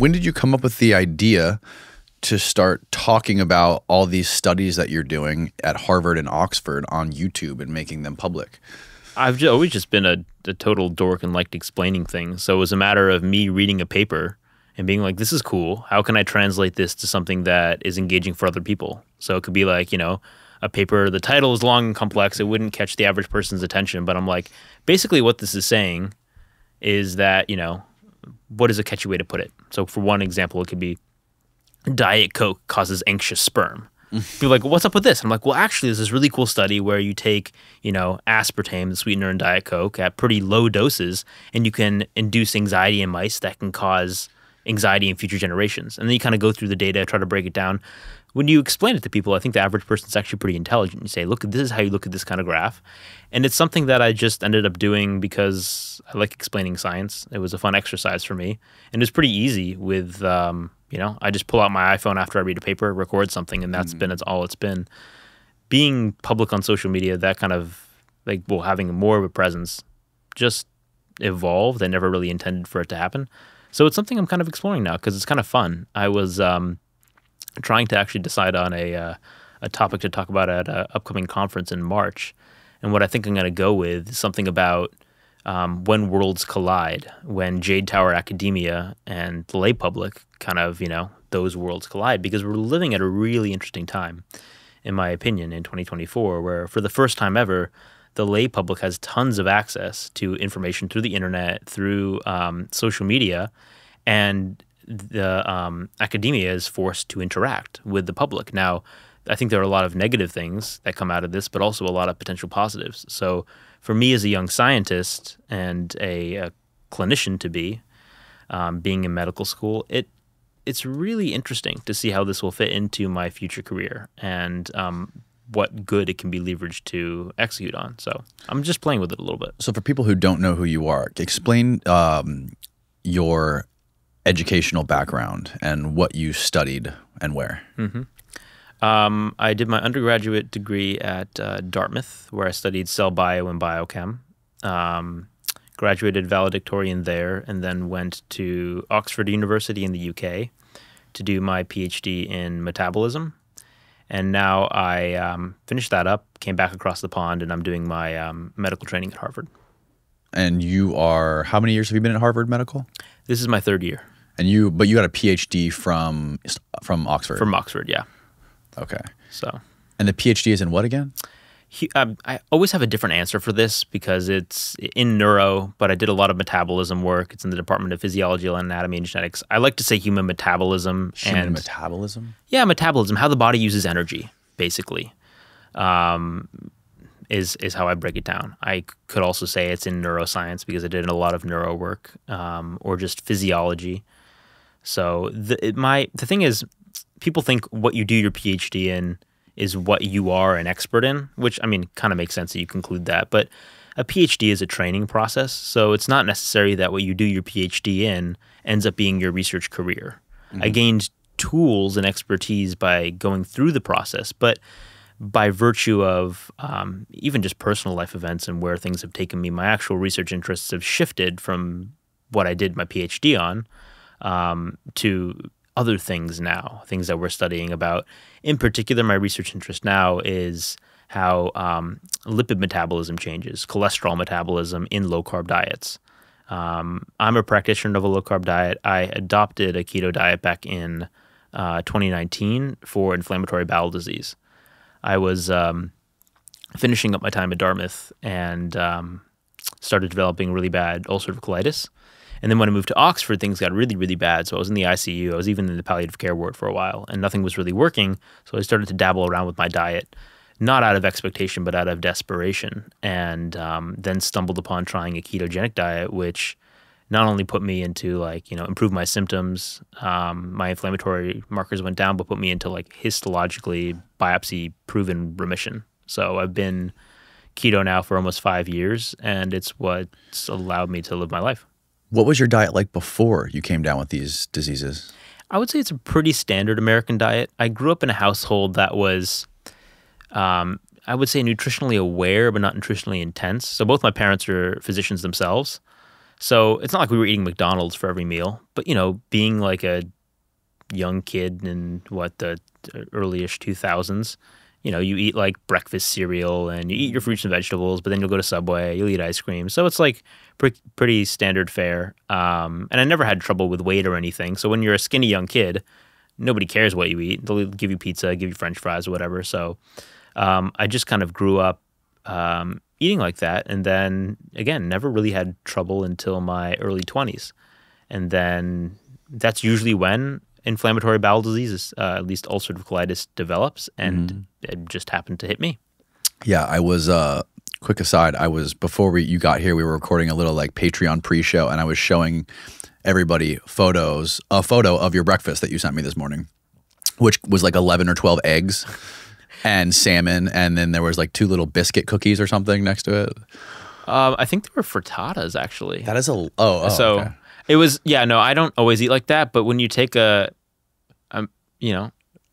when did you come up with the idea to start talking about all these studies that you're doing at Harvard and Oxford on YouTube and making them public? I've j- always just been a, a total dork and liked explaining things. So it was a matter of me reading a paper and being like, this is cool. How can I translate this to something that is engaging for other people? So it could be like, you know, a paper, the title is long and complex. It wouldn't catch the average person's attention. But I'm like, basically, what this is saying is that, you know, what is a catchy way to put it? So for one example, it could be Diet Coke causes anxious sperm. Are like, what's up with this? I'm like, well, actually, there's this really cool study where you take, you know, aspartame, the sweetener in Diet Coke, at pretty low doses, and you can induce anxiety in mice that can cause anxiety in future generations. And then you kind of go through the data, try to break it down. When you explain it to people, I think the average person's actually pretty intelligent. You say, look, this is how you look at this kind of graph. And it's something that I just ended up doing because I like explaining science. It was a fun exercise for me. And it's pretty easy with, um, you know, I just pull out my iPhone after I read a paper, record something, and that's been it's all it's been. Being public on social media, that kind of like well, having more of a presence, just evolved. I never really intended for it to happen. So it's something I'm kind of exploring now because it's kind of fun. I was um, trying to actually decide on a uh, a topic to talk about at an upcoming conference in March, and what I think I'm going to go with is something about um, when worlds collide, when Jade Tower academia and the lay public kind of, you know, those worlds collide because we're living at a really interesting time, in my opinion, in 2024, where for the first time ever, the lay public has tons of access to information through the internet, through um, social media, and the um, academia is forced to interact with the public. Now, I think there are a lot of negative things that come out of this, but also a lot of potential positives. So, for me as a young scientist and a, a clinician to be, um, being in medical school, it it's really interesting to see how this will fit into my future career and um, what good it can be leveraged to execute on. So I'm just playing with it a little bit. So, for people who don't know who you are, explain um, your educational background and what you studied and where. Um, I did my undergraduate degree at uh, Dartmouth, where I studied cell bio and biochem. Um, graduated valedictorian there, and then went to Oxford University in the UK to do my PhD in metabolism. And now I um, finished that up, came back across the pond, and I'm doing my um, medical training at Harvard. And you are how many years have you been at Harvard Medical? This is my third year And you, but you got a PhD from from Oxford. from Oxford, yeah. okay. So And the PhD is in what again? he, um, I always have a different answer for this because it's in neuro, but I did a lot of metabolism work. It's in the Department of Physiology, and Anatomy, and Genetics. I like to say human metabolism Human and metabolism. yeah, metabolism, how the body uses energy, basically, um, is is how I break it down. I could also say it's in neuroscience because I did a lot of neuro work, um, or just physiology. So the it, my the thing is, people think what you do your PhD in is what you are an expert in, which I mean kind of makes sense that you conclude that, but a PhD is a training process, so it's not necessary that what you do your PhD in ends up being your research career. I gained tools and expertise by going through the process, but by virtue of um, even just personal life events and where things have taken me, my actual research interests have shifted from what I did my PhD on um, to other things now, things that we're studying about. In particular, my research interest now is how um, lipid metabolism changes, cholesterol metabolism in low carb diets. Um, I'm a practitioner of a low carb diet. I adopted a keto diet back in uh, 2019 for inflammatory bowel disease. I was um, finishing up my time at Dartmouth and um, started developing really bad ulcerative colitis. And then when I moved to Oxford, things got really, really bad. So I was in the ICU. I was even in the palliative care ward for a while, and nothing was really working. So I started to dabble around with my diet, not out of expectation, but out of desperation. And um, then stumbled upon trying a ketogenic diet, which not only put me into like you know improve my symptoms, um, my inflammatory markers went down, but put me into like histologically biopsy proven remission. So I've been keto now for almost five years, and it's what's allowed me to live my life. What was your diet like before you came down with these diseases? I would say it's a pretty standard American diet. I grew up in a household that was, um, I would say, nutritionally aware, but not nutritionally intense. So both my parents are physicians themselves. So it's not like we were eating McDonald's for every meal, but you know, being like a young kid in what the earlyish 2000s, you know, you eat like breakfast cereal and you eat your fruits and vegetables, but then you'll go to Subway, you'll eat ice cream. So it's like pre- pretty standard fare. Um, and I never had trouble with weight or anything. So when you're a skinny young kid, nobody cares what you eat. They'll give you pizza, give you French fries, or whatever. So um, I just kind of grew up um, eating like that, and then again, never really had trouble until my early twenties, and then that's usually when inflammatory bowel disease, uh, at least ulcerative colitis, develops, and it just happened to hit me. Yeah, I was. Uh, quick aside, I was before we you got here. We were recording a little like Patreon pre-show, and I was showing everybody photos, a photo of your breakfast that you sent me this morning, which was like eleven or twelve eggs and salmon, and then there was like two little biscuit cookies or something next to it. Um, I think they were frittatas actually. That is a oh, oh so okay. it was yeah. No, I don't always eat like that, but when you take a, um, you know,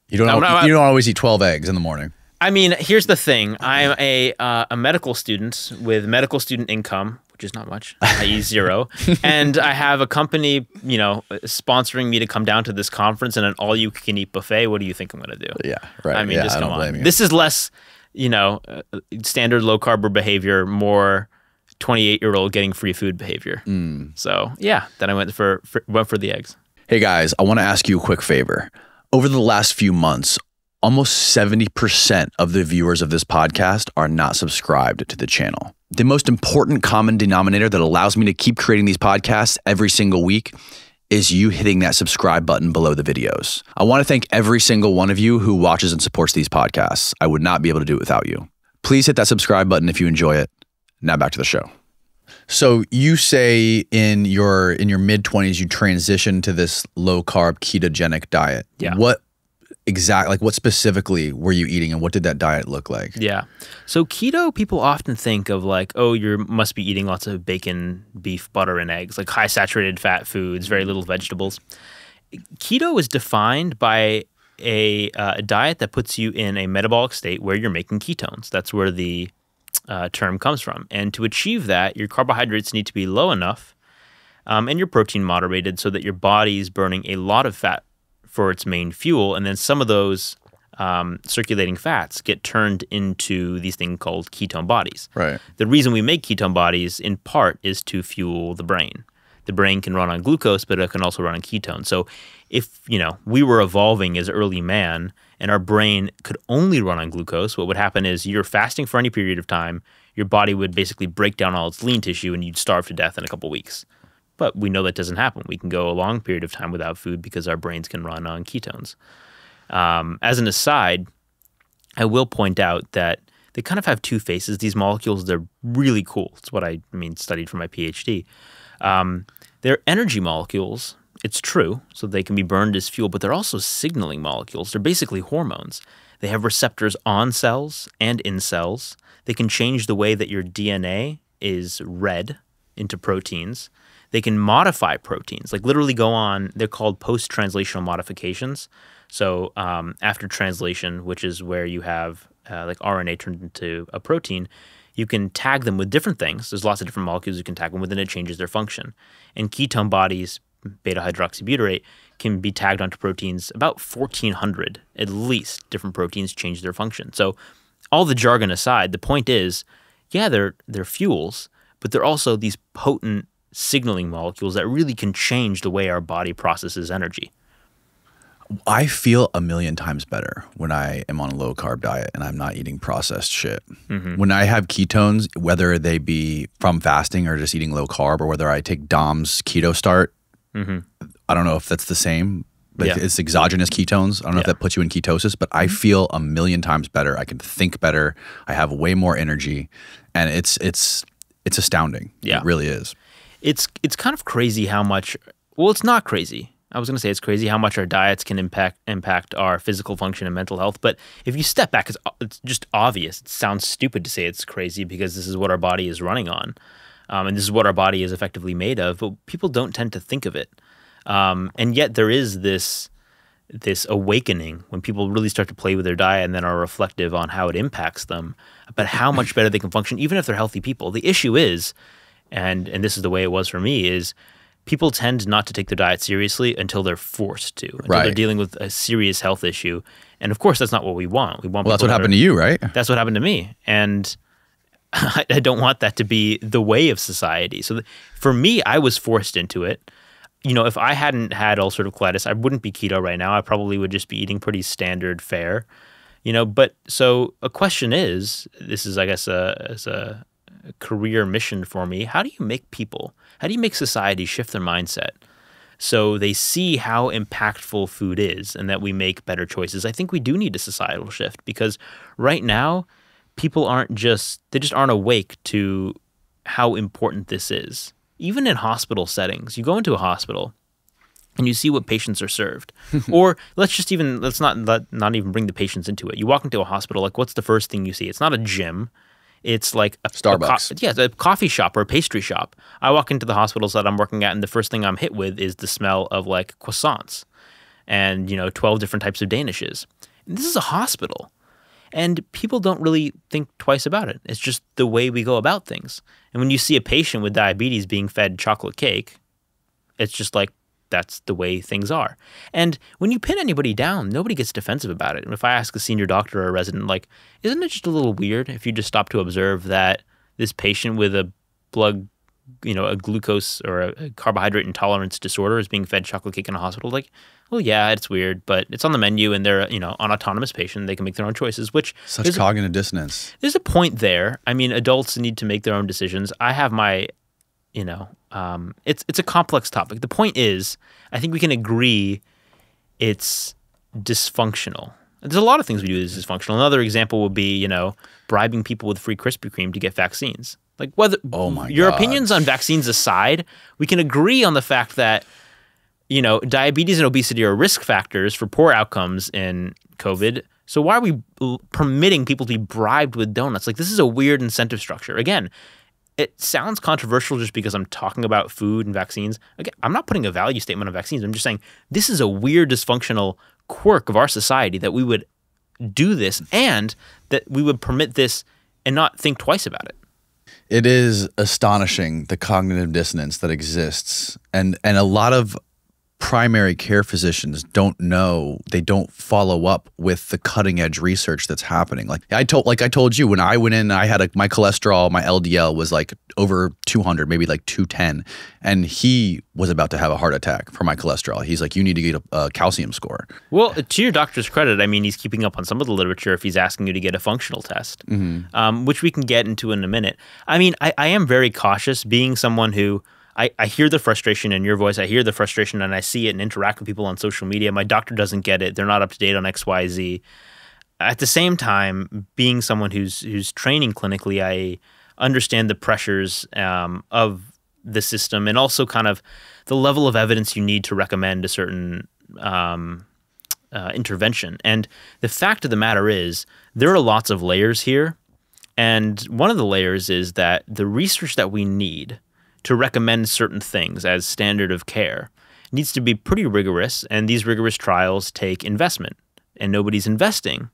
you don't you don't always eat twelve eggs in the morning. I mean, here's the thing. I'm a uh, a medical student with medical student income, which is not much, i.e. zero, and I have a company, you know, sponsoring me to come down to this conference and an all you can eat buffet. What do you think I'm going to do? Yeah, right. I mean, yeah, just I come on. This is less, you know, uh, standard low carb behavior, more 28 year old getting free food behavior. Mm. So yeah, then I went for, for went for the eggs. Hey guys, I want to ask you a quick favor. Over the last few months, almost 70% of the viewers of this podcast are not subscribed to the channel. The most important common denominator that allows me to keep creating these podcasts every single week is you hitting that subscribe button below the videos. I want to thank every single one of you who watches and supports these podcasts. I would not be able to do it without you. Please hit that subscribe button if you enjoy it. Now back to the show. So you say in your in your mid 20s you transitioned to this low carb ketogenic diet. Yeah. What exact like what specifically were you eating and what did that diet look like? Yeah. So keto, people often think of like, oh, you must be eating lots of bacon, beef, butter, and eggs, like high saturated fat foods, very little vegetables. Keto is defined by a, uh, a diet that puts you in a metabolic state where you're making ketones. That's where the uh, term comes from. And to achieve that, your carbohydrates need to be low enough um, and your protein moderated so that your body is burning a lot of fat for its main fuel. And then some of those um, circulating fats get turned into these things called ketone bodies. Right. The reason we make ketone bodies, in part, is to fuel the brain. The brain can run on glucose, but it can also run on ketones. So, if you know we were evolving as early man, and our brain could only run on glucose, what would happen is you're fasting for any period of time. Your body would basically break down all its lean tissue, and you'd starve to death in a couple weeks. But we know that doesn't happen. We can go a long period of time without food because our brains can run on ketones. Um, as an aside, I will point out that they kind of have two faces. These molecules, they're really cool. It's what I, mean studied for my PhD. Um, they're energy molecules. It's true, so they can be burned as fuel, but they're also signaling molecules. They're basically hormones. They have receptors on cells and in cells. They can change the way that your DNA is read into proteins. They can modify proteins, like literally go on, they're called post translational modifications. So um, after translation, which is where you have uh, like RNA turned into a protein, you can tag them with different things. There's lots of different molecules you can tag them with, and it changes their function. And ketone bodies, beta hydroxybutyrate, can be tagged onto proteins about 1,400 at least different proteins change their function. So, all the jargon aside, the point is, yeah, they're they're fuels, but they're also these potent signaling molecules that really can change the way our body processes energy. I feel a million times better when I am on a low carb diet and I'm not eating processed shit. Mm-hmm. When I have ketones, whether they be from fasting or just eating low carb, or whether I take Dom's Keto Start, mm-hmm. I don't know if that's the same, but Yeah. it's exogenous ketones. I don't know if that puts you in ketosis, but I mm-hmm. feel a million times better. I can think better. I have way more energy, and it's it's it's astounding. Yeah. it really is. It's it's kind of crazy how much well it's not crazy. I was going to say it's crazy how much our diets can impact impact our physical function and mental health but if you step back it's, it's just obvious. It sounds stupid to say it's crazy because this is what our body is running on um, and this is what our body is effectively made of but people don't tend to think of it. Um, and yet there is this this awakening when people really start to play with their diet and then are reflective on how it impacts them, but how much better they can function, even if they're healthy people. The issue is and and this is the way it was for me is people tend not to take their diet seriously until they're forced to until they're dealing with a serious health issue. And of course that's not what we want. We want Well, that's what that happened are- to you, right? that's what happened to me. And I, I don't want that to be the way of society. So th- for me i was forced into it. You know if i hadn't had ulcerative colitis i wouldn't be keto right now. I probably would just be eating pretty standard fare you know. But so a question is this is i guess a, as a career mission for me how do you make people how do you make society shift their mindset so they see how impactful food is and that we make better choices. I think we do need a societal shift because right now people aren't just they just aren't awake to how important this is. Even in hospital settings, you go into a hospital and you see what patients are served. or let's just even let's not let, not even bring the patients into it. You walk into a hospital like what's the first thing you see? It's not a gym. It's like a, a Starbucks. yeah, a coffee shop or a pastry shop. I walk into the hospitals that I'm working at, and the first thing I'm hit with is the smell of like croissants and you know 12 different types of danishes. And this is a hospital, and people don't really think twice about it. It's just the way we go about things. And when you see a patient with diabetes being fed chocolate cake, it's just like that's the way things are. And when you pin anybody down, nobody gets defensive about it. And if I ask a senior doctor or a resident, like, isn't it just a little weird if you just stop to observe that this patient with a blood, you know, a glucose or a carbohydrate intolerance disorder is being fed chocolate cake in a hospital? Like, well, yeah, it's weird, but it's on the menu and they're, you know, an autonomous patient. They can make their own choices, which Such there's a- cognitive dissonance. there's a point there. I mean, adults need to make their own decisions. I have my, you know, um, it's it's a complex topic. The point is, I think we can agree it's dysfunctional. There's a lot of things we do that's dysfunctional. Another example would be, you know, bribing people with free Krispy Kreme to get vaccines. Like whether Oh my your God. opinions on vaccines aside, we can agree on the fact that you know, diabetes and obesity are risk factors for poor outcomes in COVID. So why are we permitting people to be bribed with donuts? Like this is a weird incentive structure. Again, it sounds controversial just because I'm talking about food and vaccines. Again, I'm not putting a value statement on vaccines. I'm just saying this is a weird dysfunctional quirk of our society that we would do this and that we would permit this and not think twice about it. It is astonishing the cognitive dissonance that exists, and and a lot of primary care physicians don't know they don't follow up with the cutting edge research that's happening. Like i told like i told you when i went in i had a, my cholesterol my ldl was like over 200 maybe like 210 and he was about to have a heart attack for my cholesterol. He's like you need to get a, a calcium score. Well, to your doctor's credit, I mean, he's keeping up on some of the literature if he's asking you to get a functional test, um, which we can get into in a minute. I mean, I, I am very cautious being someone who I, I hear the frustration in your voice. I hear the frustration and I see it and interact with people on social media. My doctor doesn't get it. They're not up to date on XYZ. At the same time, being someone who's who's training clinically, I understand the pressures um, of the system and also kind of the level of evidence you need to recommend a certain um, uh, intervention. And the fact of the matter is, there are lots of layers here. And one of the layers is that the research that we need to recommend certain things as standard of care needs to be pretty rigorous. And these rigorous trials take investment, and nobody's investing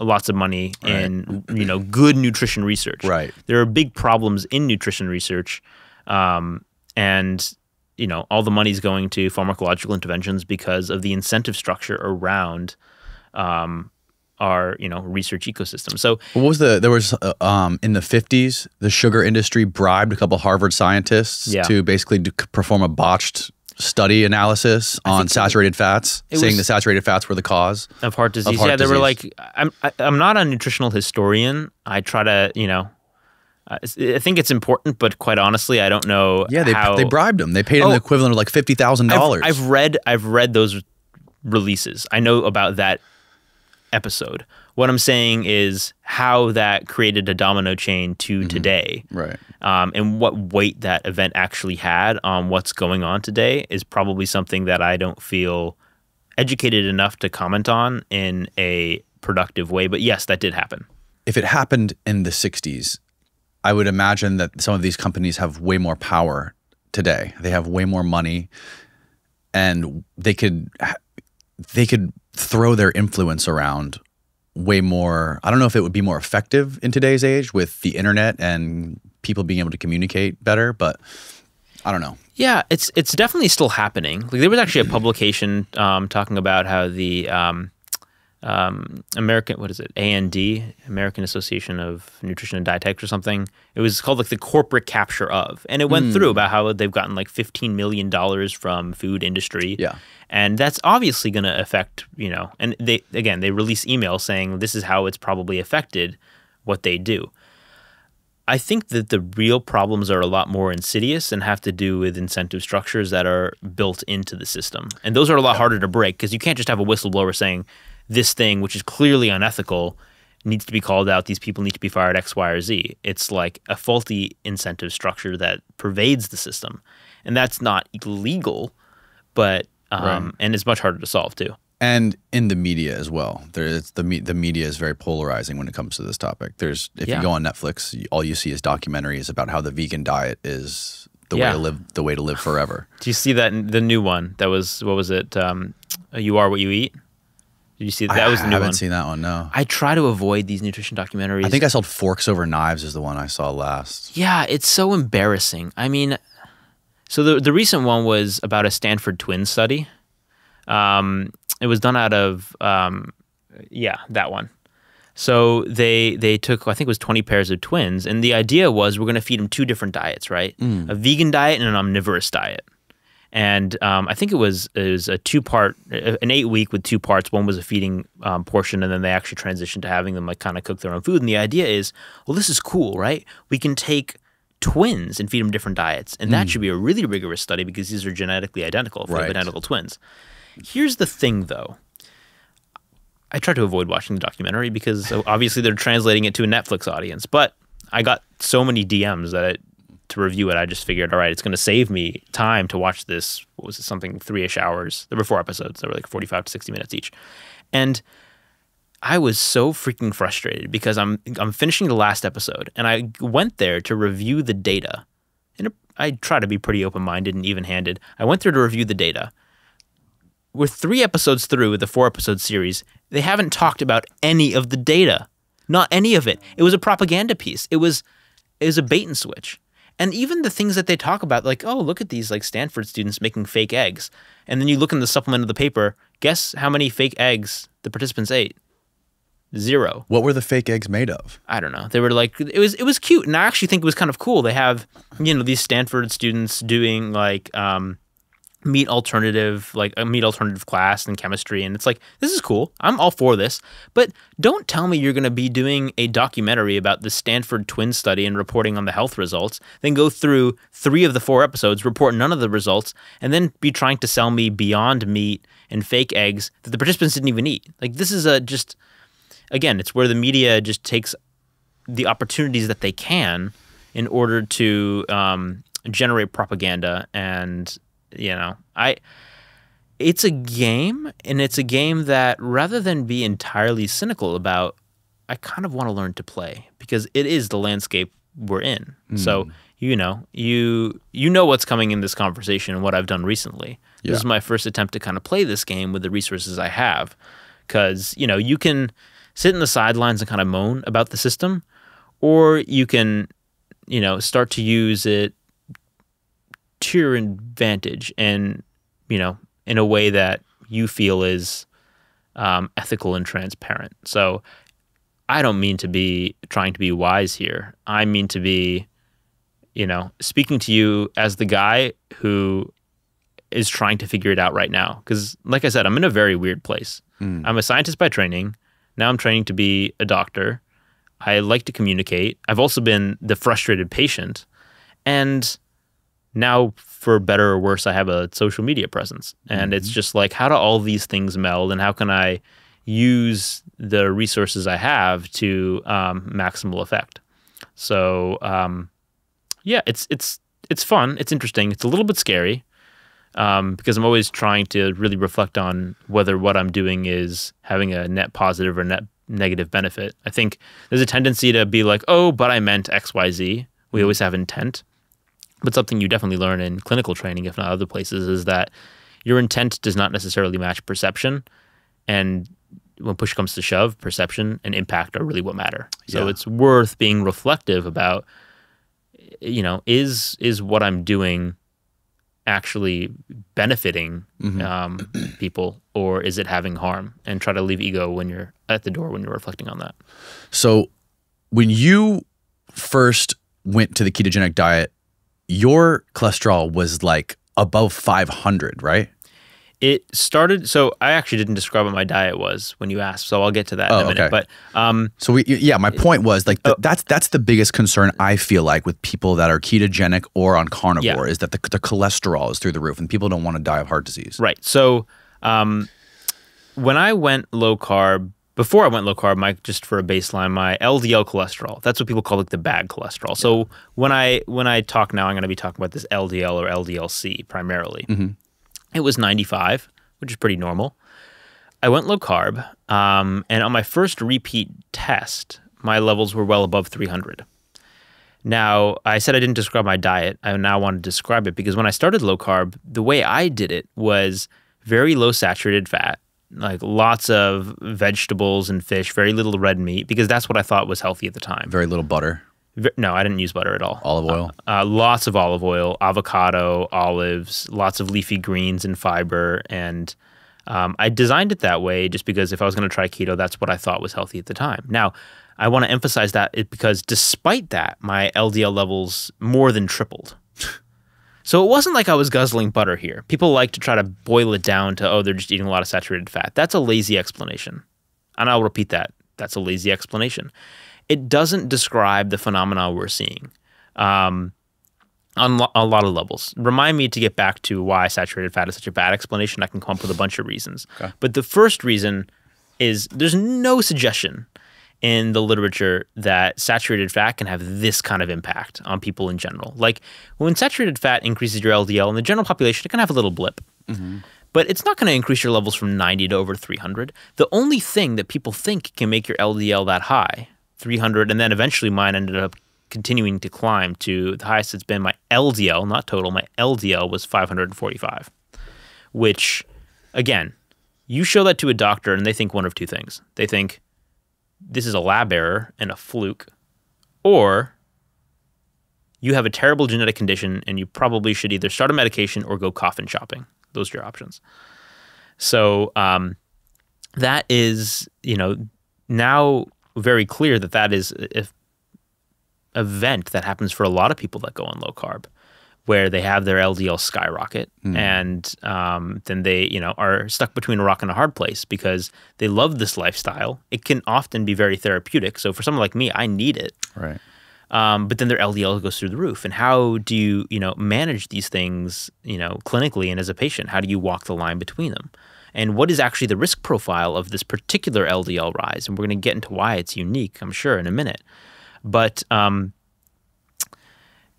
lots of money in you know good nutrition research. Right. There are big problems in nutrition research, um, and you know all the money's going to pharmacological interventions because of the incentive structure around um, our you know research ecosystem. So What was the there was uh, um in the 50s the sugar industry bribed a couple Harvard scientists Yeah. to basically do, perform a botched study analysis on saturated fats saying the saturated fats were the cause. of heart disease. heart yeah, they were like, I'm I, I'm not a nutritional historian. I try to you know. I I think it's important, but quite honestly, I don't know. Yeah, they how, they bribed them. They paid them Oh. the equivalent of like $50,000. I've, I've read I've read those releases. I know about that episode. What I'm saying is how that created a domino chain to today, right. um, and what weight that event actually had on what's going on today is probably something that I don't feel educated enough to comment on in a productive way. But yes, that did happen. If it happened in the 60s, I would imagine that some of these companies have way more power today. They have way more money and they could they could throw their influence around way more. I don't know if it would be more effective in today's age with the internet and people being able to communicate better, but I don't know. Yeah, it's it's definitely still happening. Like there was actually a publication um, talking about how the um, um, American what is it A and D, American Association of Nutrition and Dietetics or something. It was called like the corporate capture of, and it went Hmm. through about how they've gotten like fifteen million dollars from food industry. Yeah. and that's obviously going to affect you know. And they again they release emails saying this is how it's probably affected what they do. I think that the real problems are a lot more insidious and have to do with incentive structures that are built into the system. And those are a lot harder to break because you can't just have a whistleblower saying this thing, which is clearly unethical, needs to be called out. These people need to be fired X, Y, or Z. It's like a faulty incentive structure that pervades the system. And that's not illegal, but, um, Right. and it's much harder to solve too. and in the media as well. There is the me- the media is very polarizing when it comes to this topic. There's if Yeah. you go on Netflix, all you see is documentaries about how the vegan diet is the Yeah. way to live the way to live forever. Do you see that in the new one? That was, what was it? Um, you are what you eat. Did you see that? That was the new one. I haven't seen that one. No, I try to avoid these nutrition documentaries. I think I saw Forks Over Knives is the one I saw last. yeah, it's so embarrassing. I mean, so the the recent one was about a Stanford twin study. Um, it was done out of um, yeah, that one. So they they took I think it was 20 pairs of twins, and the idea was we're going to feed them two different diets, right? A vegan diet and an omnivorous diet. And um, I think it was it was a two part, an eight week with two parts. One was a feeding um, portion, and then they actually transitioned to having them like kind of cook their own food. And the idea is, well, this is cool, right? We can take twins and feed them different diets, and that should be a really rigorous study because these are genetically identical, Right. identical twins. Here's the thing, though. I try to avoid watching the documentary because obviously they're translating it to a Netflix audience. But I got so many DMs that it, to review it, I just figured, all right, it's going to save me time to watch this. What was it? Something three ish hours. There were four episodes. They were like 45 to 60 minutes each. And I was so freaking frustrated because I'm I'm finishing the last episode and I went there to review the data. And I try to be pretty open minded and even handed. I went there to review the data. We're three episodes through with the four episode series. They haven't talked about any of the data. Not any of it. It was a propaganda piece. It was it was a bait and switch. And even the things that they talk about, like, oh, look at these like Stanford students making fake eggs. And then you look in the supplement of the paper, guess how many fake eggs the participants ate? Zero. What were the fake eggs made of? I don't know. They were like it was it was cute, and I actually think it was kind of cool. They have you know these Stanford students doing like um, meat alternative, like a meat alternative class in chemistry, and it's like this is cool. I'm all for this, but don't tell me you're going to be doing a documentary about the Stanford twin study and reporting on the health results. Then go through three of the four episodes, report none of the results, and then be trying to sell me beyond meat and fake eggs that the participants didn't even eat. Like this is a just again, it's where the media just takes the opportunities that they can in order to um, generate propaganda. And you know, I it's a game, and it's a game that rather than be entirely cynical about, I kind of want to learn to play because it is the landscape we're in. Hmm. So you know, you you know what's coming in this conversation and what I've done recently. Yeah. This is my first attempt to kind of play this game with the resources I have, because you know you can sit in the sidelines and kind of moan about the system, or you can, you know, start to use it to your advantage and, you know, in a way that you feel is um, ethical and transparent. So I don't mean to be trying to be wise here. I mean to be, you know, speaking to you as the guy who is trying to figure it out right now. Because, like I said, I'm in a very weird place. Mm. I'm a scientist by training. Now I'm training to be a doctor. I like to communicate. I've also been the frustrated patient. And now, for better or worse, I have a social media presence. And it's just like, how do all these things meld? And how can I use the resources I have to um, maximal effect? So, um, yeah, it's it's it's fun. It's interesting. It's a little bit scary um, because I'm always trying to really reflect on whether what I'm doing is having a net positive or net negative benefit. I think there's a tendency to be like, oh, but I meant X, Y, Z. We always have intent. But something you definitely learn in clinical training, if not other places, is that your intent does not necessarily match perception. And when push comes to shove, perception and impact are really what matter. So Yeah. it's worth being reflective about you know, is is what I'm doing actually benefiting Mhm. um, people, or is it having harm? And try to leave ego when you're at the door when you're reflecting on that. So, when you first went to the ketogenic diet, your cholesterol was like above 500, right? It started. So I actually didn't describe what my diet was when you asked. So I'll get to that in Oh, a minute. okay. But um, So we, yeah, my point was like th- Oh. that's that's the biggest concern I feel like with people that are ketogenic or on carnivore is that the, the cholesterol is through the roof and people don't want to die of heart disease. Right. So um, when I went low carb, before I went low carb, my just for a baseline, my LDL cholesterol. That's what people call like the bad cholesterol. So when I when I talk now, I'm going to be talking about this LDL or LDLC primarily. Mhm. It was 95, which is pretty normal. I went low carb, um, and on my first repeat test, my levels were well above 300. Now, I said I didn't describe my diet. I now want to describe it because when I started low carb, the way I did it was very low saturated fat, like lots of vegetables and fish, very little red meat, because that's what I thought was healthy at the time. Very little butter, No, I didn't use butter at all. olive oil. Uh, lots of olive oil, avocado, olives, lots of leafy greens and fiber. And um, I designed it that way just because if I was going to try keto, that's what I thought was healthy at the time. Now, I want to emphasize that because despite that, my LDL levels more than tripled. So it wasn't like I was guzzling butter here. People like to try to boil it down to, oh, they're just eating a lot of saturated fat. That's a lazy explanation. And I'll repeat that. That's a lazy explanation. It doesn't describe the phenomena we're seeing um, on lo- a lot of levels. Remind me to get back to why saturated fat is such a bad explanation. I can come up with a bunch of reasons. Okay. But the first reason is there's no suggestion in the literature that saturated fat can have this kind of impact on people in general. Like when saturated fat increases your LDL in the general population, it can have a little blip. Mm-hmm. But it's not going to increase your levels from 90 to over 300. The only thing that people think can make your LDL that high, 300, and then eventually mine ended up continuing to climb to the highest it's been. My LDL, not total, my LDL was 545, which, again, you show that to a doctor and they think one of two things. They think this is a lab error and a fluke, or you have a terrible genetic condition and you probably should either start a medication or go coffin shopping. Those are your options. So um, that is, you know, now very clear that that is a event that happens for a lot of people that go on low carb, where they have their LDL skyrocket and um, then they, you know, are stuck between a rock and a hard place because they love this lifestyle. It can often be very therapeutic. So for someone like me, I need it Right. um, but then their LDL goes through the roof. And how do you, you know, manage these things, you know, clinically and as a patient? How do you walk the line between them? And what is actually the risk profile of this particular LDL rise? And we're going to get into why it's unique, I'm sure, in a minute. But um,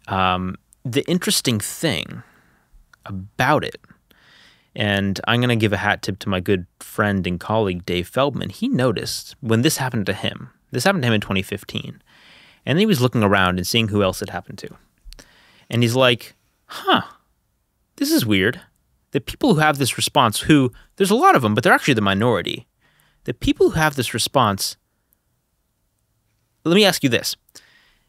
um, the interesting thing about it, and I'm going to give a hat tip to my good friend and colleague Dave Feldman. He noticed when this happened to him. This happened to him in 2015. And he was looking around and seeing who else it happened to. And he's like, huh, this is weird. The people who have this response, who, there's a lot of them, but they're actually the minority. The people who have this response, let me ask you this.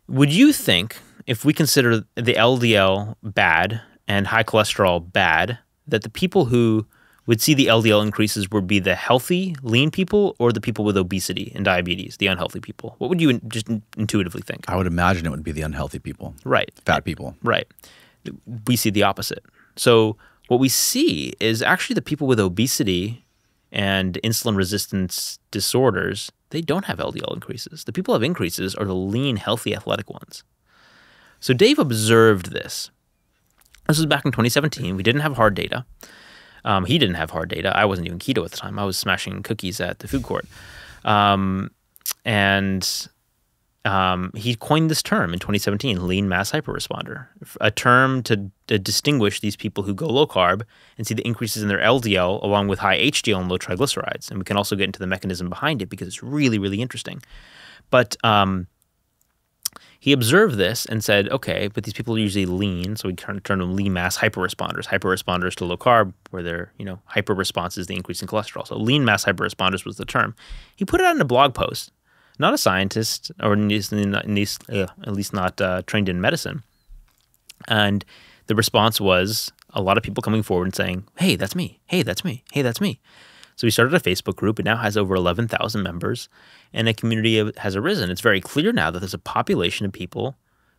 Would you think, if we consider the LDL bad and high cholesterol bad, that the people who would see the LDL increases would be the healthy, lean people or the people with obesity and diabetes, the unhealthy people? What would you in- just intuitively think? I would imagine it would be the unhealthy people, Right. fat people. Right. We see the opposite. So what we see is actually the people with obesity and insulin resistance disorders, they don't have LDL increases. The people who have increases are the lean, healthy, athletic ones. So Dave observed this. This was back in 2017. We didn't have hard data. Um, he didn't have hard data. I wasn't even keto at the time. I was smashing cookies at the food court. Um, and um, he coined this term in 2017, lean mass hyperresponder, a term to, to distinguish these people who go low carb and see the increases in their LDL along with high HDL and low triglycerides. And we can also get into the mechanism behind it because it's really, really interesting. But um, he observed this and said, okay, but these people are usually lean, so we turn, turn them lean mass hyperresponders. Hyperresponders to low carb, where their you know hyper response is the increase in cholesterol. So lean mass hyperresponders was the term. He put it out in a blog post not a scientist, or at least, least, uh, at least not uh, trained in medicine. And the response was a lot of people coming forward and saying, "Hey, that's me. Hey, that's me. Hey, that's me." So we started a Facebook group. It now has over 11,000 members, and a community has arisen. It's very clear now that there's a population of people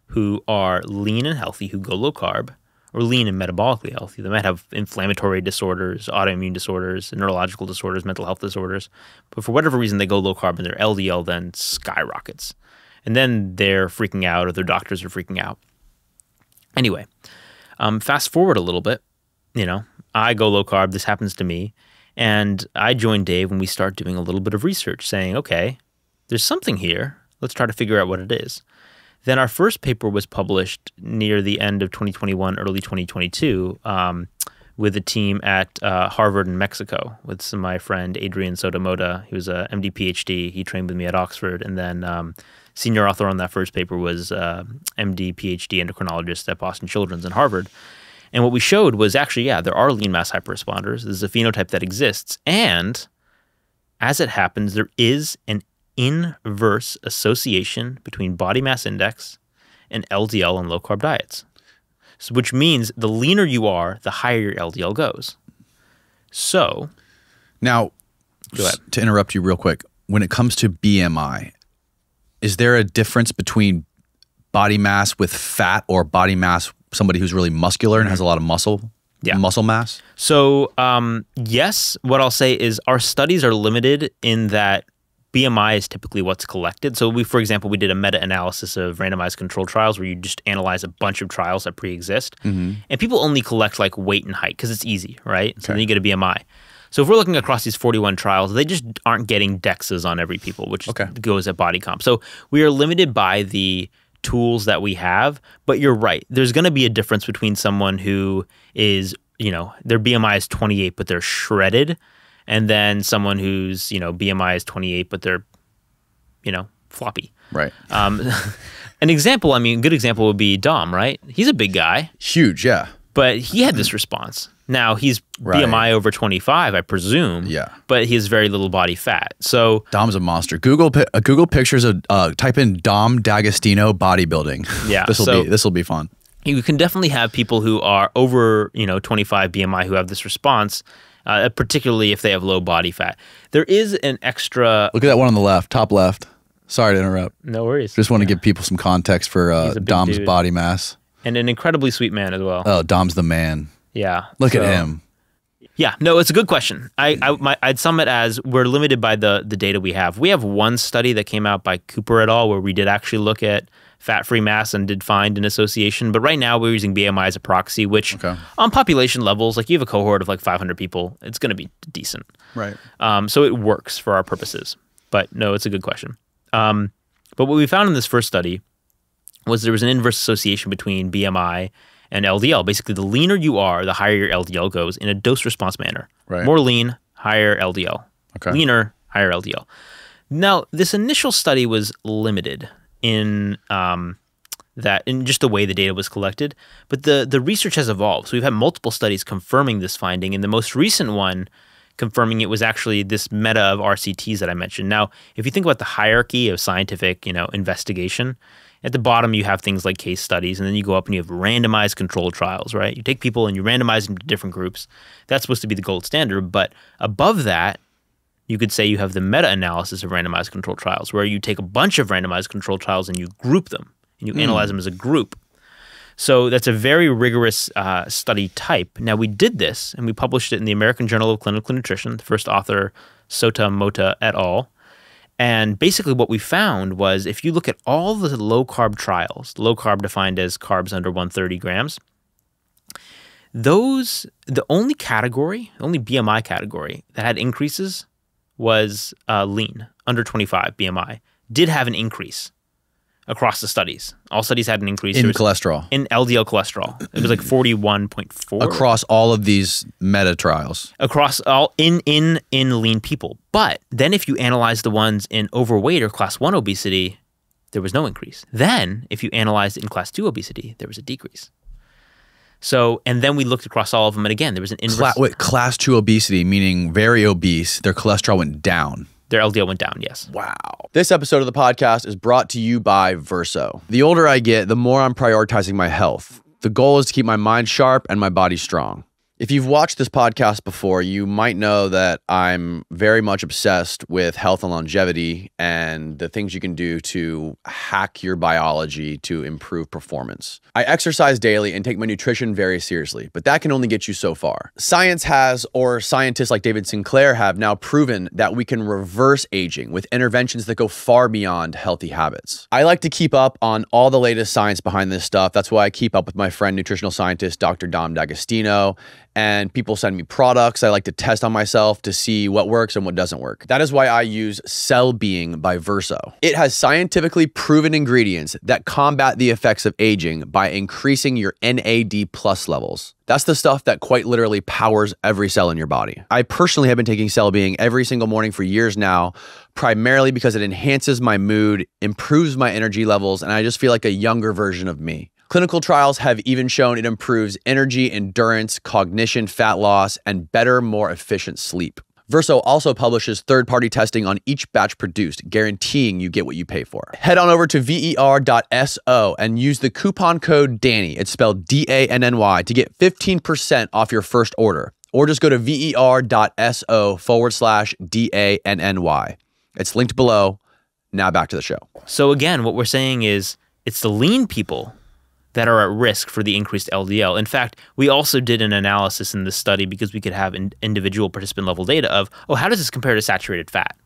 who are lean and healthy, who go low carb, or lean and metabolically healthy. They might have inflammatory disorders, autoimmune disorders, neurological disorders, mental health disorders. But for whatever reason, they go low carb and their LDL then skyrockets. And then they're freaking out or their doctors are freaking out. Anyway, um, fast forward a little bit. You know, I go low carb. This happens to me. And I join Dave when we start doing a little bit of research saying, okay, there's something here. Let's try to figure out what it is. Then our first paper was published near the end of 2021, early 2022, um, with a team at uh, Harvard in Mexico with some, my friend Adrian Soto-Mota. He was a MD PhD. He trained with me at Oxford. And then um, senior author on that first paper was uh, MD PhD endocrinologist at Boston Children's and Harvard. And what we showed was actually, yeah, there are lean mass hyperresponders. There's a phenotype that exists. And as it happens, there is an inverse association between body mass index and LDL and low carb diets, so, which means the leaner you are, the higher your LDL goes. So, now, to interrupt you real quick, when it comes to BMI, is there a difference between body mass with fat or body mass somebody who's really muscular and has a lot of muscle yeah. muscle mass? So, um, yes, what I'll say is our studies are limited in that BMI is typically what's collected. So we, for example, we did a meta-analysis of randomized control trials where you just analyze a bunch of trials that pre-exist, mm-hmm. and people only collect like weight and height because it's easy, right? Okay. So then you get a BMI. So if we're looking across these 41 trials, they just aren't getting DEXAs on every people, which okay. goes at body comp. So we are limited by the tools that we have. But you're right. There's going to be a difference between someone who is, you know, their BMI is 28, but they're shredded and then someone who's, you know BMI is 28 but they're you know floppy. Right. Um, an example, I mean, a good example would be Dom, right? He's a big guy. Huge, yeah. But he had this response. Now he's right. BMI over 25, I presume. Yeah. But he has very little body fat. So Dom's a monster. Google uh, Google pictures of uh, type in Dom D'Agostino bodybuilding. Yeah. this will so, be this will be fun. You can definitely have people who are over, you know, 25 BMI who have this response uh, particularly if they have low body fat. There is an extra. Look at that one on the left, top left. Sorry to interrupt. No worries. Just want to give people some context for uh, Dom's dude. body mass. And an incredibly sweet man as well. Oh, Dom's the man. Yeah. Look so, at him. Yeah, no, it's a good question. I, I my, I'd sum it as we're limited by the the data we have. We have one study that came out by Cooper et al. where we did actually look at fat free mass and did find an association. But right now we're using BMI as a proxy, which okay. on population levels, like you have a cohort of like 500 people, it's going to be decent. Right. Um, so it works for our purposes. But no, it's a good question. Um, but what we found in this first study was there was an inverse association between BMI and LDL. Basically, the leaner you are, the higher your LDL goes in a dose response manner. Right. More lean, higher LDL. Okay. Leaner, higher LDL. Now, this initial study was limited in um, that in just the way the data was collected. But the the research has evolved. So we've had multiple studies confirming this finding, and the most recent one confirming it was actually this meta of RCTs that I mentioned. Now, if you think about the hierarchy of scientific, you know, investigation, at the bottom you have things like case studies, and then you go up and you have randomized controlled trials, right? You take people and you randomize them to different groups. That's supposed to be the gold standard. But above that, you could say you have the meta analysis of randomized controlled trials, where you take a bunch of randomized controlled trials and you group them and you mm. analyze them as a group. So that's a very rigorous uh, study type. Now, we did this and we published it in the American Journal of Clinical Nutrition, the first author, Soto-Mota et al. And basically, what we found was if you look at all the low carb trials, low carb defined as carbs under 130 grams, those, the only category, only BMI category that had increases was uh, lean, under 25 BMI, did have an increase across the studies. All studies had an increase in cholesterol. In LDL cholesterol. It was like 41.4 across all of these meta trials. Across all in in in lean people. But then if you analyze the ones in overweight or class 1 obesity, there was no increase. Then if you analyzed it in class 2 obesity, there was a decrease. So, and then we looked across all of them, and again, there was an inverse. Cla- wait, class two obesity, meaning very obese, their cholesterol went down. Their LDL went down. Yes. Wow. This episode of the podcast is brought to you by Verso. The older I get, the more I'm prioritizing my health. The goal is to keep my mind sharp and my body strong. If you've watched this podcast before, you might know that I'm very much obsessed with health and longevity and the things you can do to hack your biology to improve performance. I exercise daily and take my nutrition very seriously, but that can only get you so far. Science has, or scientists like David Sinclair have now proven that we can reverse aging with interventions that go far beyond healthy habits. I like to keep up on all the latest science behind this stuff. That's why I keep up with my friend, nutritional scientist Dr. Dom D'Agostino and people send me products. I like to test on myself to see what works and what doesn't work. That is why I use Cell Being by Verso. It has scientifically proven ingredients that combat the effects of aging by increasing your NAD plus levels. That's the stuff that quite literally powers every cell in your body. I personally have been taking Cell Being every single morning for years now, primarily because it enhances my mood, improves my energy levels, and I just feel like a younger version of me. Clinical trials have even shown it improves energy, endurance, cognition, fat loss, and better, more efficient sleep. Verso also publishes third party testing on each batch produced, guaranteeing you get what you pay for. Head on over to ver.so and use the coupon code DANNY, it's spelled D A N N Y, to get 15% off your first order. Or just go to ver.so forward slash D A N N Y. It's linked below. Now back to the show. So again, what we're saying is it's the lean people that are at risk for the increased LDL. In fact, we also did an analysis in this study because we could have in individual participant level data of, oh, how does this compare to saturated fat?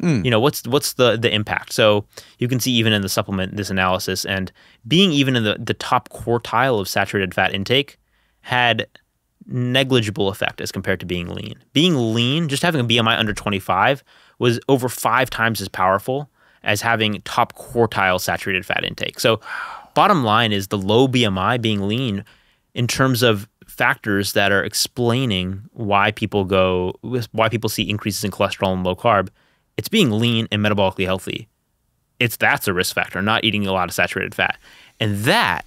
Mm. You know, what's what's the the impact? So you can see even in the supplement this analysis and being even in the, the top quartile of saturated fat intake had negligible effect as compared to being lean. Being lean, just having a BMI under 25 was over 5 times as powerful as having top quartile saturated fat intake. So bottom line is the low BMI being lean in terms of factors that are explaining why people go why people see increases in cholesterol and low carb. It's being lean and metabolically healthy. It's that's a risk factor not eating a lot of saturated fat. And that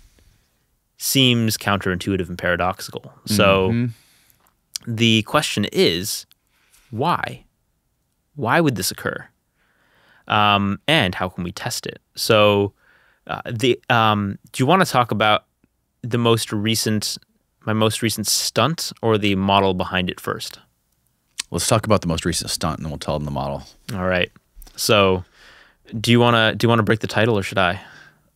seems counterintuitive and paradoxical. So mm-hmm. the question is why? Why would this occur? Um, and how can we test it? So uh, the um, do you want to talk about the most recent, my most recent stunt, or the model behind it first? Let's talk about the most recent stunt, and then we'll tell them the model. All right. So, do you want to do you want to break the title, or should I?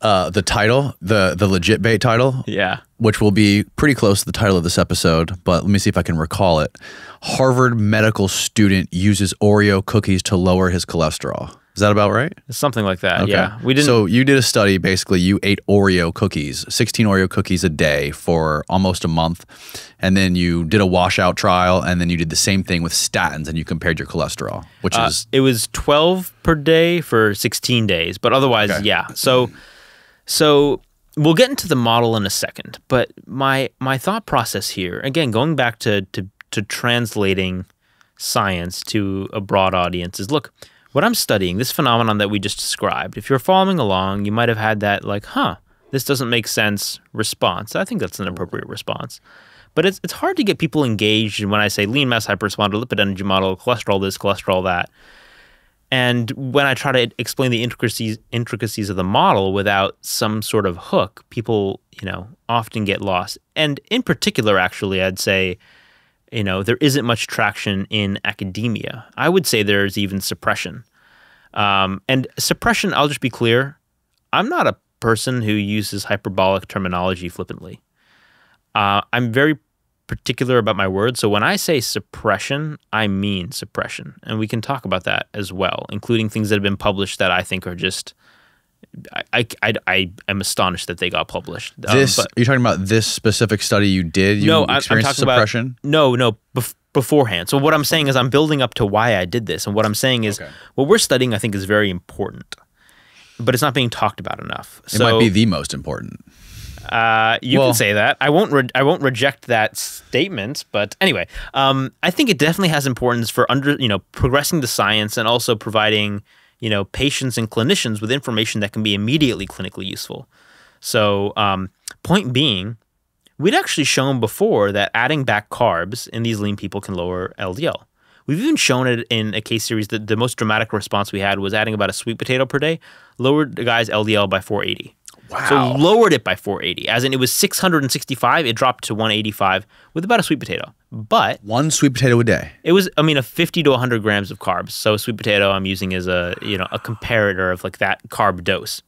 Uh, the title, the the legit bait title, yeah, which will be pretty close to the title of this episode. But let me see if I can recall it. Harvard medical student uses Oreo cookies to lower his cholesterol. Is that about right? Something like that. Okay. Yeah. We didn't. So you did a study. Basically, you ate Oreo cookies, 16 Oreo cookies a day for almost a month, and then you did a washout trial, and then you did the same thing with statins, and you compared your cholesterol, which uh, is it was 12 per day for 16 days, but otherwise, okay. yeah. So, so we'll get into the model in a second, but my my thought process here, again, going back to to to translating science to a broad audience, is look what I'm studying, this phenomenon that we just described, if you're following along, you might have had that, like, huh, this doesn't make sense response. I think that's an appropriate response. But it's, it's hard to get people engaged when I say lean mass hyperresponder, lipid energy model, cholesterol this, cholesterol that. And when I try to explain the intricacies intricacies of the model without some sort of hook, people, you know, often get lost. And in particular, actually, I'd say you know, there isn't much traction in academia. I would say there's even suppression. Um, and suppression, I'll just be clear, I'm not a person who uses hyperbolic terminology flippantly. Uh, I'm very particular about my words. So when I say suppression, I mean suppression. And we can talk about that as well, including things that have been published that I think are just I, I, I am astonished that they got published. Um, this you're talking about this specific study you did. You no, I'm, talking suppression. About, no, no, bef- beforehand. So what I'm saying is I'm building up to why I did this, and what I'm saying is okay. what we're studying I think is very important, but it's not being talked about enough. So, it might be the most important. Uh, you well, can say that. I won't. Re- I won't reject that statement. But anyway, um, I think it definitely has importance for under you know progressing the science and also providing you know patients and clinicians with information that can be immediately clinically useful. So, um, point being, we'd actually shown before that adding back carbs in these lean people can lower LDL. We've even shown it in a case series that the most dramatic response we had was adding about a sweet potato per day, lowered the guy's LDL by 480. Wow. So lowered it by 480. As in, it was 665, it dropped to 185 with about a sweet potato. But One sweet potato a day. it was, I mean, a 50 to 100 grams of carbs. So a sweet potato I'm using as a, you know, a comparator of like that carb dose.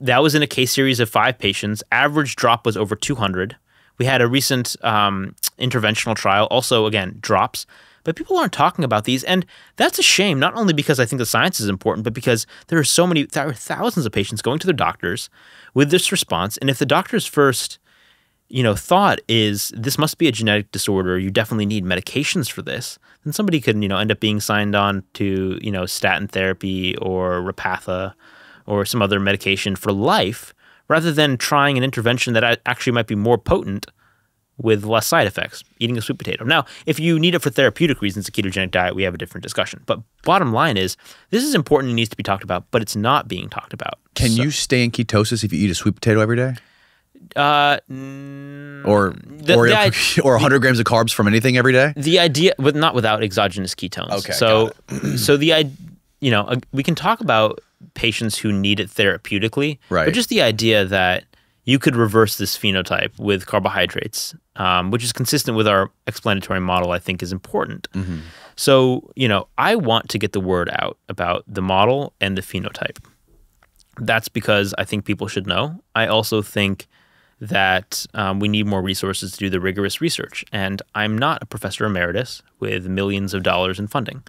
That was in a case series of five patients. Average drop was over 200. We had a recent um, interventional trial, also again drops, but people aren't talking about these, and that's a shame. Not only because I think the science is important, but because there are so many, there are thousands of patients going to their doctors with this response, and if the doctor's first you know, thought is this must be a genetic disorder. You definitely need medications for this. Then somebody could, you know, end up being signed on to, you know, statin therapy or Repatha or some other medication for life rather than trying an intervention that actually might be more potent with less side effects, eating a sweet potato. Now, if you need it for therapeutic reasons, a ketogenic diet, we have a different discussion. But bottom line is, this is important and needs to be talked about, but it's not being talked about. Can So- you stay in ketosis if you eat a sweet potato every day? Uh, mm, Or The- or, the or 100 grams of carbs from anything every day? the idea but not without exogenous ketones. Okay, so so the i you know we can talk about patients who need it therapeutically Right. but just the idea that you could reverse this phenotype with carbohydrates um, which is consistent with our explanatory model i think is important. So you know i want to get the word out about the model and the phenotype. That's because i think people should know. I also think that um, we need more resources to do the rigorous research. And I'm not a professor emeritus with millions of dollars in funding,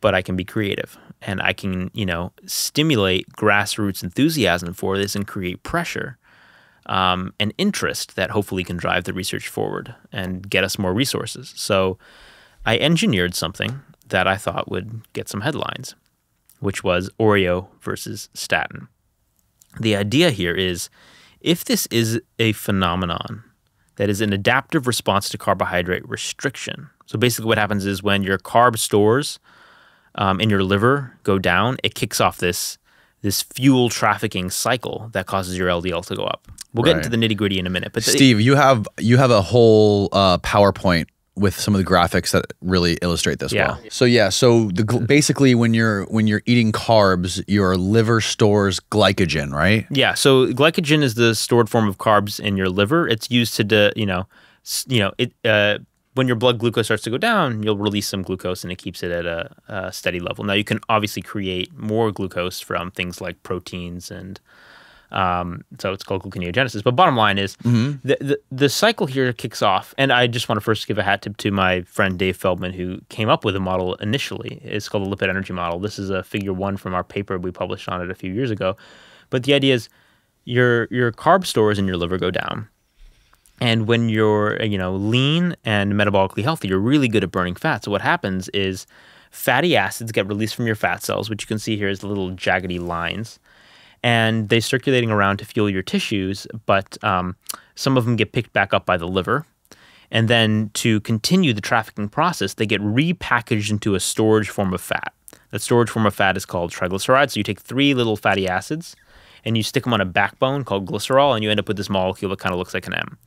but I can be creative and I can, you know, stimulate grassroots enthusiasm for this and create pressure um, and interest that hopefully can drive the research forward and get us more resources. So I engineered something that I thought would get some headlines, which was Oreo versus statin. The idea here is if this is a phenomenon that is an adaptive response to carbohydrate restriction, so basically what happens is when your carb stores um, in your liver go down, it kicks off this this fuel trafficking cycle that causes your LDL to go up. We'll get into the nitty gritty in a minute, but Steve, you have you have a whole uh, PowerPoint with some of the graphics that really illustrate this Yeah. well. So yeah, so the basically when you're when you're eating carbs, your liver stores glycogen, right? Yeah, so glycogen is the stored form of carbs in your liver. It's used to, you know, you know, it uh, when your blood glucose starts to go down, you'll release some glucose, and it keeps it at a, a steady level. Now you can obviously create more glucose from things like proteins and. Um, so it's called gluconeogenesis. But bottom line is the, the the cycle here kicks off, and I just want to first give a hat tip to my friend Dave Feldman, who came up with the model initially. It's called the lipid energy model. This is a figure one from our paper we published on it a few years ago. But the idea is your your carb stores in your liver go down. And when you're, you know, lean and metabolically healthy, you're really good at burning fat. So what happens is fatty acids get released from your fat cells, which you can see here as the little jaggedy lines, and they're circulating around to fuel your tissues. But um, some of them get picked back up by the liver, and then to continue the trafficking process, they get repackaged into a storage form of fat. That storage form of fat is called triglycerides. So you take three little fatty acids and you stick them on a backbone called glycerol, and you end up with this molecule that kind of looks like an M.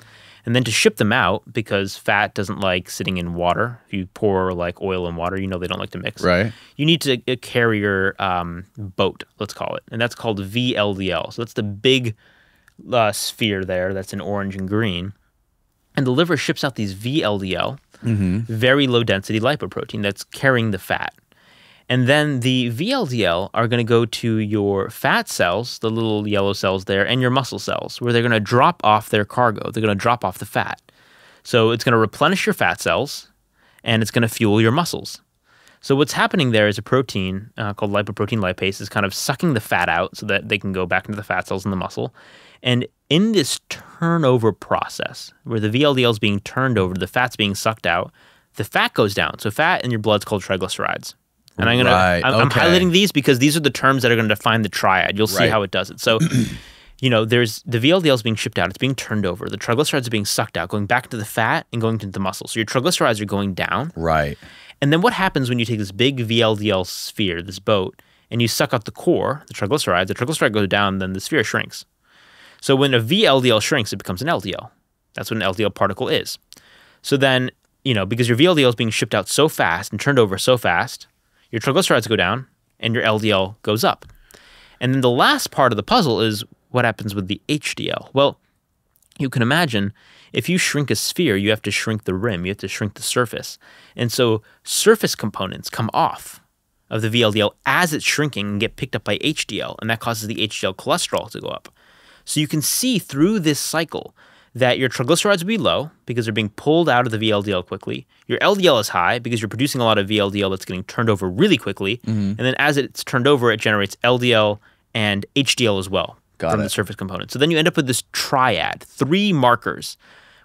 And then to ship them out, because fat doesn't like sitting in water, if you pour like oil and water, you know they don't like to mix. Right. You need to a carrier um, boat, let's call it, and that's called VLDL. So that's the big uh, sphere there that's in orange and green. And the liver ships out these VLDL, very low density lipoprotein that's carrying the fat. And then the VLDL are going to go to your fat cells, the little yellow cells there, and your muscle cells, where they're going to drop off their cargo. They're going to drop off the fat. So it's going to replenish your fat cells and it's going to fuel your muscles. So what's happening there is a protein uh, called lipoprotein lipase is kind of sucking the fat out so that they can go back into the fat cells in the muscle. And in this turnover process, where the VLDL is being turned over, the fat's being sucked out, the fat goes down. So fat in your blood is called triglycerides. And I'm gonna Right, I'm, I'm highlighting these because these are the terms that are going to define the triad. You'll see Right. how it does it. So you know, there's the VLDL is being shipped out, it's being turned over. The triglycerides are being sucked out, going back into the fat and going into the muscle. So your triglycerides are going down. Right. And then what happens when you take this big VLDL sphere, this boat, and you suck out the core, the triglycerides, the triglyceride goes down, then the sphere shrinks. So when a VLDL shrinks, it becomes an LDL. That's what an LDL particle is. So then you know, because your VLDL is being shipped out so fast and turned over so fast, your triglycerides go down and your LDL goes up. And then the last part of the puzzle is what happens with the HDL. Well, you can imagine if you shrink a sphere, you have to shrink the rim, you have to shrink the surface. And so surface components come off of the VLDL as it's shrinking and get picked up by HDL, and that causes the HDL cholesterol to go up. So you can see through this cycle that your triglycerides will be low because they're being pulled out of the VLDL quickly. Your LDL is high because you're producing a lot of VLDL that's getting turned over really quickly. Mm-hmm. And then as it's turned over, it generates LDL and HDL as well Got from it. the surface component. So then you end up with this triad, three markers,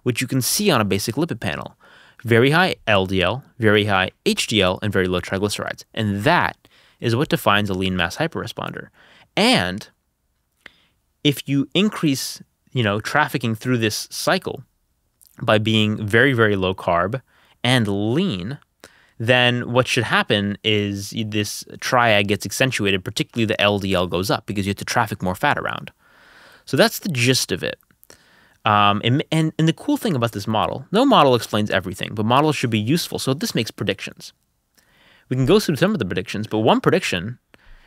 which you can see on a basic lipid panel. Very high LDL, very high HDL, and very low triglycerides. And that is what defines a lean mass hyperresponder. And if you increase, you know, trafficking through this cycle by being very, very low carb and lean, then what should happen is this triad gets accentuated, particularly the LDL goes up because you have to traffic more fat around. So that's the gist of it. Um, and, and, and the cool thing about this model, no model explains everything, but models should be useful. So this makes predictions. We can go through some of the predictions, but one prediction.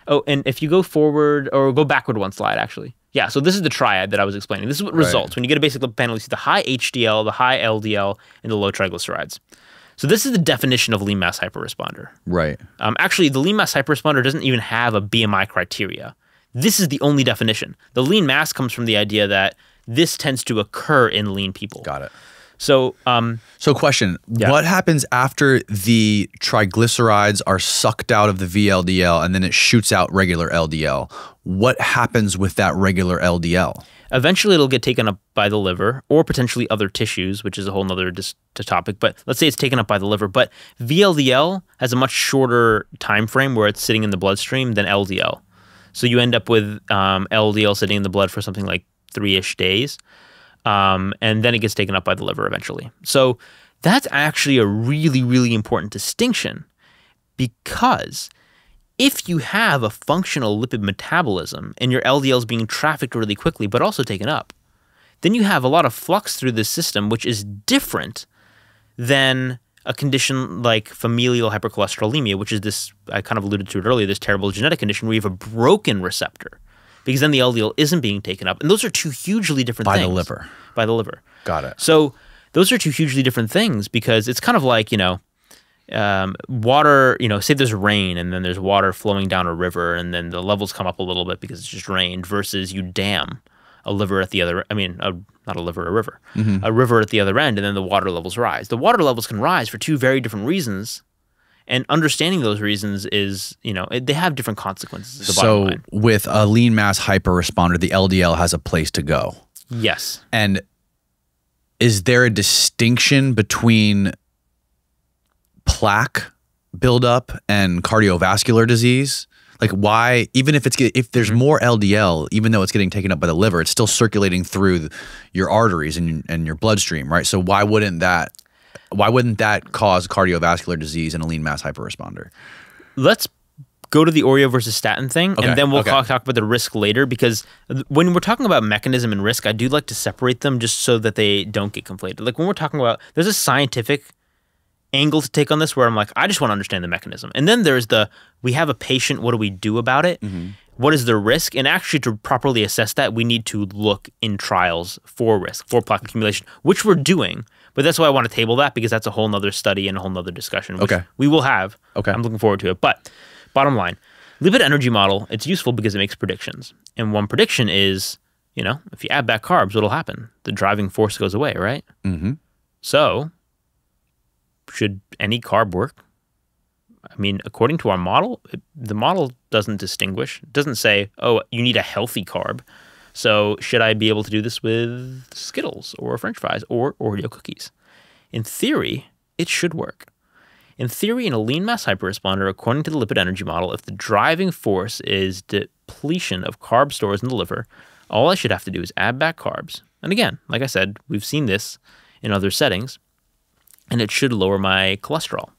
Oh, and if you go forward or go backward one slide, actually. Yeah, so this is the triad that I was explaining. This is what results. When you get a basic lipid panel, you see the high HDL, the high LDL, and the low triglycerides. So this is the definition of lean mass hyperresponder. Right. Um, actually, the lean mass hyperresponder doesn't even have a BMI criteria. This is the only definition. The lean mass comes from the idea that this tends to occur in lean people. Got it. So, um, So, question: Yeah. What happens after the triglycerides are sucked out of the VLDL and then it shoots out regular LDL? What happens with that regular LDL? eventually it'll get taken up by the liver or potentially other tissues, which is a whole nother dis- topic. But let's say it's taken up by the liver. But VLDL has a much shorter time frame where it's sitting in the bloodstream than LDL. So you end up with um, LDL sitting in the blood for something like three-ish days, um, and then it gets taken up by the liver eventually. So that's actually a really, really important distinction because if you have a functional lipid metabolism and your LDL is being trafficked really quickly, but also taken up, then you have a lot of flux through the system, which is different than a condition like familial hypercholesterolemia, which is this, I kind of alluded to it earlier, this terrible genetic condition where you have a broken receptor because then the LDL isn't being taken up. And those are two hugely different things By the liver. By the liver. Got it. So those are two hugely different things because it's kind of like, you know, um, water, you know, say there's rain and then there's water flowing down a river and then the levels come up a little bit because it's just rained versus you dam a liver at the other, I mean, a, not a liver, a river, a river at the other end and then the water levels rise. The water levels can rise for two very different reasons. And understanding those reasons is, you know, it, they have different consequences. The So, with a lean mass hyperresponder, the LDL has a place to go. Yes. And is there a distinction between plaque buildup and cardiovascular disease? Like why even if it's if there's mm-hmm. more LDL even though it's getting taken up by the liver it's still circulating through your arteries and and your bloodstream, right? So why wouldn't that why wouldn't that cause cardiovascular disease in a lean mass hyperresponder? let's go to the Oreo versus statin thing, Okay, and then we'll okay. talk, talk about the risk later. Because when we're talking about mechanism and risk, I do like to separate them just so that they don't get conflated. Like when we're talking about, there's a scientific angle to take on this where I'm like, I just want to understand the mechanism, and then there's the we have a patient, what do we do about it? Mm-hmm. What is the risk? And actually, to properly assess that, we need to look in trials for risk, for plaque accumulation, which we're doing. But that's why I want to table that because that's a whole nother study and a whole nother discussion, which Okay. we will have. Okay. I'm looking forward to it. But bottom line, lipid energy model, it's useful because it makes predictions. And one prediction is, you know, if you add back carbs, what'll happen? The driving force goes away, right? Mhm. So, should any carb work? I mean, according to our model, it, the model doesn't distinguish. It doesn't say, oh, you need a healthy carb. So, should I be able to do this with Skittles or French fries or Oreo cookies? In theory, it should work. In theory, in a lean mass hyperresponder, according to the lipid energy model, if the driving force is depletion of carb stores in the liver, all I should have to do is add back carbs. And again, like I said, we've seen this in other settings, and it should lower my cholesterol.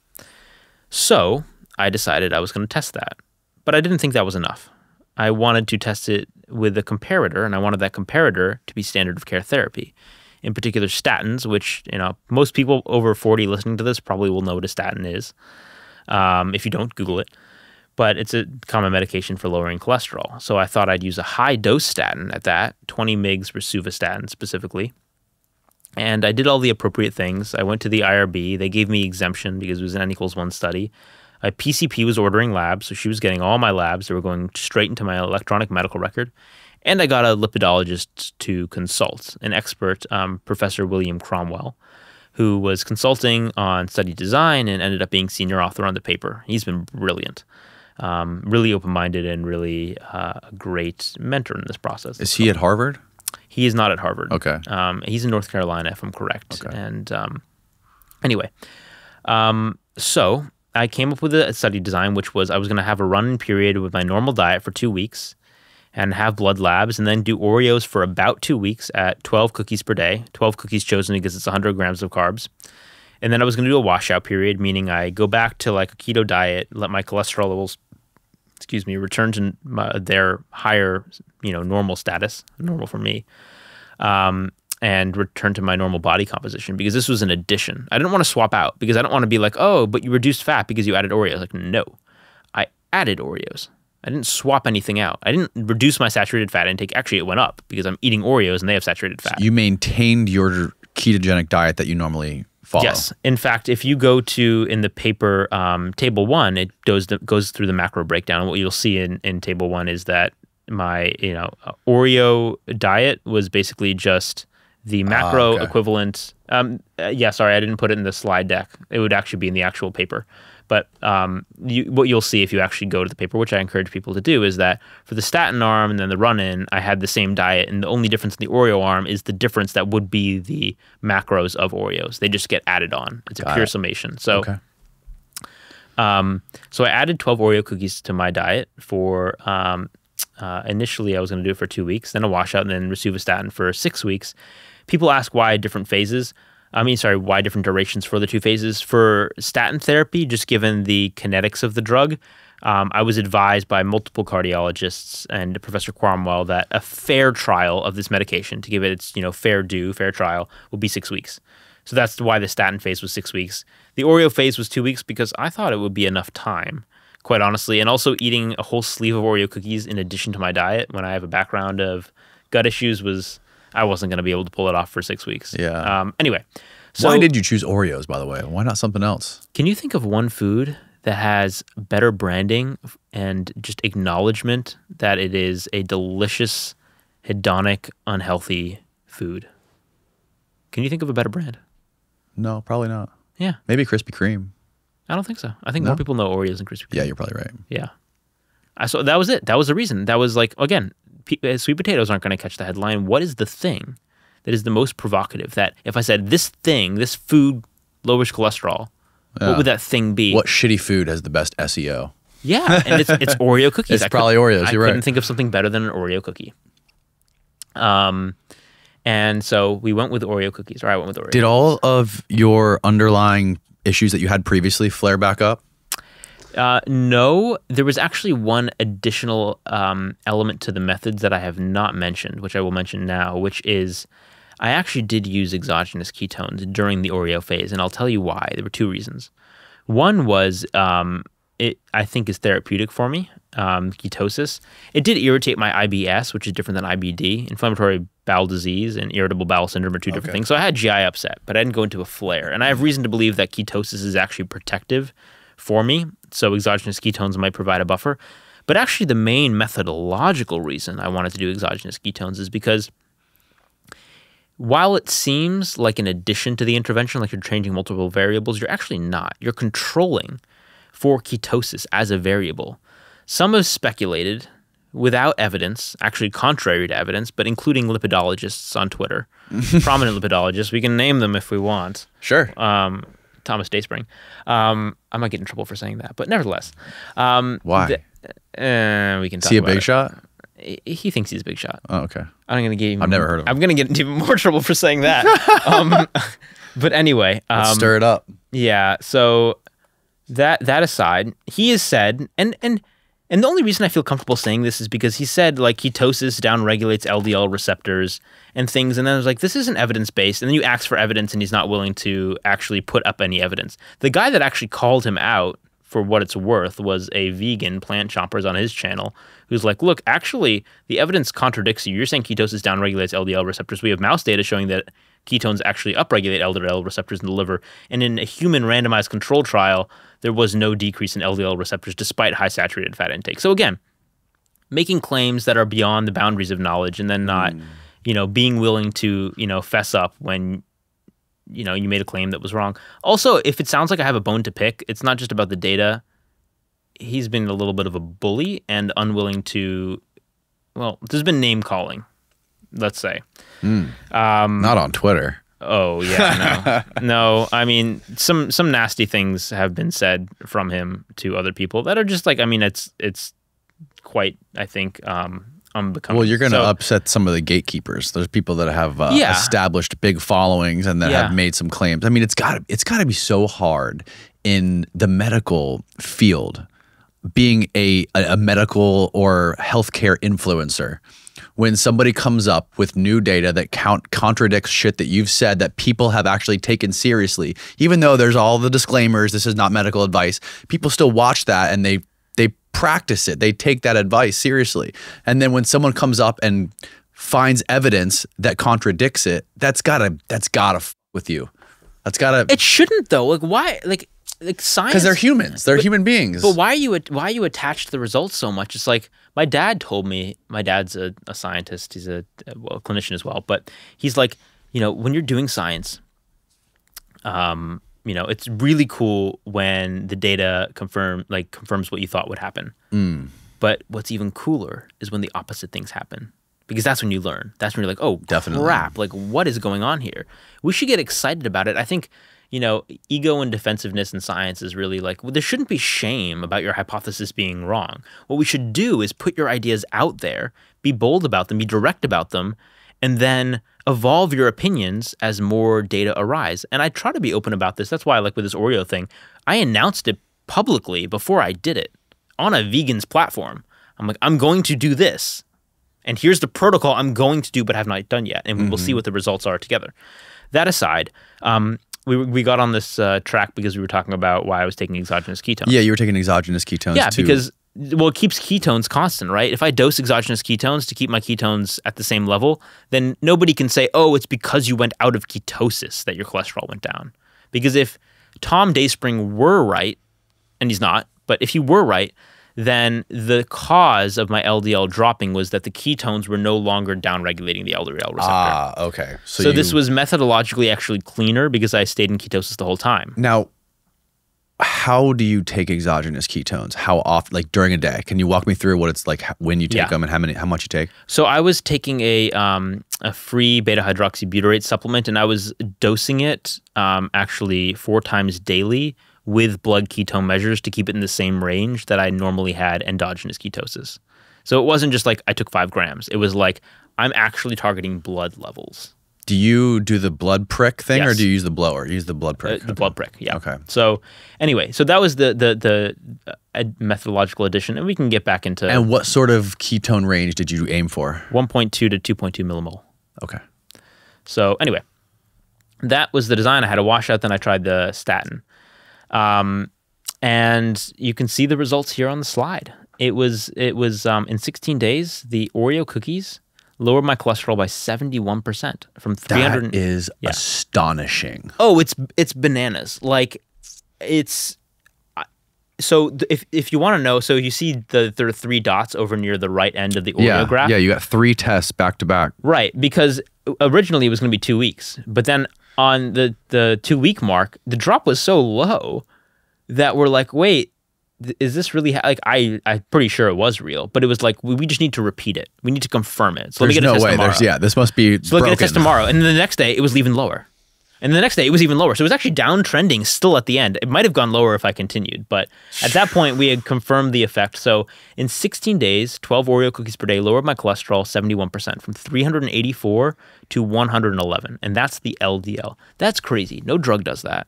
So I decided I was going to test that. But I didn't think that was enough. I wanted to test it with a comparator, and I wanted that comparator to be standard of care therapy. in particular statins, which you know most people over 40 listening to this probably will know what a statin is. Um, if you don't, Google it. But it's a common medication for lowering cholesterol. So I thought I'd use a high dose statin at that, 20 mgs rosuvastatin specifically. And I did all the appropriate things. I went to the IRB. They gave me exemption because it was an N equals one study. A PCP was ordering labs, so she was getting all my labs. They were going straight into my electronic medical record. And I got a lipidologist to consult, an expert, um, Professor William Cromwell, who was consulting on study design and ended up being senior author on the paper. He's been brilliant, um, really open minded, and really uh, a great mentor in this process. Is he at Harvard? He is not at Harvard. Okay. Um, he's in North Carolina, if I'm correct. Okay. And um, anyway, um, so I came up with a study design, which was I was going to have a run-in period with my normal diet for two weeks and have blood labs and then do Oreos for about two weeks at 12 cookies per day, 12 cookies chosen because it's 100 grams of carbs. And then I was going to do a washout period, meaning I go back to like a keto diet, let my cholesterol levels, excuse me, return to my, their higher, you know, normal status, normal for me, um, and return to my normal body composition because this was an addition. I didn't want to swap out because I don't want to be like, oh, but you reduced fat because you added Oreos. Like, no, I added Oreos. I didn't swap anything out. I didn't reduce my saturated fat intake. Actually, it went up because I'm eating Oreos and they have saturated fat. You maintained your ketogenic diet that you normally follow. Yes. In fact, if you go to in the paper um, table one, it goes goes through the macro breakdown. And what you'll see in, in table one is that my you know uh, Oreo diet was basically just the macro okay. equivalent. Um, uh, yeah, sorry, I didn't put it in the slide deck. It would actually be in the actual paper. But um, you, what you'll see if you actually go to the paper, which I encourage people to do, is that for the statin arm and then the run-in, I had the same diet, and the only difference in the Oreo arm is the difference that would be the macros of Oreos. They just get added on. It's a Got pure it. summation. So. Okay. Um, so I added 12 Oreo cookies to my diet for um, uh, initially I was going to do it for two weeks, then a washout, and then rosuvastatin for six weeks. People ask why different phases. I mean, sorry, why different durations for the two phases? For statin therapy, just given the kinetics of the drug, um, I was advised by multiple cardiologists and Professor Cromwell that a fair trial of this medication, to give it its you know fair due, fair trial, would be six weeks. So that's why the statin phase was six weeks. The Oreo phase was two weeks because I thought it would be enough time, quite honestly. And also eating a whole sleeve of Oreo cookies in addition to my diet when I have a background of gut issues was I wasn't going to be able to pull it off for six weeks. Yeah. Um, anyway, so Why did you choose Oreos, by the way? Why not something else? can you think of one food that has better branding and just acknowledgement that it is a delicious, hedonic, unhealthy food? Can you think of a better brand? No, probably not. Yeah, Maybe Krispy Kreme. I don't think so. I think No? more people know Oreos and Krispy Kreme. Yeah, you're probably right. Yeah. I so that was it. That was the reason. That was like again, sweet potatoes aren't going to catch the headline. What is the thing that is the most provocative? That if I said this thing, this food lowers cholesterol, Yeah. what would that thing be? What shitty food has the best SEO? Yeah, and it's it's Oreo cookies. It's I probably Oreos, I you're I couldn't right. think of something better than an Oreo cookie. Um, and so we went with Oreo cookies, or I went with Oreo. Did all of your underlying issues that you had previously flare back up? Uh, no, there was actually one additional um, element to the methods that I have not mentioned, which I will mention now, which is I actually did use exogenous ketones during the Oreo phase, and I'll tell you why. There were two reasons. One was um, it I think is therapeutic for me, um, ketosis. It did irritate my IBS, which is different than IBD. Inflammatory bowel disease and irritable bowel syndrome are two different Okay. things. So I had GI upset, but I didn't go into a flare. And I have reason to believe that ketosis is actually protective for me. So exogenous ketones might provide a buffer. But actually, the main methodological reason I wanted to do exogenous ketones is because while it seems like an addition to the intervention, like you're changing multiple variables, you're actually not. You're controlling for ketosis as a variable. Some have speculated without evidence, actually contrary to evidence, but including lipidologists on Twitter, prominent lipidologists. We can name them if we want. Sure. Um, Thomas Dayspring. Um, I might get in trouble for saying that, but nevertheless. Um, Why? the- uh, we can talk See a big it. shot? He- thinks he's a big shot. Oh, okay. I'm gonna get. Even, I've never heard of him. I'm gonna get into even more trouble for saying that. um, but anyway, um, stir it up. yeah. So that that aside, he has said, and and And the only reason I feel comfortable saying this is because he said like ketosis downregulates LDL receptors and things. And then I was like, this isn't evidence based. And then you ask for evidence and he's not willing to actually put up any evidence. The guy that actually called him out for what it's worth was a vegan Plant Chompers on his channel who's like, look, actually, the evidence contradicts you. You're saying ketosis downregulates LDL receptors. We have mouse data showing that ketones actually upregulate LDL receptors in the liver. And in a human randomized control trial, there was no decrease in LDL receptors despite high saturated fat intake. So again, making claims that are beyond the boundaries of knowledge and then not, mm. you know, being willing to, you know, fess up when you know you made a claim that was wrong. Also, if it sounds like I have a bone to pick, it's not just about the data. He's been a little bit of a bully and unwilling to. Well, there's been name calling. Let's say. Mm. Um, not on Twitter. Oh yeah, no, no. I mean, some some nasty things have been said from him to other people that are just like. I mean, it's it's quite. I think um, unbecoming. Well, you're going to so, upset some of the gatekeepers. There's people that have uh, yeah. established big followings and that yeah. have made some claims. I mean, it's got to it's got to be so hard in the medical field being a, a medical or healthcare influencer when somebody comes up with new data that count contradicts shit that you've said that people have actually taken seriously even though there's all the disclaimers this is not medical advice people still watch that and they they practice it. They take that advice seriously. And then when someone comes up and finds evidence that contradicts it, that's gotta that's gotta with you. That's gotta. It shouldn't though. Like why? Like like science. Because they're humans. They're but, human beings. But why are you why are you attached to the results so much? It's like my dad told me. My dad's a, a scientist. He's a, well, a clinician as well. But he's like, you know, when you're doing science, um, you know, it's really cool when the data confirm like confirms what you thought would happen. Mm. But what's even cooler is when the opposite things happen. Because that's when you learn. That's when you're like, oh, Definitely. crap. Like, what is going on here? We should get excited about it. I think, you know, ego and defensiveness in science is really like, well, there shouldn't be shame about your hypothesis being wrong. What we should do is put your ideas out there, be bold about them, be direct about them, and then evolve your opinions as more data arise. And I try to be open about this. That's why, like with this Oreo thing, I announced it publicly before I did it on a vegan's platform. I'm like, I'm going to do this. And here's the protocol I'm going to do, but have not done yet. And mm-hmm. we'll see mm-hmm. what the results are together. That aside, um, we, we got on this uh, track because we were talking about why I was taking exogenous ketones. Yeah, you were taking exogenous ketones. Yeah, too. because well, it keeps ketones constant, right? If I dose exogenous ketones to keep my ketones at the same level, then nobody can say, oh, it's because you went out of ketosis that your cholesterol went down. Because if Tom Dayspring were right, and he's not, but if he were right, then the cause of my LDL dropping was that the ketones were no longer downregulating the LDL receptor. Ah, okay. So, so you... this was methodologically actually cleaner because I stayed in ketosis the whole time. Now, how do you take exogenous ketones? How often, like during a day? Can you walk me through what it's like when you take yeah. them and how many, how much you take? So I was taking a um, a free beta hydroxybutyrate supplement, and I was dosing it um, actually four times daily with blood ketone measures to keep it in the same range that I normally had endogenous ketosis. So it wasn't just like I took five grams. It was like I'm actually targeting blood levels. Do you do the blood prick thing, yes. or do you use the blower? You use the blood prick. Uh, the okay. blood prick. Yeah. Okay. So anyway, so that was the the the uh, methodological addition, and we can get back into. And what sort of ketone range did you aim for? One point two to two point two millimole. Okay. So anyway, that was the design. I had a washout, then I tried the statin, um, and you can see the results here on the slide. It was it was um, in 16 days. The Oreo cookies lowered my cholesterol by 71% from 300 That is yeah. astonishing. Oh, it's it's bananas. Like it's so if if you want to know, so you see the there are three dots over near the right end of the Oreo yeah, graph. Yeah, you got three tests back to back. Right, because originally it was going to be 2 weeks, but then on the the 2 week mark, the drop was so low that we're like, "Wait, is this really ha- like I I'm pretty sure it was real, but it was like we, we just need to repeat it. We need to confirm it. So There's let me get a no test way. tomorrow. There's, yeah, this must be. So let me get a test tomorrow, and then the next day it was even lower, and the next day it was even lower. So it was actually downtrending still at the end. It might have gone lower if I continued, but at that point we had confirmed the effect. So in 16 days, 12 Oreo cookies per day lowered my cholesterol 71% from 384 to 111, and that's the LDL. That's crazy. No drug does that.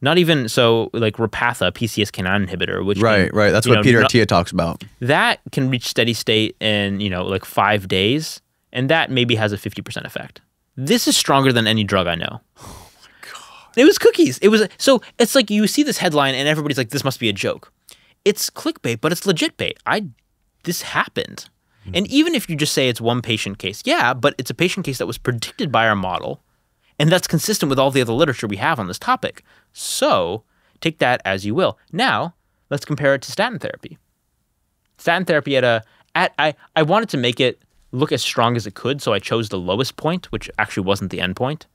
Not even so, like Repatha, PCSK9 inhibitor, which can, Right, right. That's what know, Peter Attia talks about. that can reach steady state in you know like five days, and that maybe has a fifty percent effect. This is stronger than any drug I know. Oh my god! It was cookies. It was so it's like you see this headline and everybody's like, "This must be a joke." It's clickbait, but it's legit bait. I this happened, hmm. and even if you just say it's one patient case, yeah, but it's a patient case that was predicted by our model, and that's consistent with all the other literature we have on this topic. So take that as you will. Now let's compare it to statin therapy statin therapy at a at I I wanted to make it look as strong as it could, so I chose the lowest point, which actually wasn't the end point.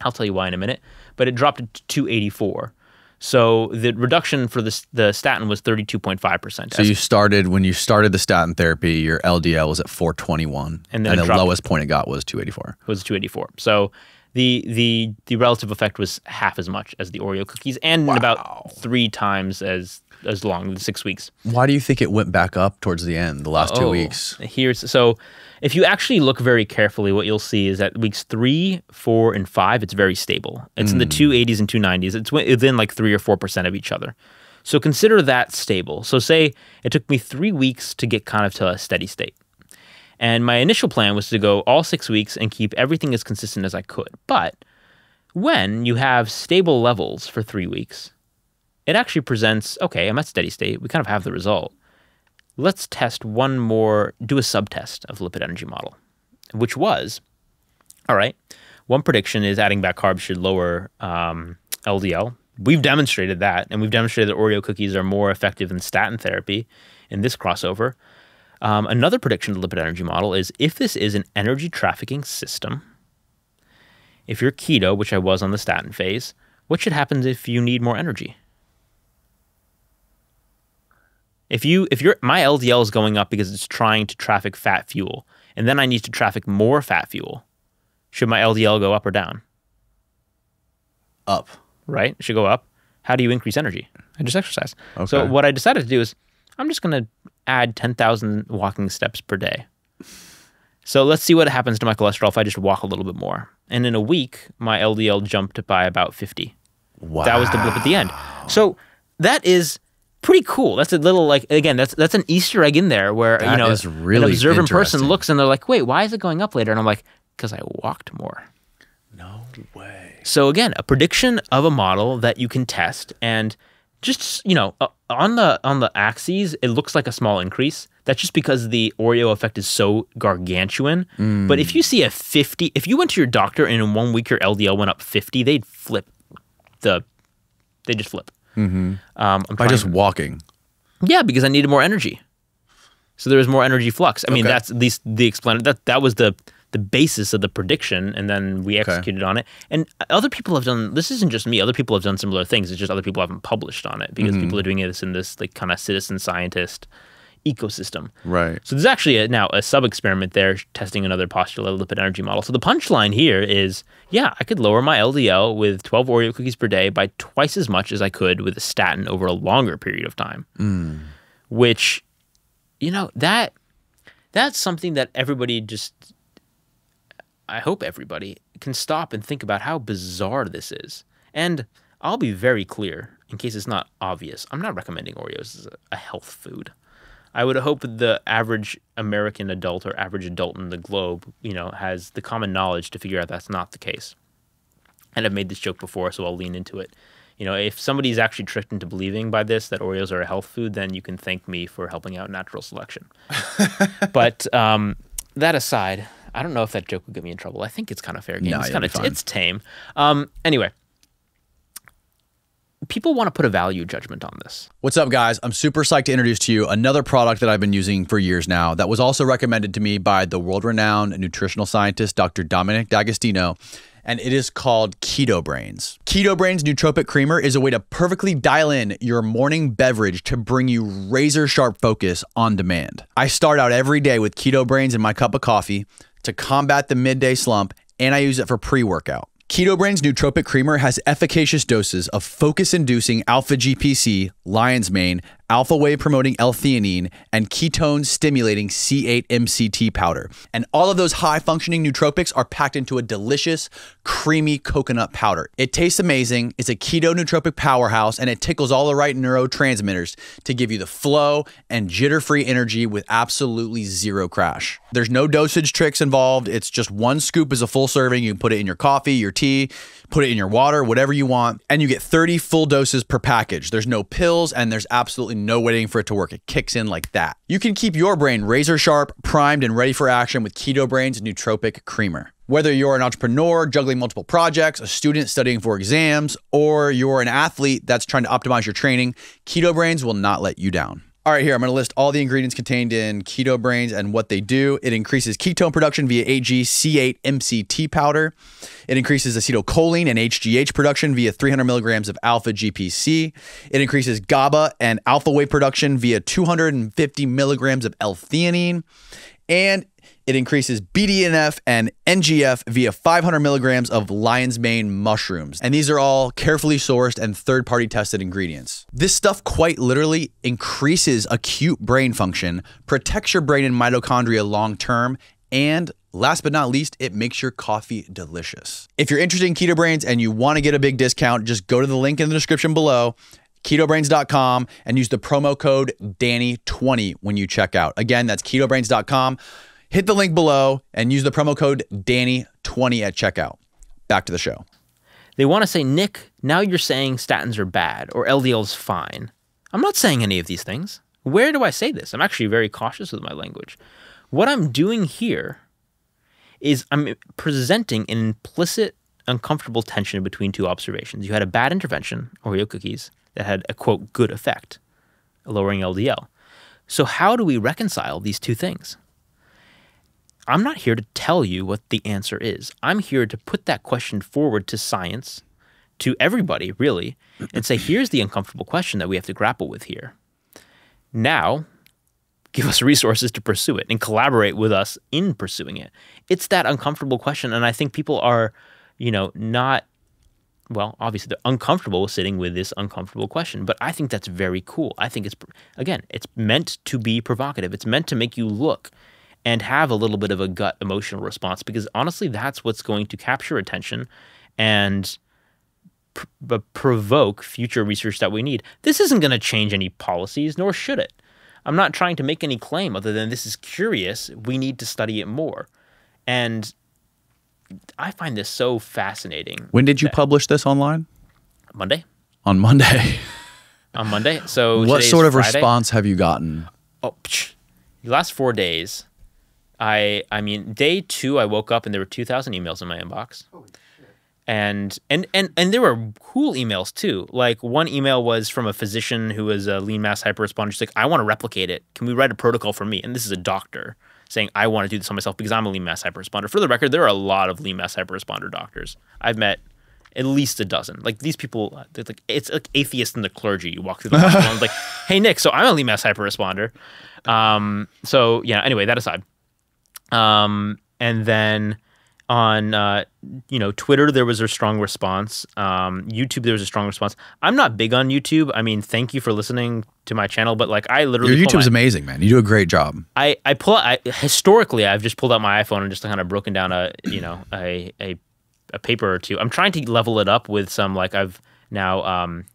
I'll tell you why in a minute. But it dropped to 284. So the reduction for the the statin was 32.5 percent. So you started when you started the statin therapy, your LDL was at 421, And then it the lowest point it got was 284. It was 284. So the the the relative effect was half as much as the Oreo cookies, and about three times as as long, as six weeks. Why do you think it went back up towards the end, the last two Oh, weeks? Here's so if you actually look very carefully, what you'll see is that weeks three, four, and five, it's very stable. It's in the hmm. 280s and 290s. It's within like three or four percent of each other. So consider that stable. So say it took me three weeks to get kind of to a steady state. And my initial plan was to go all six weeks and keep everything as consistent as I could. But when you have stable levels for three weeks, it actually presents okay, I'm at steady state. We kind of have the result let's test one more, do a subtest of lipid energy model, which was, all right, one prediction is adding back carbs should lower um, LDL. We've demonstrated that, and we've demonstrated that Oreo cookies are more effective than statin therapy in this crossover. Um, another prediction of the lipid energy model is if this is an energy trafficking system, if you're keto, which I was on the statin phase, what should happen if you need more energy? If you if your my LDL is going up because it's trying to traffic fat fuel, and then I need to traffic more fat fuel, should my LDL go up or down? Up. Right? It should go up. How do you increase energy? I just exercise. Okay. So what I decided to do is I'm just going to add 10,000 walking steps per day. So let's see what happens to my cholesterol if I just walk a little bit more. And in a week, my LDL jumped by about 50. Wow. That was the blip at the end. So that is pretty cool. That's a little like again, that's that's an Easter egg in there where you know really an observant person looks and they're like, wait, why is it going up later? And I'm like, because I walked more. No way. So again, a prediction of a model that you can test, and just you know, uh, on the on the axes, it looks like a small increase. That's just because the Oreo effect is so gargantuan. But if you see a fifty, if you went to your doctor and in one week your LDL went up fifty, they'd flip the, they just flip. Mm-hmm. Um, I'm By just walking. yeah, because I needed more energy. So there was more energy flux. I mean, Okay. that's at least the explain that that was the the basis of the prediction, and then we executed on it. And other people have done. This isn't just me. Other people have done similar things. It's just other people haven't published on it because people are doing this in this like kind of citizen scientist ecosystem. Right. So there's actually a, now a sub experiment there testing another postular lipid energy model. So the punchline here is, yeah, I could lower my LDL with 12 Oreo cookies per day by twice as much as I could with a statin over a longer period of time. Mm. Which, you know, that that's something that everybody just I hope everybody can stop and think about how bizarre this is. And I'll be very clear in case it's not obvious. I'm not recommending Oreos as a health food. I would hope the average American adult or average adult in the globe, you know, has the common knowledge to figure out that's not the case. And I've made this joke before, so I'll lean into it. You know, if somebody's actually tricked into believing by this that Oreos are a health food, then you can thank me for helping out natural selection. but um, that aside, I don't know if that joke would get me in trouble. I think it's kind of fair game. Nah, it's kind of it's tame. Um, anyway, people want to put a value judgment on this. What's up, guys? I'm super psyched to introduce to you another product that I've been using for years now that was also recommended to me by the world renowned nutritional scientist, Dr. Dominic D'Agostino. And it is called KetoBrainz. Keto Brains Nootropic Creamer is a way to perfectly dial in your morning beverage to bring you razor sharp focus on demand. I start out every day with KetoBrainz in my cup of coffee to combat the midday slump, and I use it for pre workout. KetoBrainz Nootropic Creamer has efficacious doses of focus inducing alpha GPC, lion's mane, alpha wave promoting L-theanine, and ketone stimulating C8-MCT powder. And all of those high functioning nootropics are packed into a delicious, creamy coconut powder. It tastes amazing. It's a keto nootropic powerhouse and it tickles all the right neurotransmitters to give you the flow and jitter-free energy with absolutely zero crash. There's no dosage tricks involved. It's just one scoop is a full serving. You can put it in your coffee, your tea, put it in your water, whatever you want, and you get 30 full doses per package. There's no pills and there's absolutely no waiting for it to work. It kicks in like that. You can keep your brain razor sharp, primed, and ready for action with KetoBrainz Nootropic Creamer. Whether you're an entrepreneur juggling multiple projects, a student studying for exams, or you're an athlete that's trying to optimize your training, KetoBrainz will not let you down. All right, here, I'm going to list all the ingredients contained in KetoBrainz and what they do. It increases ketone production via AGC8-MCT powder. It increases acetylcholine and HGH production via 300 milligrams of alpha GPC. It increases GABA and alpha wave production via 250 milligrams of L-theanine. And it increases BDNF and NGF via 500 milligrams of lion's mane mushrooms. And these are all carefully sourced and third party tested ingredients. This stuff quite literally increases acute brain function, protects your brain and mitochondria long term, and last but not least, it makes your coffee delicious. If you're interested in KetoBrainz and you want to get a big discount, just go to the link in the description below ketobrainz.com and use the promo code Danny20 when you check out. Again, that's ketobrainz.com hit the link below and use the promo code Danny20 at checkout. Back to the show. They want to say, Nick, now you're saying statins are bad or LDL is fine. I'm not saying any of these things. Where do I say this? I'm actually very cautious with my language. What I'm doing here is I'm presenting an implicit, uncomfortable tension between two observations. You had a bad intervention, Oreo cookies, that had a quote, good effect, lowering LDL. So, how do we reconcile these two things? I'm not here to tell you what the answer is. I'm here to put that question forward to science, to everybody, really, and say, here's the uncomfortable question that we have to grapple with here. Now, give us resources to pursue it and collaborate with us in pursuing it. It's that uncomfortable question. And I think people are, you know, not, well, obviously they're uncomfortable sitting with this uncomfortable question, but I think that's very cool. I think it's, again, it's meant to be provocative, it's meant to make you look and have a little bit of a gut emotional response because honestly, that's what's going to capture attention and pr- provoke future research that we need. This isn't going to change any policies, nor should it. I'm not trying to make any claim other than this is curious. We need to study it more. And I find this so fascinating. When did you publish this online? Monday. On Monday. On Monday. So what sort of Friday. response have you gotten? Oh, psh, the last four days, I I mean, day two, I woke up and there were two thousand emails in my inbox. And, and and and there were cool emails too. Like one email was from a physician who was a lean mass hyperresponder. She's like, "I want to replicate it. Can we write a protocol for me?" And this is a doctor saying, "I want to do this on myself because I'm a lean mass hyperresponder." For the record, there are a lot of lean mass hyperresponder doctors. I've met at least a dozen. Like these people, like it's like atheists in the clergy. You walk through the hospital and like, "Hey Nick, so I'm a lean mass hyperresponder." Um, so yeah. Anyway, that aside, um, and then on uh, you know Twitter there was a strong response. Um, YouTube there was a strong response. I'm not big on YouTube. I mean, thank you for listening to my channel, but like I literally your YouTube's my, amazing, man. You do a great job. I I pull I, historically I've just pulled out my iPhone and just kind of broken down a you know a a a paper or two. I'm trying to level it up with some like I've now um,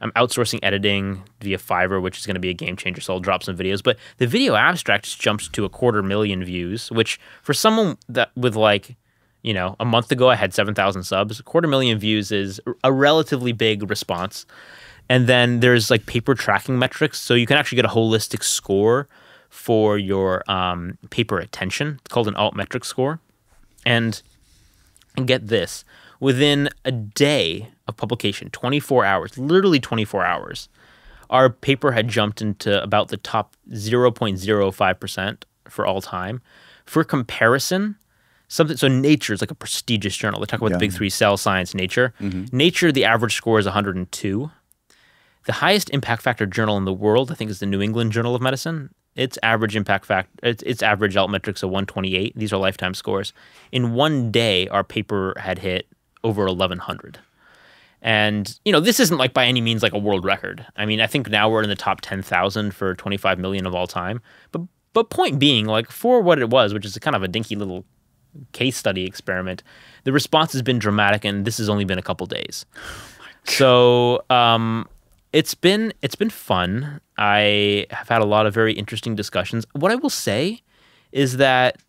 I'm outsourcing editing via Fiverr, which is going to be a game changer. So I'll drop some videos. But the video abstract jumps to a quarter million views, which for someone that with like, you know, a month ago I had 7,000 subs, a quarter million views is a relatively big response. And then there's like paper tracking metrics. So you can actually get a holistic score for your um, paper attention. It's called an alt metric score. And, and get this within a day of publication, 24 hours, literally 24 hours, our paper had jumped into about the top 0.05% for all time. For comparison, something so Nature is like a prestigious journal. They talk about yeah. the big three: Cell, Science, Nature. Mm-hmm. Nature, the average score is 102. The highest impact factor journal in the world, I think, is the New England Journal of Medicine. Its average impact fact, its, its average altmetrics of 128. These are lifetime scores. In one day, our paper had hit over 1100. And you know, this isn't like by any means like a world record. I mean, I think now we're in the top ten thousand for twenty five million of all time. But but point being, like for what it was, which is a kind of a dinky little case study experiment, the response has been dramatic, and this has only been a couple days. so um, it's been it's been fun. I have had a lot of very interesting discussions. What I will say is that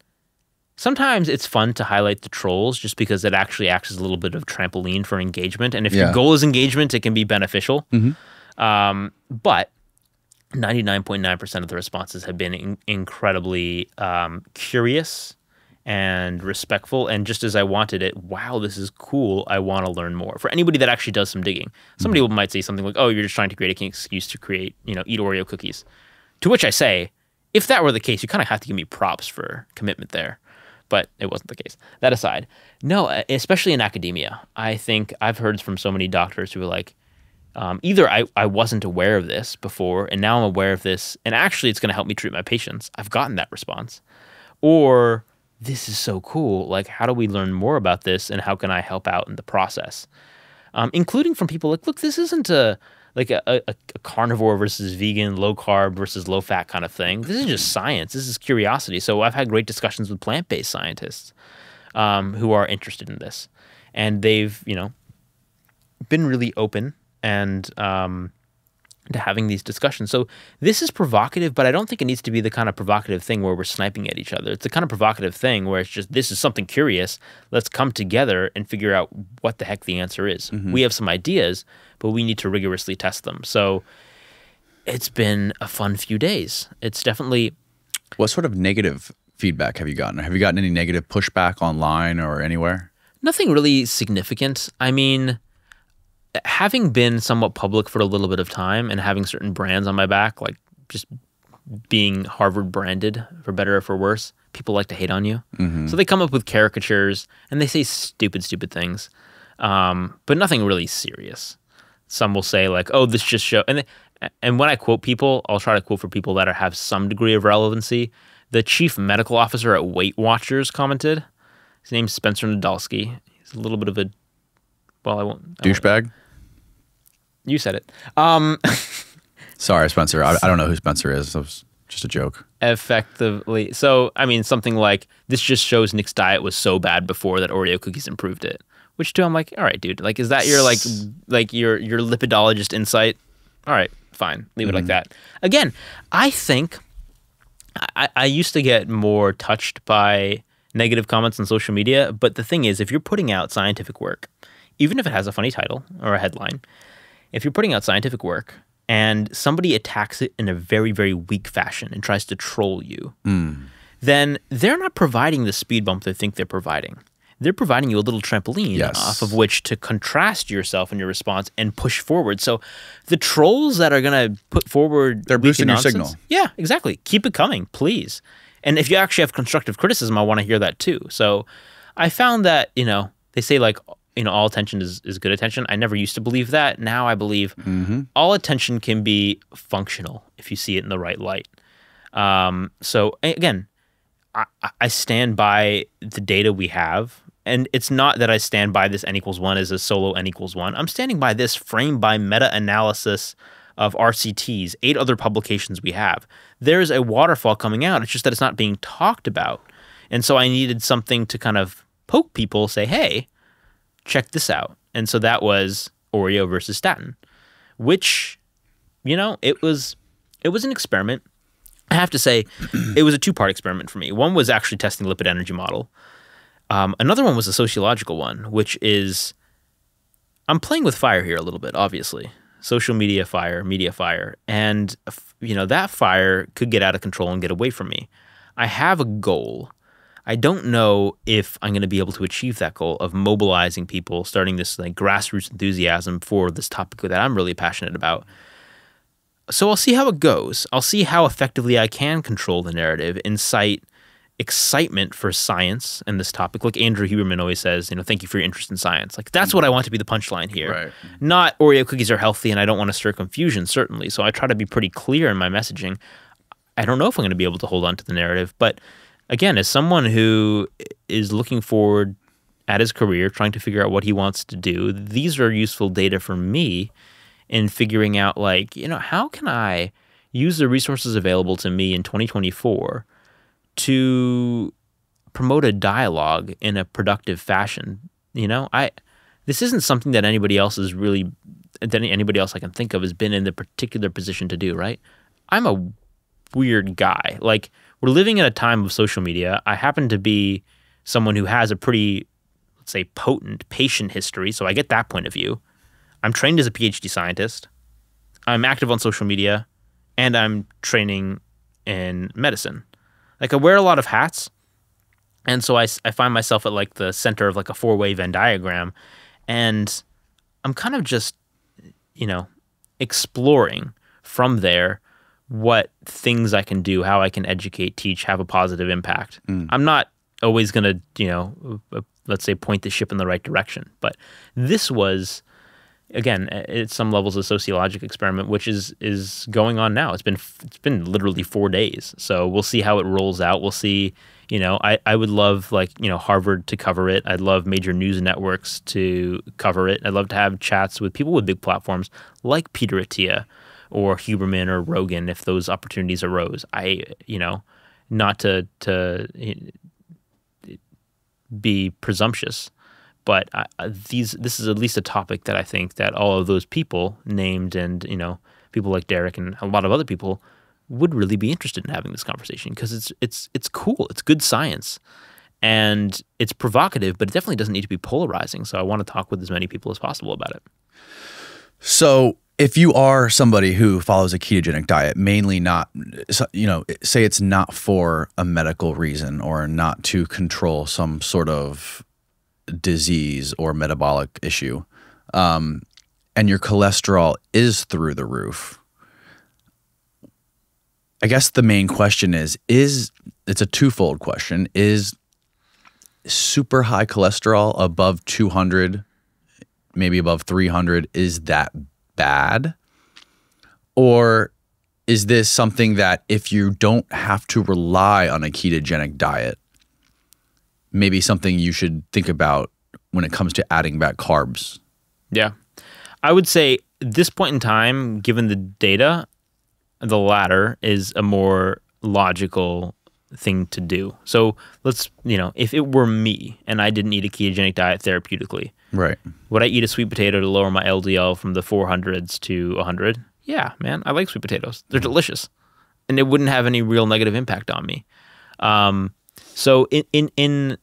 sometimes it's fun to highlight the trolls just because it actually acts as a little bit of trampoline for engagement. And if Yeah. your goal is engagement, it can be beneficial. Mhm. Um, but 99.9% of the responses have been in- incredibly um, curious and respectful. And just as I wanted it, wow, this is cool. I want to learn more. For anybody that actually does some digging, somebody might say something like, oh, you're just trying to create an excuse to create, you know, eat Oreo cookies. To which I say, if that were the case, you kind of have to give me props for commitment there. But it wasn't the case. That aside, no, especially in academia, I think I've heard from so many doctors who are like, um, either I, I wasn't aware of this before and now I'm aware of this, and actually it's going to help me treat my patients. I've gotten that response. Or this is so cool. Like, how do we learn more about this and how can I help out in the process? Um, including from people like, look, this isn't a like a, a, a carnivore versus vegan, low carb versus low fat kind of thing. This is just science. This is curiosity. So I've had great discussions with plant based scientists um, who are interested in this, and they've you know been really open and um, to having these discussions. So this is provocative, but I don't think it needs to be the kind of provocative thing where we're sniping at each other. It's the kind of provocative thing where it's just this is something curious. Let's come together and figure out what the heck the answer is. Mm-hmm. We have some ideas, but we need to rigorously test them. So it's been a fun few days. It's definitely What sort of negative feedback have you gotten? Have you gotten any negative pushback online or anywhere? Nothing really significant. I mean, having been somewhat public for a little bit of time and having certain brands on my back, like just being Harvard branded, for better or for worse, people like to hate on you. So they come up with caricatures and they say stupid, stupid things, um, but nothing really serious. Some will say like, "Oh, this just show," and they, and when I quote people, I'll try to quote for people that are, have some degree of relevancy. The chief medical officer at Weight Watchers commented. His name's Spencer Nadolsky. He's a little bit of a well, I won't. Douchebag? You said it. Um, Sorry, Spencer. I, I don't know who Spencer is. That was just a joke. effectively. So, I mean, something like this just shows Nick's diet was so bad before that Oreo cookies improved it. Which too, I'm like, all right, dude. Like, is that your like like your your lipidologist insight? All right, fine, leave it like that. Again, I think I, I used to get more touched by negative comments on social media, but the thing is, if you're putting out scientific work, even if it has a funny title or a headline, if you're putting out scientific work and somebody attacks it in a very, very weak fashion and tries to troll you, hmm. then they're not providing the speed bump they think they're providing. They're providing you a little trampoline Yes. off of which to contrast yourself and your response and push forward. So the trolls that are going to put forward They're boosting your signal. Yeah, exactly. Keep it coming, please. And if you actually have constructive criticism, I want to hear that too. So I found that, you know, they say like, you know, all attention is, is good attention. I never used to believe that. Now I believe all attention can be functional if you see it in the right light. Um, so again, I, I- I stand by the data we have. And it's not that I stand by this n equals one as a solo n equals one. I'm standing by this frame by meta analysis of RCTs, eight other publications we have. There's a waterfall coming out. It's just that it's not being talked about. And so I needed something to kind of poke people, say, hey, check this out. And so that was Oreo versus statin, which, you know, it was it was an experiment. I have to say, it was a two part experiment for me. One was actually testing the lipid energy model. Um, another one was a sociological one, which is I'm playing with fire here a little bit, obviously. Social media fire, media fire. And, you know, that fire could get out of control and get away from me. I have a goal. I don't know if I'm going to be able to achieve that goal of mobilizing people, starting this like grassroots enthusiasm for this topic that I'm really passionate about. So I'll see how it goes. I'll see how effectively I can control the narrative, incite excitement for science and this topic. Like Andrew Huberman always says, you know, thank you for your interest in science. Like that's what I want to be the punchline here. Right. Not Oreo cookies are healthy and I don't want to stir confusion, certainly. So I try to be pretty clear in my messaging. I don't know if I'm going to be able to hold on to the narrative, but again, as someone who is looking forward at his career, trying to figure out what he wants to do. These are useful data for me in figuring out, like, you know, how can I use the resources available to me in 2024 to promote a dialogue in a productive fashion? You know, I this isn't something that anybody else is really that anybody else I can think of has been in the particular position to do, right? I'm a weird guy. Like we're living in a time of social media. I happen to be someone who has a pretty, let's say, potent patient history. So I get that point of view. I'm trained as a PhD scientist. I'm active on social media, and I'm training in medicine. Like I wear a lot of hats, and so I, I find myself at like the center of like a four way Venn diagram, and I'm kind of just, you know, exploring from there what things I can do, how I can educate, teach, have a positive impact. Mm. I'm not always going to, you know, uh, let's say point the ship in the right direction, but this was again at some levels a sociologic experiment which is is going on now. It's been it's been literally 4 days. So we'll see how it rolls out. We'll see you know I, I would love like you know harvard to cover it. I'd love major news networks to cover it. I'd love to have chats with people with big platforms like peter attia or Huberman or Rogan if those opportunities arose. I, you know, not to to eh, be presumptuous, but I, these this is at least a topic that I think that all of those people named and you know people like Derek and a lot of other people would really be interested in having this conversation because it's it's it's cool. It's good science. And it's provocative, but it definitely doesn't need to be polarizing. So I want to talk with as many people as possible about it. So if you are somebody who follows a ketogenic diet, mainly not, you know, say it's not for a medical reason or not to control some sort of disease or metabolic issue, um, and your cholesterol is through the roof, I guess the main question is: is it's a twofold question? Is super high cholesterol above 200, maybe above 300, is that bad? Or is this something that if you don't have to rely on a ketogenic diet, maybe something you should think about when it comes to adding back carbs? Yeah. I would say this point in time, given the data, the latter is a more logical thing to do. So let's, you know, if it were me and I didn't eat a ketogenic diet therapeutically, Right. Would I eat a sweet potato to lower my LDL from the 400s to 100? Yeah, man. I like sweet potatoes. They're delicious. And it wouldn't have any real negative impact on me. Um, so in, in, in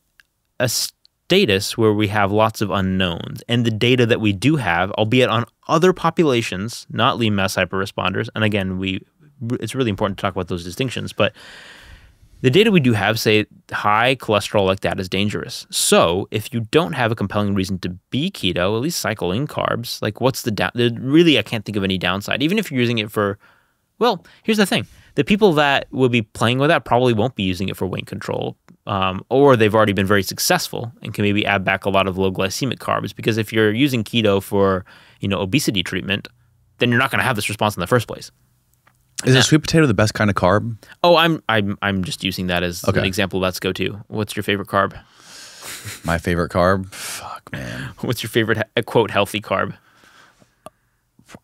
a status where we have lots of unknowns and the data that we do have, albeit on other populations, not lean mass hyperresponders, and again, we it's really important to talk about those distinctions, but the data we do have say high cholesterol like that is dangerous. So if you don't have a compelling reason to be keto, at least cycle in carbs. Like what's the down? Really, I can't think of any downside. Even if you're using it for, well, here's the thing: the people that will be playing with that probably won't be using it for weight control, um, or they've already been very successful and can maybe add back a lot of low glycemic carbs. Because if you're using keto for, you know, obesity treatment, then you're not going to have this response in the first place. Is a sweet potato the best kind of carb? Oh, I'm I'm I'm just using that as okay. an example. Let's go to. What's your favorite carb? My favorite carb? Fuck, man. What's your favorite quote healthy carb?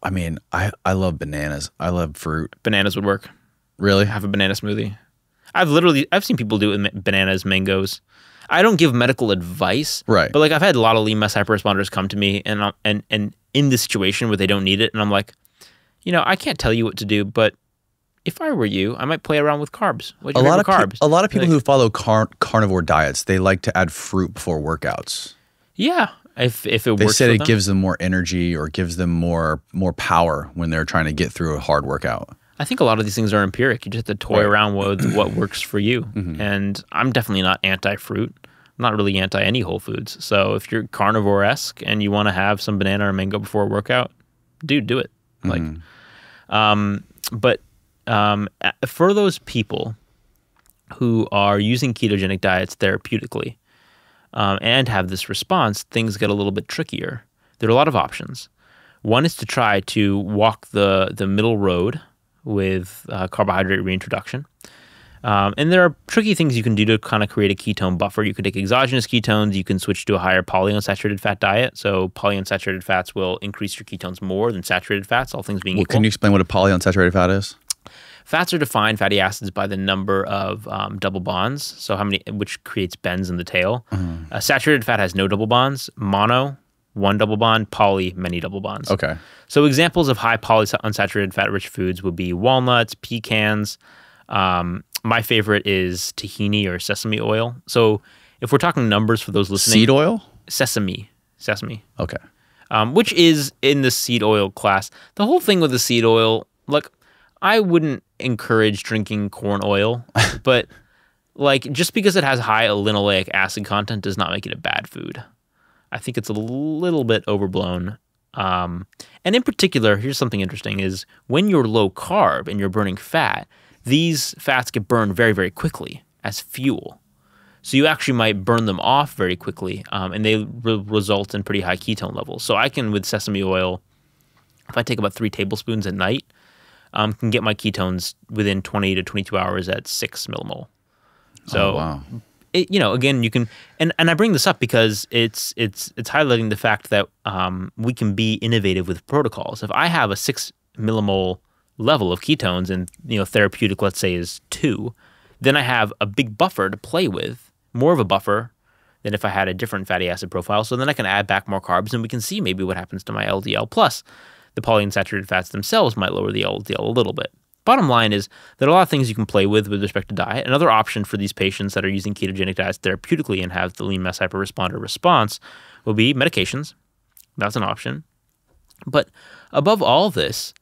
I mean, I I love bananas. I love fruit. Bananas would work. Really? Have a banana smoothie. I've literally I've seen people do it with bananas, mangoes. I don't give medical advice, right? But like I've had a lot of lean mass hyperresponders come to me and and and in the situation where they don't need it, and I'm like, you know, I can't tell you what to do, but if I were you, I might play around with carbs. A lot of carbs. a lot of people like, who follow car- carnivore diets, they like to add fruit before workouts. Yeah, if if it works. they said it them. gives them more energy or gives them more more power when they're trying to get through a hard workout. I think a lot of these things are empiric. You just have to toy right. around with what works for you. Mm-hmm. And I'm definitely not anti-fruit. I'm not really anti any whole foods. So if you're carnivore esque and you want to have some banana or mango before a workout, dude, do it. Like, mm-hmm. um, but um, for those people who are using ketogenic diets therapeutically um, and have this response, things get a little bit trickier. There are a lot of options. One is to try to walk the the middle road with uh, carbohydrate reintroduction. Um, and there are tricky things you can do to kind of create a ketone buffer. You can take exogenous ketones. You can switch to a higher polyunsaturated fat diet. So polyunsaturated fats will increase your ketones more than saturated fats, all things being Well, equal. can you explain what a polyunsaturated fat is? Fats are defined fatty acids by the number of um, double bonds. So how many, which creates bends in the tail. Uh, saturated fat has no double bonds. Mono, one double bond. Poly, many double bonds. Okay. So examples of high polyunsaturated fat-rich foods would be walnuts, pecans. Um, my favorite is tahini or sesame oil. So if we're talking numbers for those listening, Seed oil? sesame, sesame, Okay. um, which is in the seed oil class. The whole thing with the seed oil, look, I wouldn't encourage drinking corn oil, but like just because it has high linoleic acid content does not make it a bad food. I think it's a little bit overblown. Um, and in particular, here's something interesting: is when you're low carb and you're burning fat, these fats get burned very, very quickly as fuel. So you actually might burn them off very quickly, um, and they re- result in pretty high ketone levels. So I can, with sesame oil, if I take about three tablespoons at night, um, can get my ketones within 20 to 22 hours at six millimole. So oh, wow. it, you know, again, you can, and, and I bring this up because it's it's it's highlighting the fact that um, we can be innovative with protocols. If I have a six millimole level of ketones and you know therapeutic, let's say, is two, then I have a big buffer to play with, more of a buffer than if I had a different fatty acid profile. So then I can add back more carbs, and we can see maybe what happens to my LDL. Plus, the polyunsaturated fats themselves might lower the LDL a little bit. Bottom line is there are a lot of things you can play with with respect to diet. Another option for these patients that are using ketogenic diets therapeutically and have the lean mass hyperresponder response will be medications. That's an option. But above all this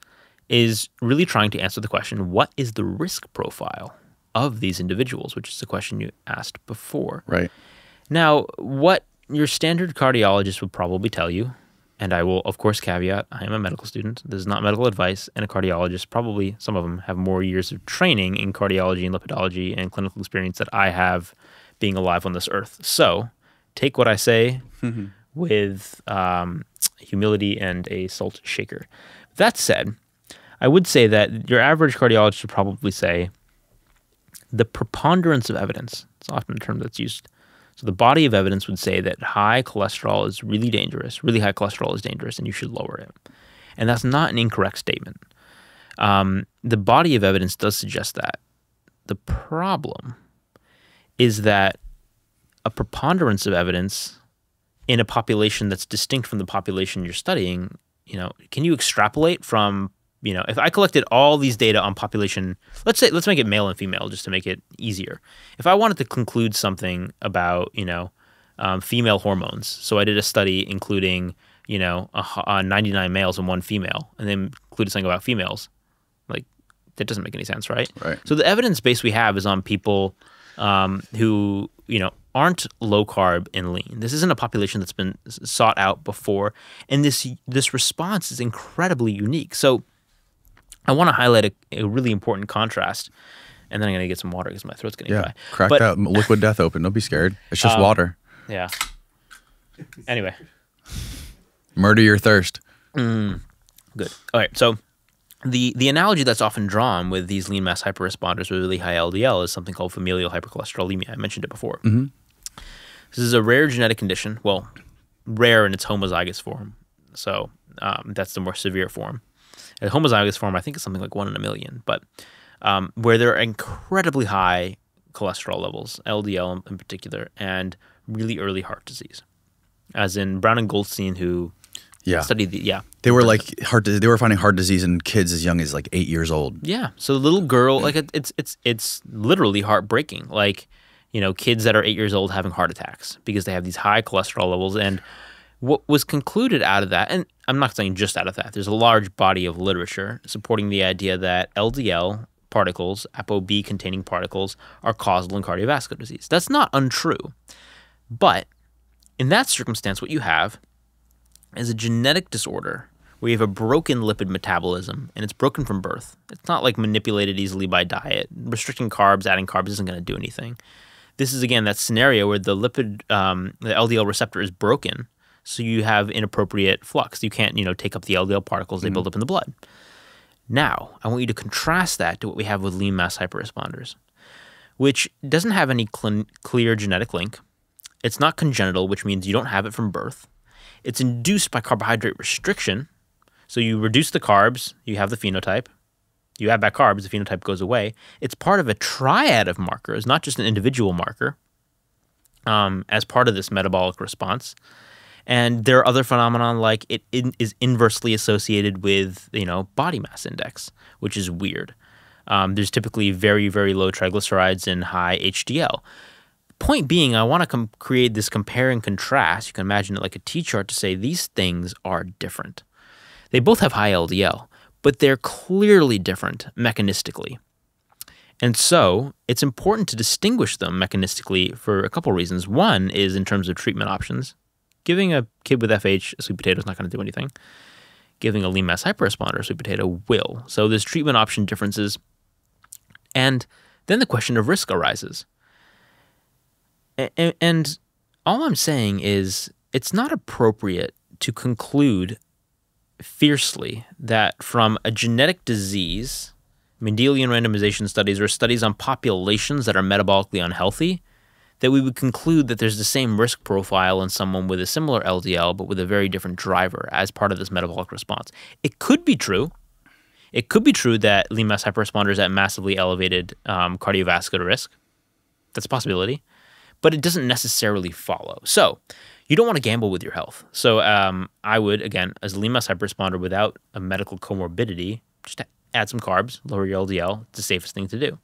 is really trying to answer the question what is the risk profile of these individuals, which is the question you asked before. Right. Now, what your standard cardiologist would probably tell you, and I will, of course, caveat I am a medical student. This is not medical advice, and a cardiologist, probably some of them have more years of training in cardiology and lipidology and clinical experience that I have being alive on this earth. So take what I say with um, humility and a salt shaker. That said, I would say that your average cardiologist would probably say the preponderance of evidence, it's often a term that's used. So the body of evidence would say that high cholesterol is really dangerous, really high cholesterol is dangerous, and you should lower it. And that's not an incorrect statement. Um, the body of evidence does suggest that. The problem is that a preponderance of evidence in a population that's distinct from the population you're studying, you know, can you extrapolate from, you know, if I collected all these data on population, let's say let's make it male and female just to make it easier. If I wanted to conclude something about, you know, um, female hormones, so I did a study including, you know, a, h- uh, 99 males and one female, and then included something about females, like that doesn't make any sense, right? Right. So the evidence base we have is on people um, who you know aren't low carb and lean. This isn't a population that's been sought out before, and this this response is incredibly unique. So I want to highlight a, a really important contrast, and then I'm gonna get some water because my throat's getting Yeah. dry. Crack But- that liquid death open. Don't be scared. It's just Um, water. Yeah. Anyway, Murder your thirst. good. All right. So the the analogy that's often drawn with these lean mass hyperresponders with really high LDL is something called familial hypercholesterolemia. I mentioned it before. This is a rare genetic condition. Well, rare in its homozygous form. So um, that's the more severe form. A homozygous form, I think, it's something like one in a million, but um, where there are incredibly high cholesterol levels, LDL in, particular, and really early heart disease. As in Brown and Goldstein, who Yeah. studied the yeah They were like heart. They were finding heart disease in kids as young as like eight years old. Yeah. So the little girl, like it, it's it's it's literally heartbreaking. Like, you know, kids that are eight years old having heart attacks because they have these high cholesterol levels. And what was concluded out of that, and I'm not saying just out of that, there's a large body of literature supporting the idea that LDL particles, ApoB containing particles, are causal in cardiovascular disease. That's not untrue. But in that circumstance, what you have is a genetic disorder where you have a broken lipid metabolism and it's broken from birth. It's not like manipulated easily by diet. Restricting carbs, adding carbs isn't going to do anything. This is again that scenario where the lipid, um, the LDL receptor is broken, so you have inappropriate flux. You can't, you know, take up the LDL particles; they build up in the blood. Now, I want you to contrast that to what we have with lean mass hyperresponders. which doesn't have any cl- clear genetic link. It's not congenital, which means you don't have it from birth. It's induced by carbohydrate restriction. So you reduce the carbs, you have the phenotype. You add back carbs, the phenotype goes away. It's part of a triad of markers, not just an individual marker, um, as part of this metabolic response. And there are other phenomena like it in, is inversely associated with you know body mass index, which is weird. Um, there's typically very very low triglycerides and high HDL. Point being, I want to create this compare and contrast. You can imagine it like a T chart to say these things are different. They both have high LDL, but they're clearly different mechanistically. And so it's important to distinguish them mechanistically for a couple reasons. One is in terms of treatment options. Giving a kid with FH a sweet potato is not going to do anything. Giving a lean mass hyperresponder a sweet potato will. So there's treatment option differences. And then the question of risk arises. And, and all I'm saying is it's not appropriate to conclude fiercely that from a genetic disease, Mendelian randomization studies or studies on populations that are metabolically unhealthy, that we would conclude that there's the same risk profile in someone with a similar LDL but with a very different driver as part of this metabolic response. It could be true. It could be true that lean mass hyperresponders at massively elevated um, cardiovascular risk. That's a possibility, but it doesn't necessarily follow. So you don't want to gamble with your health. So um, I would, again, as a lean mass hyperresponder without a medical comorbidity, just add some carbs, lower your LDL. It's the safest thing to do.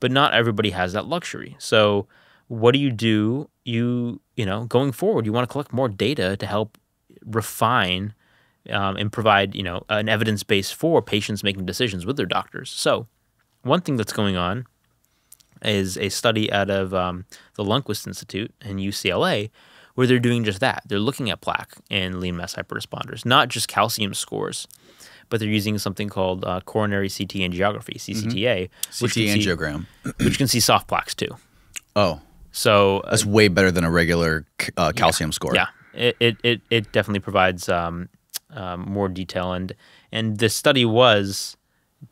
But not everybody has that luxury. So what do you do? You you know going forward, you want to collect more data to help refine um, and provide you know an evidence base for patients making decisions with their doctors. So one thing that's going on is a study out of um, the Lundquist Institute in UCLA where they're doing just that. They're looking at plaque in lean mass hyperresponders, not just calcium scores but they're using something called uh, coronary CT angiography, CCTA, mm-hmm. which CT angiogram, see, which can see soft plaques too. Oh, so that's uh, way better than a regular uh, calcium yeah, score. Yeah, it, it, it, it definitely provides um, um, more detail and and the study was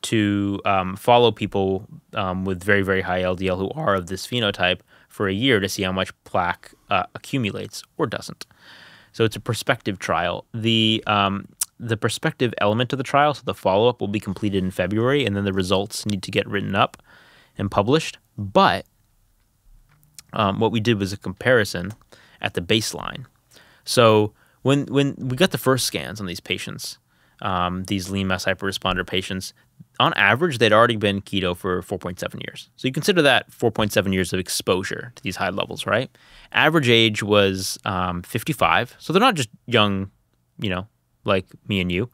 to um, follow people um, with very very high LDL who are of this phenotype for a year to see how much plaque uh, accumulates or doesn't. So it's a prospective trial. The um, the prospective element of the trial, so the follow up will be completed in February, and then the results need to get written up and published. But um, what we did was a comparison at the baseline. So when when we got the first scans on these patients, um, these lean mass hyperresponder patients, on average they'd already been keto for 4.7 years. So you consider that 4.7 years of exposure to these high levels, right? Average age was um, 55, so they're not just young, you know, like me and you.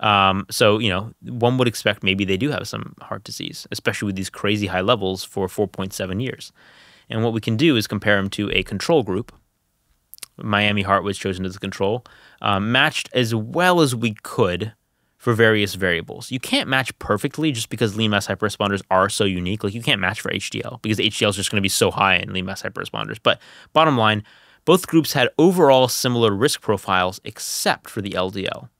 Um, so, you know, one would expect maybe they do have some heart disease, especially with these crazy high levels for 4.7 years. And what we can do is compare them to a control group. Miami Heart was chosen as the control, um, matched as well as we could for various variables. You can't match perfectly just because lean mass hyperresponders are so unique. Like you can't match for HDL because HDL is just going to be so high in lean mass hyperresponders. But bottom line, both groups had overall similar risk profiles except for the LDL.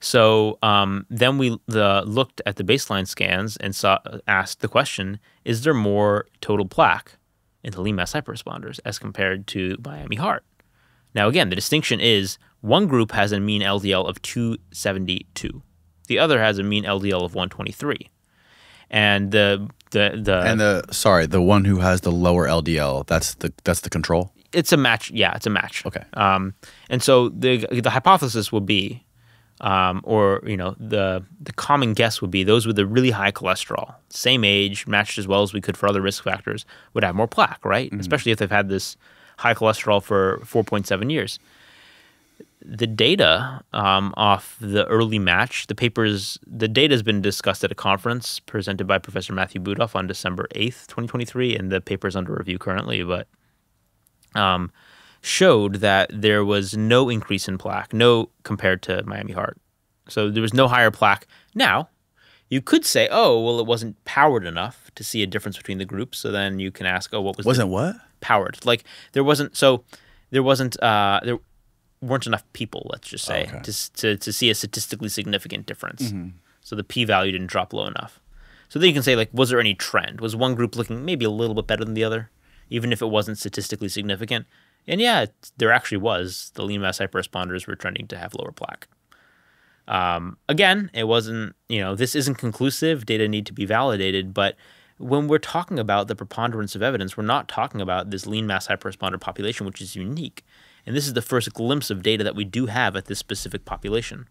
So um, then we the, looked at the baseline scans and saw, asked the question: Is there more total plaque in the lean mass hyperresponders as compared to Miami Heart? Now, again, the distinction is one group has a mean LDL of 272, the other has a mean LDL of 123, and the the the and the sorry, the one who has the lower LDL, that's the that's the control. It's a match. Yeah, it's a match. Okay. Um, and so the the hypothesis would be, um, or you know, the the common guess would be those with a really high cholesterol, same age, matched as well as we could for other risk factors, would have more plaque, right? Mm-hmm. Especially if they've had this high cholesterol for 4.7 years the data um, off the early match, the papers, the data has been discussed at a conference presented by Professor Matthew Budoff on December 8th, 2023, and the paper is under review currently, but um, showed that there was no increase in plaque, no compared to Miami Heart. So there was no higher plaque. Now, you could say, oh, well, it wasn't powered enough to see a difference between the groups. So then you can ask, oh, what was wasn't what powered? Like there wasn't. So there wasn't. Uh, there weren't enough people, let's just say, okay. to, to, to see a statistically significant difference. Mm-hmm. So the p value didn't drop low enough. So then you can say like, was there any trend? Was one group looking maybe a little bit better than the other, even if it wasn't statistically significant? And yeah, there actually was. The lean mass hyperresponders were trending to have lower plaque. Um, again, it wasn't, you know, this isn't conclusive. Data need to be validated. But when we're talking about the preponderance of evidence, we're not talking about this lean mass hyperresponder population, which is unique. And this is the first glimpse of data that we do have at this specific population.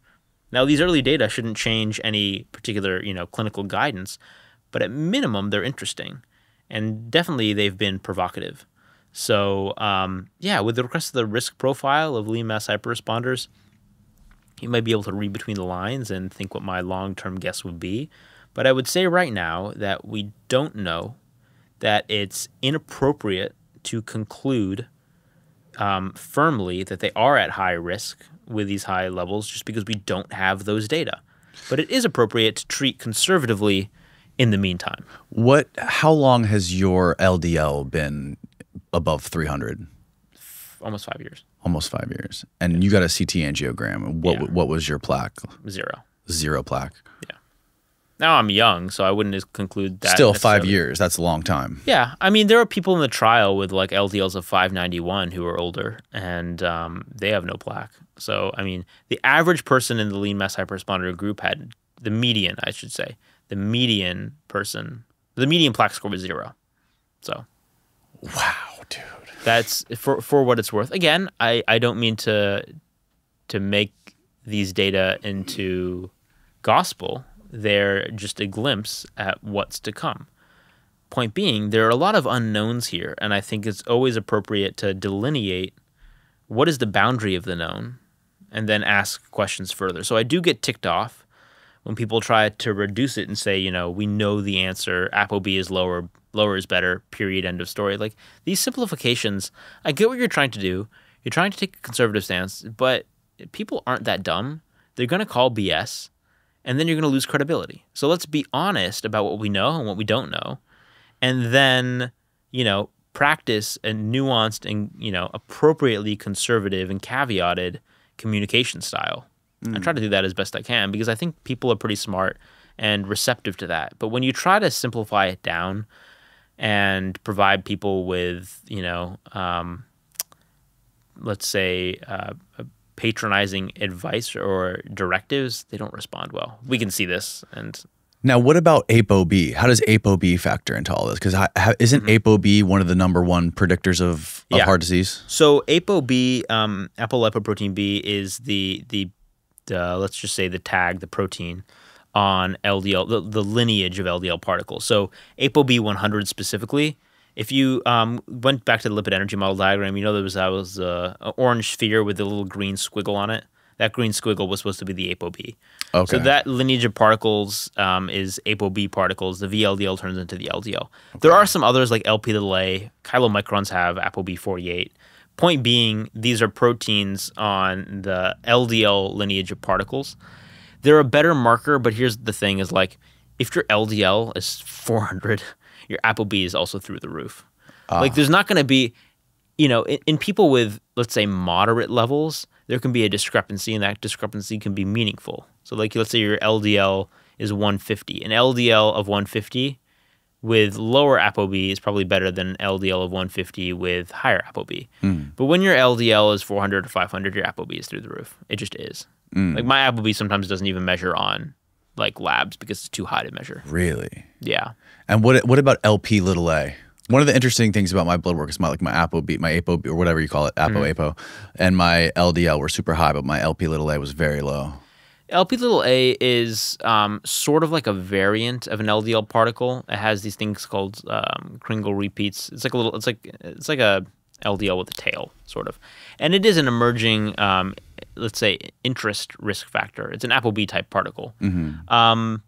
Now, these early data shouldn't change any particular, you know, clinical guidance, but at minimum, they're interesting, and definitely they've been provocative. So, um, yeah, with the rest of the risk profile of lean mass hyperresponders, you might be able to read between the lines and think what my long-term guess would be. But I would say right now that we don't know that it's inappropriate to conclude um, firmly that they are at high risk with these high levels just because we don't have those data. But it is appropriate to treat conservatively in the meantime. What? How long has your LDL been above 300? Almost five years, Almost five years. And you got a CT angiogram. What Yeah. what was your plaque? zero. Zero plaque. Yeah. Now I'm young, so I wouldn't conclude that. Still five years. That's a long time. Yeah, I mean, there are people in the trial with like LDLs of 591 who are older, and um, they have no plaque. So, I mean, the average person in the lean mass hyperresponder group had the median, I should say, the median person, the median plaque score was zero. So Wow, dude. that's for for what it's worth. Again, I I don't mean to to make these data into gospel. They're just a glimpse at what's to come. Point being, there are a lot of unknowns here, and I think it's always appropriate to delineate what is the boundary of the known and then ask questions further. So I do get ticked off when people try to reduce it and say, you know, we know the answer, ApoB is lower, lower is better, period, end of story. Like these simplifications, I get what you're trying to do. You're trying to take a conservative stance, but people aren't that dumb. They're going to call BS and then you're going to lose credibility. So let's be honest about what we know and what we don't know. And then, you know, practice a nuanced and, you know, appropriately conservative and caveated communication style. I try to do that as best I can because I think people are pretty smart and receptive to that. But when you try to simplify it down and provide people with, you know, um, let's say, uh, patronizing advice or directives, they don't respond well. We can see this, and Now, what about ApoB? How does ApoB factor into all this? Because isn't ApoB one of the number one predictors of, of. Yeah. heart disease? So ApoB, um, apolipoprotein B, is the the uh, let's just say the tag, the protein on LDL, the, the lineage of LDL particles. So ApoB 100 specifically. If you um, went back to the lipid energy model diagram, you know there was that was uh, an orange sphere with a little green squiggle on it. That green squiggle was supposed to be the ApoB. Okay. So that lineage of particles um, is ApoB particles. The VLDL turns into the LDL. There are some others like LP little a. Chylomicrons have ApoB48. Point being, these are proteins on the LDL lineage of particles. They're a better marker, but here's the thing: is like if your LDL is 400, your ApoB is also through the roof. Ah. Like there's not going to be, you know, in, in people with let's say moderate levels, there can be a discrepancy, and that discrepancy can be meaningful. So like let's say your LDL is 150, an LDL of 150 with lower ApoB is probably better than an LDL of 150 with higher ApoB. But when your LDL is 400 or 500, your ApoB is through the roof. It just is. Like my ApoB sometimes doesn't even measure on like labs because it's too high to measure. really? Yeah. And what what about LP little a? One of the interesting things about my blood work is my like my ApoB, my ApoB or whatever you call it, Apo Mm-hmm. Apo, and my LDL were super high, but my LP little a was very low. LP little a is um, sort of like a variant of an LDL particle. It has these things called um, Kringle repeats. It's like a little. It's like it's like a LDL with a tail, sort of, and it is an emerging, um, let's say, interest risk factor. It's an ApoB type particle. Um,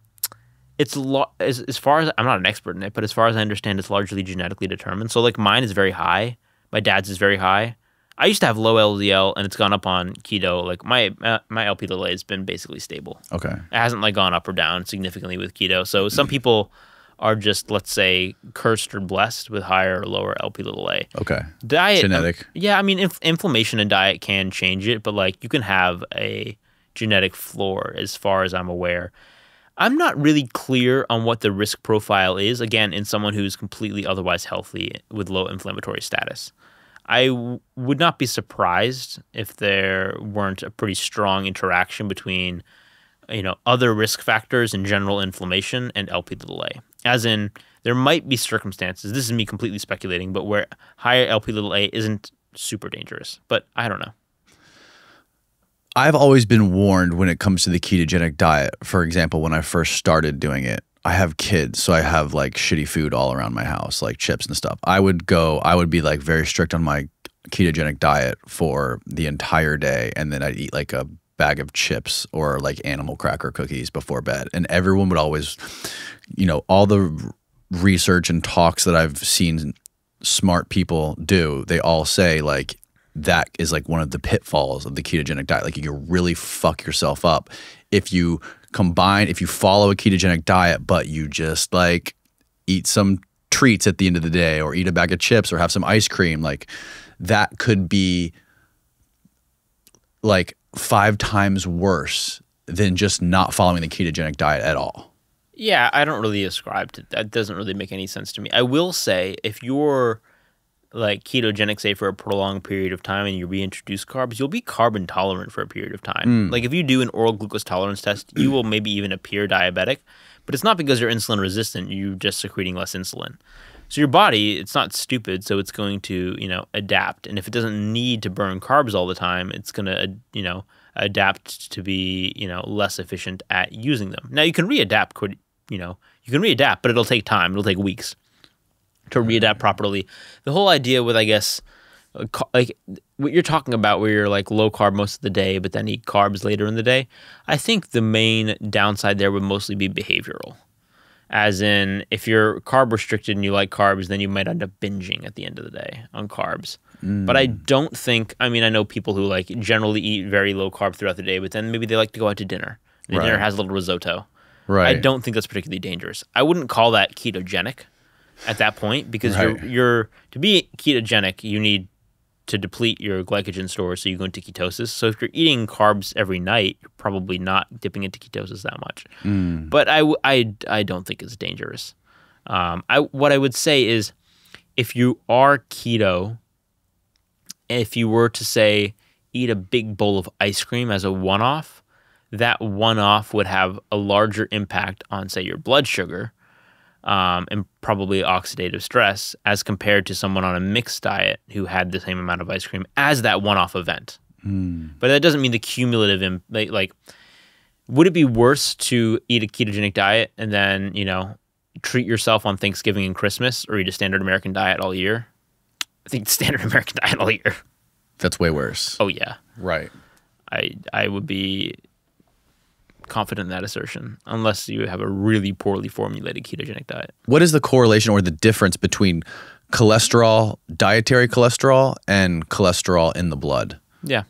it's lo- as, as far as I'm not an expert in it, but as far as I understand, it's largely genetically determined. So like mine is very high. My dad's is very high. I used to have low LDL and it's gone up on keto. Like my uh, my LP little a has been basically stable. Okay. It hasn't like gone up or down significantly with keto. So some people are just let's say cursed or blessed with higher or lower LP little a. Okay. Diet um, Genetic. yeah, I mean inf- inflammation and diet can change it, but like you can have a genetic floor as far as I'm aware. I'm not really clear on what the risk profile is, again, in someone who's completely otherwise healthy with low inflammatory status. I would not be surprised if there weren't a pretty strong interaction between, you know, other risk factors and general inflammation and LP-A. As in, there might be circumstances, this is me completely speculating, but where higher LP little a isn't super dangerous. But I don't know. I've always been warned when it comes to the ketogenic diet. For example, when I first started doing it, I have kids, so I have like shitty food all around my house, like chips and stuff. I would go, I would be like very strict on my ketogenic diet for the entire day, and then I'd eat like a bag of chips or like animal cracker cookies before bed. And everyone would always, you know, all the research and talks that I've seen smart people do, they all say like that is like one of the pitfalls of the ketogenic diet. Like you can really fuck yourself up if you combine, if you follow a ketogenic diet, but you just like eat some treats at the end of the day or eat a bag of chips or have some ice cream. Like that could be like five times worse than just not following the ketogenic diet at all. Yeah, I don't really ascribe to that. Doesn't really make any sense to me. I will say if you're like ketogenic, say for a prolonged period of time, and you reintroduce carbs, you'll be carb intolerant for a period of time. Mm. Like if you do an oral glucose tolerance test, you will maybe even appear diabetic, but it's not because you're insulin resistant. You're just secreting less insulin. So your body, it's not stupid, so it's going to you know adapt. And if it doesn't need to burn carbs all the time, it's gonna you know adapt to be you know less efficient at using them. Now you can readapt, you know you can readapt, but it'll take time. It'll take weeks to read readapt properly. The whole idea with, I guess, uh, like what you're talking about, where you're like low carb most of the day, but then eat carbs later in the day. I think the main downside there would mostly be behavioral. As in, if you're carb restricted and you like carbs, then you might end up binging at the end of the day on carbs. But I don't think, I mean, I know people who like generally eat very low carb throughout the day, but then maybe they like to go out to dinner. The dinner has a little risotto. Right. I don't think that's particularly dangerous. I wouldn't call that ketogenic at that point because Right. you're you're to be ketogenic, you need to deplete your glycogen stores so you go into ketosis. So if you're eating carbs every night, you're probably not dipping into ketosis that much. But I, I, I don't think it's dangerous. Um, I what I would say is if you are keto, if you were to say eat a big bowl of ice cream as a one off, that one off would have a larger impact on, say, your blood sugar um, and probably oxidative stress as compared to someone on a mixed diet who had the same amount of ice cream as that one off event. But that doesn't mean the cumulative, im- like, like, would it be worse to eat a ketogenic diet and then, you know, treat yourself on Thanksgiving and Christmas or eat a standard American diet all year? I think standard American diet all year. That's way worse. Oh, yeah. Right. I I would be confident in that assertion, unless you have a really poorly formulated ketogenic diet. What is the correlation or the difference between cholesterol, dietary cholesterol, and cholesterol in the blood? Yeah.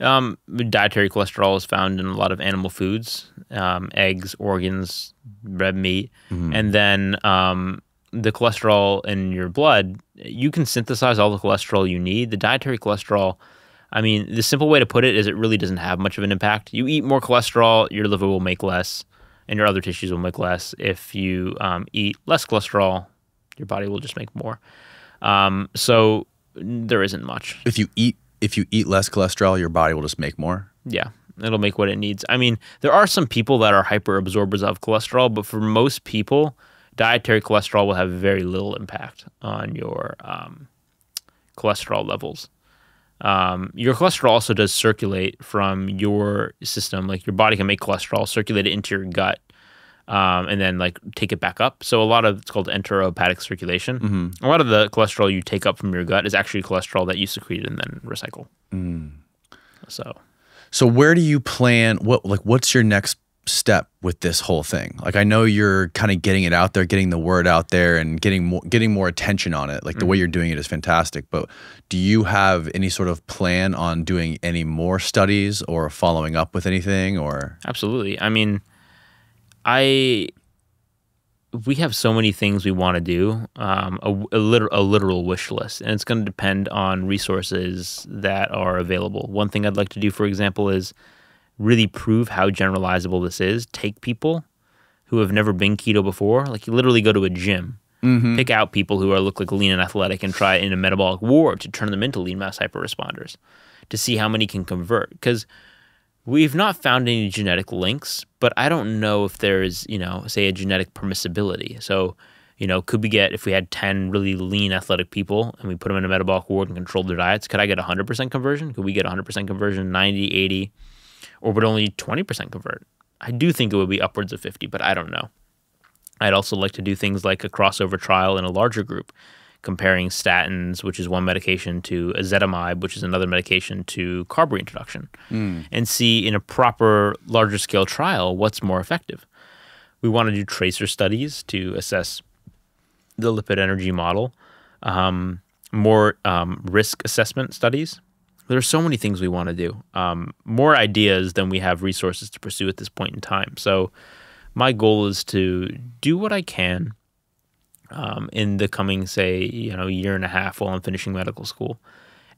Um, dietary cholesterol is found in a lot of animal foods, um, eggs, organs, red meat, and then um, the cholesterol in your blood. You can synthesize all the cholesterol you need. The dietary cholesterol, I mean, the simple way to put it is it really doesn't have much of an impact. You eat more cholesterol, your liver will make less, and your other tissues will make less. If you um, eat less cholesterol, your body will just make more. Um, so there isn't much. If you eat if you eat less cholesterol, your body will just make more. Yeah, it'll make what it needs. I mean, there are some people that are hyper absorbers of cholesterol, but for most people, dietary cholesterol will have very little impact on your um, cholesterol levels. Um, your cholesterol also does circulate from your system. Like your body can make cholesterol, circulate it into your gut, um, and then like take it back up. So a lot of it's called enterohepatic circulation. A lot of the cholesterol you take up from your gut is actually cholesterol that you secrete and then recycle. So So where do you plan what like what's your next step with this whole thing? Like I know you're kind of getting it out there, getting the word out there and getting more getting more attention on it. Like the way you're doing it is fantastic, but do you have any sort of plan on doing any more studies or following up with anything or Absolutely. I mean, I we have so many things we want to do, um, a, a, liter- a literal wish list, and it's going to depend on resources that are available. One thing I'd like to do, for example, is really prove how generalizable this is. Take people who have never been keto before. Like you literally go to a gym, mm-hmm. pick out people who are look like lean and athletic, and try in a metabolic ward to turn them into lean mass hyperresponders to see how many can convert. Because we've not found any genetic links, but I don't know if there is, you know, say a genetic permissibility. So, you know, could we get if we had ten really lean athletic people and we put them in a metabolic ward and controlled their diets, could I get 100% conversion? Could we get 100% conversion, 90, 80, or would only 20% convert? I do think it would be upwards of 50, but I don't know. I'd also like to do things like a crossover trial in a larger group, comparing statins, which is one medication, to ezetimibe, which is another medication, to carb reintroduction, and see in a proper larger scale trial what's more effective. We want to do tracer studies to assess the lipid energy model, um, more um, risk assessment studies. There are so many things we want to do, um, more ideas than we have resources to pursue at this point in time. So, my goal is to do what I can um, in the coming, say, you know, year and a half while I'm finishing medical school,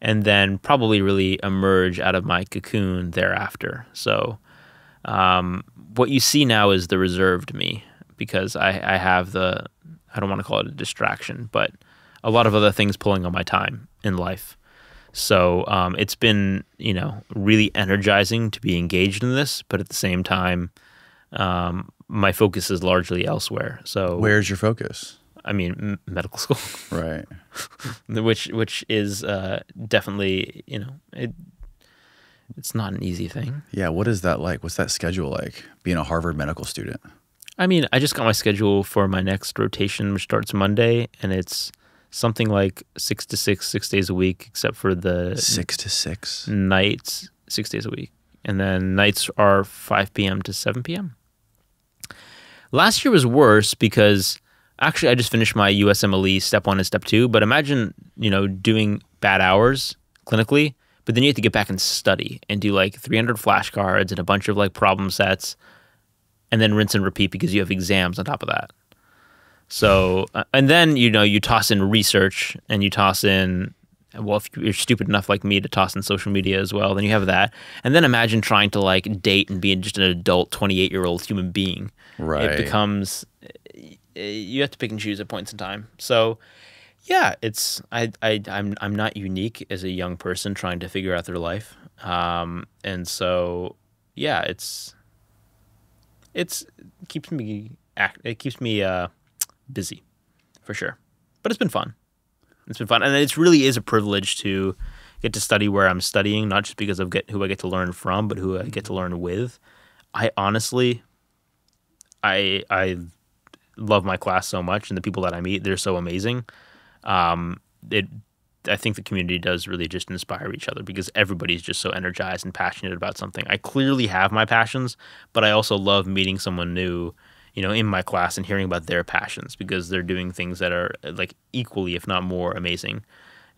and then probably really emerge out of my cocoon thereafter. So, um, what you see now is the reserved me because I, I have the I don't want to call it a distraction, but a lot of other things pulling on my time in life. So um, it's been you know really energizing to be engaged in this, but at the same time, um, my focus is largely elsewhere. So Where's your focus? I mean m- medical school, Right. which which is uh, definitely you know it. It's not an easy thing. Yeah. What is that like? What's that schedule like? Being a Harvard medical student. I mean, I just got my schedule for my next rotation, which starts Monday, and it's something like six to six, six days a week, except for the Six to six. nights, six days a week. And then nights are 5 p.m. to 7 p.m. Last year was worse because actually I just finished my USMLE step one and step two. But imagine, you know, doing bad hours clinically, but then you have to get back and study and do like 300 flashcards and a bunch of like problem sets and then rinse and repeat because you have exams on top of that. So, uh, and then, you know, you toss in research and you toss in, well, if you're stupid enough like me to toss in social media as well, then you have that. And then imagine trying to like date and be just an adult 28 year old human being. Right. It becomes, uh, you have to pick and choose at points in time. So, yeah, it's I I I'm I'm not unique as a young person trying to figure out their life, um, and so yeah, it's it's it keeps me act it keeps me uh, busy for sure, but it's been fun. It's been fun, and it really is a privilege to get to study where I'm studying, not just because of get who I get to learn from, but who I get to learn with. I honestly, I I love my class so much, and the people that I meet, they're so amazing. Um, it, I think the community does really just inspire each other because everybody's just so energized and passionate about something. I clearly have my passions, but I also love meeting someone new, you know, in my class and hearing about their passions because they're doing things that are like equally, if not more, amazing.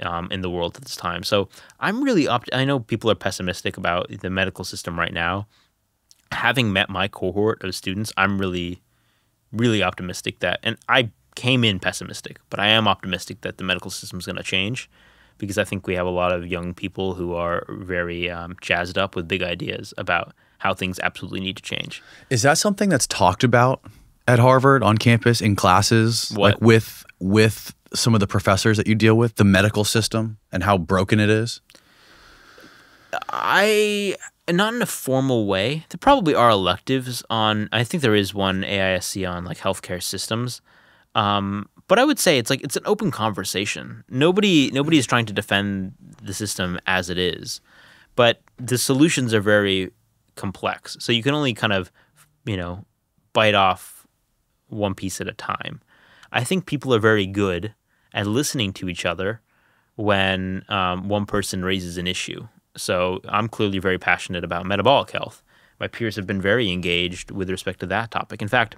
Um, in the world at this time, so I'm really up. I know people are pessimistic about the medical system right now. Having met my cohort of students, I'm really really optimistic that, and I came in pessimistic, but I am optimistic that the medical system is going to change because I think we have a lot of young people who are very um, jazzed up with big ideas about how things absolutely need to change. Is that something that's talked about at Harvard on campus in classes, What? like with with some of the professors that you deal with, the medical system and how broken it is? I not in a formal way. There probably are electives on. I think there is one AISC on like healthcare systems. Um, but I would say it's like it's an open conversation. Nobody nobody is trying to defend the system as it is, but the solutions are very complex. So you can only kind of you know bite off one piece at a time. I think people are very good at listening to each other when um, one person raises an issue. So I'm clearly very passionate about metabolic health. My peers have been very engaged with respect to that topic. In fact,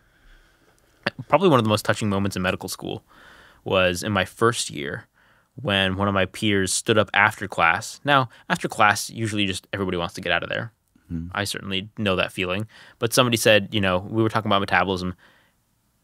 probably one of the most touching moments in medical school was in my first year when one of my peers stood up after class. Now, after class, usually just everybody wants to get out of there. Mm-hmm. I certainly know that feeling. But somebody said, you know, we were talking about metabolism.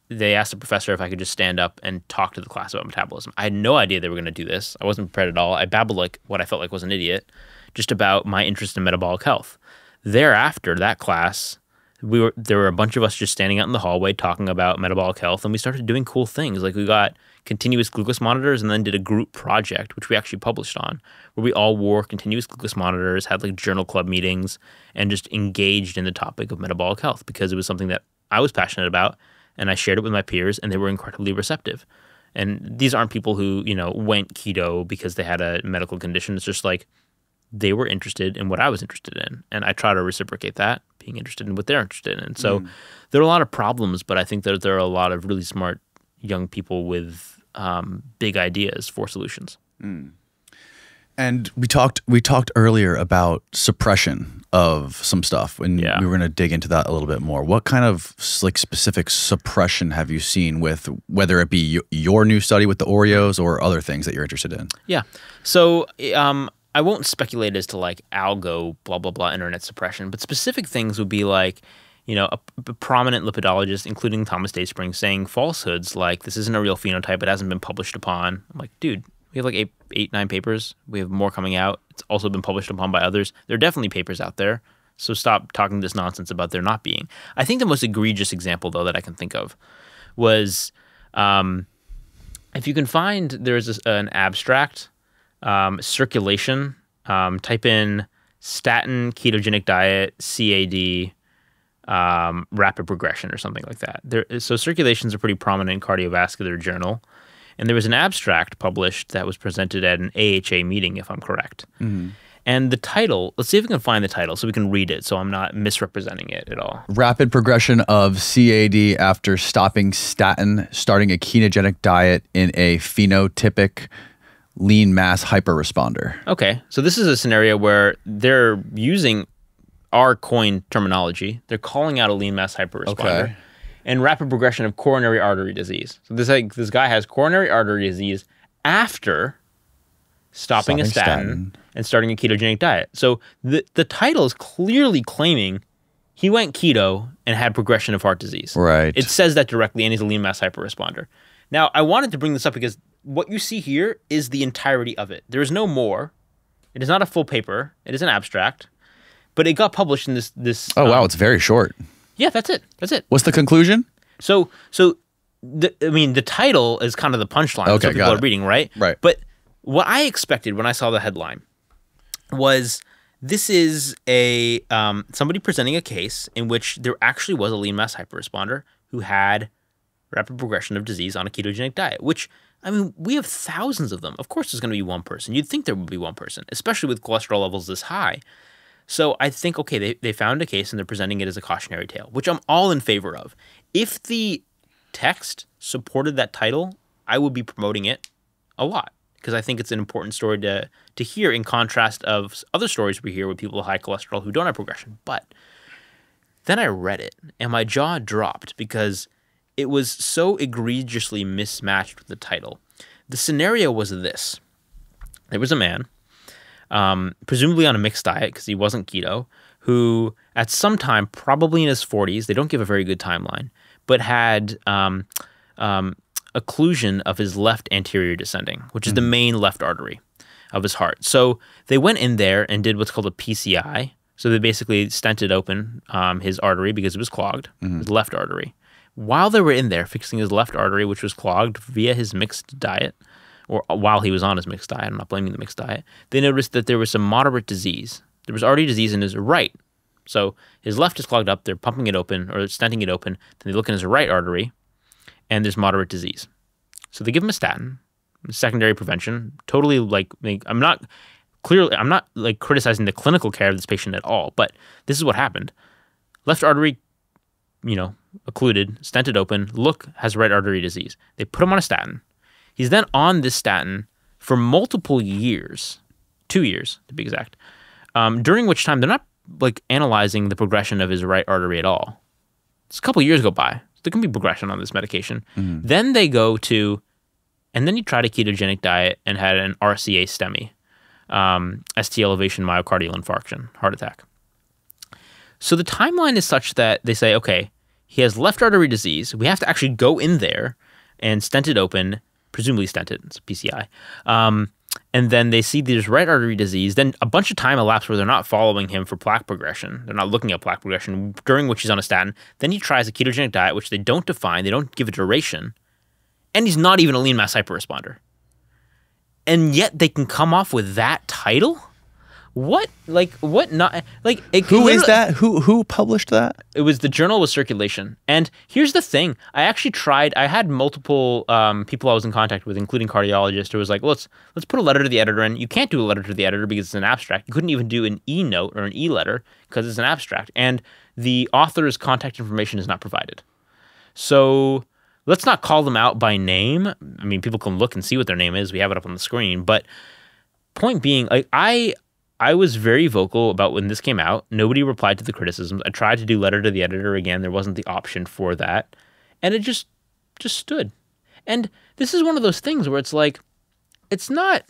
They asked the professor if I could just stand up and talk to the class about metabolism. I had no idea they were going to do this. I wasn't prepared at all. I babbled like what I felt like was an idiot, just about my interest in metabolic health. Thereafter, that class, we were there were a bunch of us just standing out in the hallway talking about metabolic health, and we started doing cool things. Like we got continuous glucose monitors, and then did a group project, which we actually published on, where we all wore continuous glucose monitors, had like journal club meetings, and just engaged in the topic of metabolic health because it was something that I was passionate about, and I shared it with my peers, and they were incredibly receptive. And these aren't people who you know went keto because they had a medical condition. It's just like they were interested in what I was interested in, and I try to reciprocate that, being interested in what they're interested in. So mm. there are a lot of problems, but I think that there are a lot of really smart young people with um, big ideas for solutions. Mm. And we talked we talked earlier about suppression of some stuff, and yeah. we were going to dig into that a little bit more. What kind of like specific suppression have you seen with whether it be your new study with the Oreos or other things that you're interested in? Yeah, so um, I won't speculate as to like algo blah blah blah internet suppression, but specific things would be like, you know, a, a prominent lipidologist, including Thomas Dayspring, saying falsehoods like this isn't a real phenotype, it hasn't been published upon. I'm like, dude, we have like eight, eight, nine papers. We have more coming out. It's also been published upon by others. There are definitely papers out there. So stop talking this nonsense about there not being. I think the most egregious example, though, that I can think of was um, if you can find there's an abstract um, circulation. Um, type in statin ketogenic diet CAD um, rapid progression or something like that. There, so circulation is a pretty prominent cardiovascular journal, and there was an abstract published that was presented at an AHA meeting, if I'm correct. Mm-hmm. And the title, let's see if we can find the title so we can read it so I'm not misrepresenting it at all. Rapid progression of CAD after stopping statin, starting a ketogenic diet in a phenotypic lean mass hyperresponder. Okay. So this is a scenario where they're using our coin terminology. They're calling out a lean mass hyperresponder. Okay. And rapid progression of coronary artery disease. So this like this guy has coronary artery disease after stopping, stopping a statin, statin, and starting a ketogenic diet. So the the title is clearly claiming he went keto and had progression of heart disease. Right. It says that directly, and he's a lean mass hyperresponder. Now, I wanted to bring this up because what you see here is the entirety of it. There is no more. It is not a full paper. It is an abstract, but it got published in this this. Oh um, wow, it's very short. Yeah, that's it. That's it. What's the conclusion? So so, the, I mean, the title is kind of the punchline. Okay, people are reading, right? Right. But what I expected when I saw the headline was this is a um, somebody presenting a case in which there actually was a lean mass hyperresponder who had rapid progression of disease on a ketogenic diet, which I mean, we have thousands of them. Of course, there's going to be one person. You'd think there would be one person, especially with cholesterol levels this high. So I think, okay, they, they found a case and they're presenting it as a cautionary tale, which I'm all in favor of. If the text supported that title, I would be promoting it a lot because I think it's an important story to, to hear in contrast of other stories we hear with people with high cholesterol who don't have progression. But then I read it and my jaw dropped because it was so egregiously mismatched with the title. The scenario was this there was a man, um, presumably on a mixed diet because he wasn't keto, who at some time, probably in his 40s, they don't give a very good timeline, but had um, um, occlusion of his left anterior descending, which is mm-hmm. the main left artery of his heart. So they went in there and did what's called a PCI. So they basically stented open um, his artery because it was clogged, mm-hmm. his left artery while they were in there fixing his left artery, which was clogged via his mixed diet, or while he was on his mixed diet, I'm not blaming the mixed diet, they noticed that there was some moderate disease. There was already disease in his right. So his left is clogged up, they're pumping it open or stenting it open. Then they look in his right artery, and there's moderate disease. So they give him a statin, secondary prevention. Totally like, I'm not clearly, I'm not like criticizing the clinical care of this patient at all, but this is what happened. Left artery, you know, occluded, stented open, look, has right artery disease. They put him on a statin. He's then on this statin for multiple years, two years to be exact, um, during which time they're not like analyzing the progression of his right artery at all. It's a couple years go by. There can be progression on this medication. Mm-hmm. Then they go to, and then you tried a ketogenic diet and had an RCA STEMI, um, ST elevation myocardial infarction, heart attack. So the timeline is such that they say, okay, he has left artery disease. We have to actually go in there and stent it open, presumably stented, it's PCI. Um, and then they see there's right artery disease. Then a bunch of time elapsed where they're not following him for plaque progression. They're not looking at plaque progression during which he's on a statin. Then he tries a ketogenic diet, which they don't define. They don't give a duration, and he's not even a lean mass hyperresponder. And yet they can come off with that title. What like what not like it, Who is that? Who who published that? it was the journal was circulation. And here's the thing. I actually tried i had multiple um, people i was in contact with including cardiologists who was like let's let's put a letter to the editor. And you can't do a letter to the editor because it's an abstract. You couldn't even do an e-note or an e-letter because it's an abstract. And the author's contact information is not provided. So let's not call them out by name. I mean people can look and see what their name is. We have it up on the screen. But point being like i I was very vocal about when this came out. Nobody replied to the criticisms. I tried to do letter to the editor again. There wasn't the option for that. And it just just stood. And this is one of those things where it's like it's not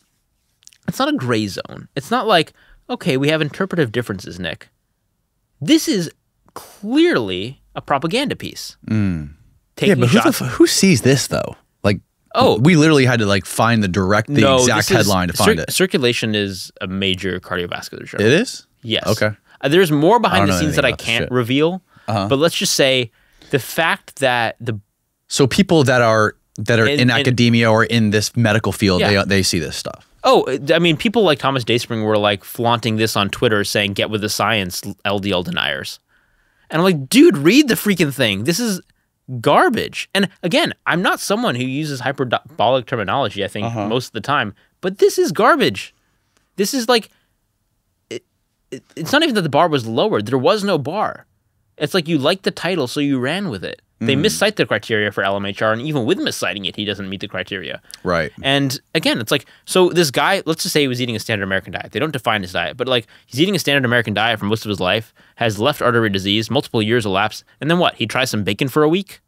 it's not a gray zone. It's not like, okay, we have interpretive differences, Nick. This is clearly a propaganda piece. Mm. Yeah, but who, who sees this though? Oh. we literally had to like find the direct, the No, exact this is- headline to cir- find it. Circulation is a major cardiovascular journal. It is. Yes. Okay. Uh, there's more behind the scenes that I anything about this can't reveal. Uh-huh. But let's just say the fact that the So people that are that are In- in, in- academia or in this medical field, Yeah. they they see this stuff. oh, I mean, people like Thomas Dayspring were like flaunting this on Twitter, saying "Get with the science, LDL deniers," and I'm like, dude, read the freaking thing. This is garbage. And again, I'm not someone who uses hyperbolic terminology. I think Uh-huh. most of the time, but this is garbage. This is like, it, it, it's not even that the bar was lowered. There was no bar. It's like you liked the title, so you ran with it. They miscite the criteria for LMHR, and even with misciting it, he doesn't meet the criteria. Right. And again, it's like so this guy, let's just say he was eating a standard American diet. They don't define his diet, but like he's eating a standard American diet for most of his life, has left artery disease, multiple years elapse, and then what? He tries some bacon for a week?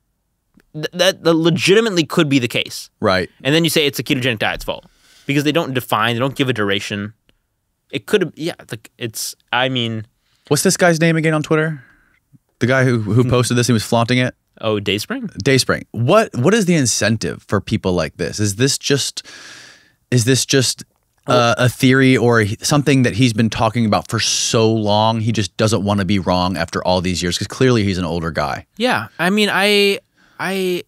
Th- that, that legitimately could be the case. Right. And then you say it's a ketogenic diet's fault because they don't define, they don't give a duration. It could have, yeah, like it's, I mean, What's this guy's name again on Twitter? The guy who who Hmm. posted this, he was flaunting it. Oh, Dayspring? Dayspring. What what is the incentive for people like this? Is this just is this just uh, a theory or something that he's been talking about for so long? He just doesn't want to be wrong after all these years because clearly he's an older guy. Yeah. I mean, I, I,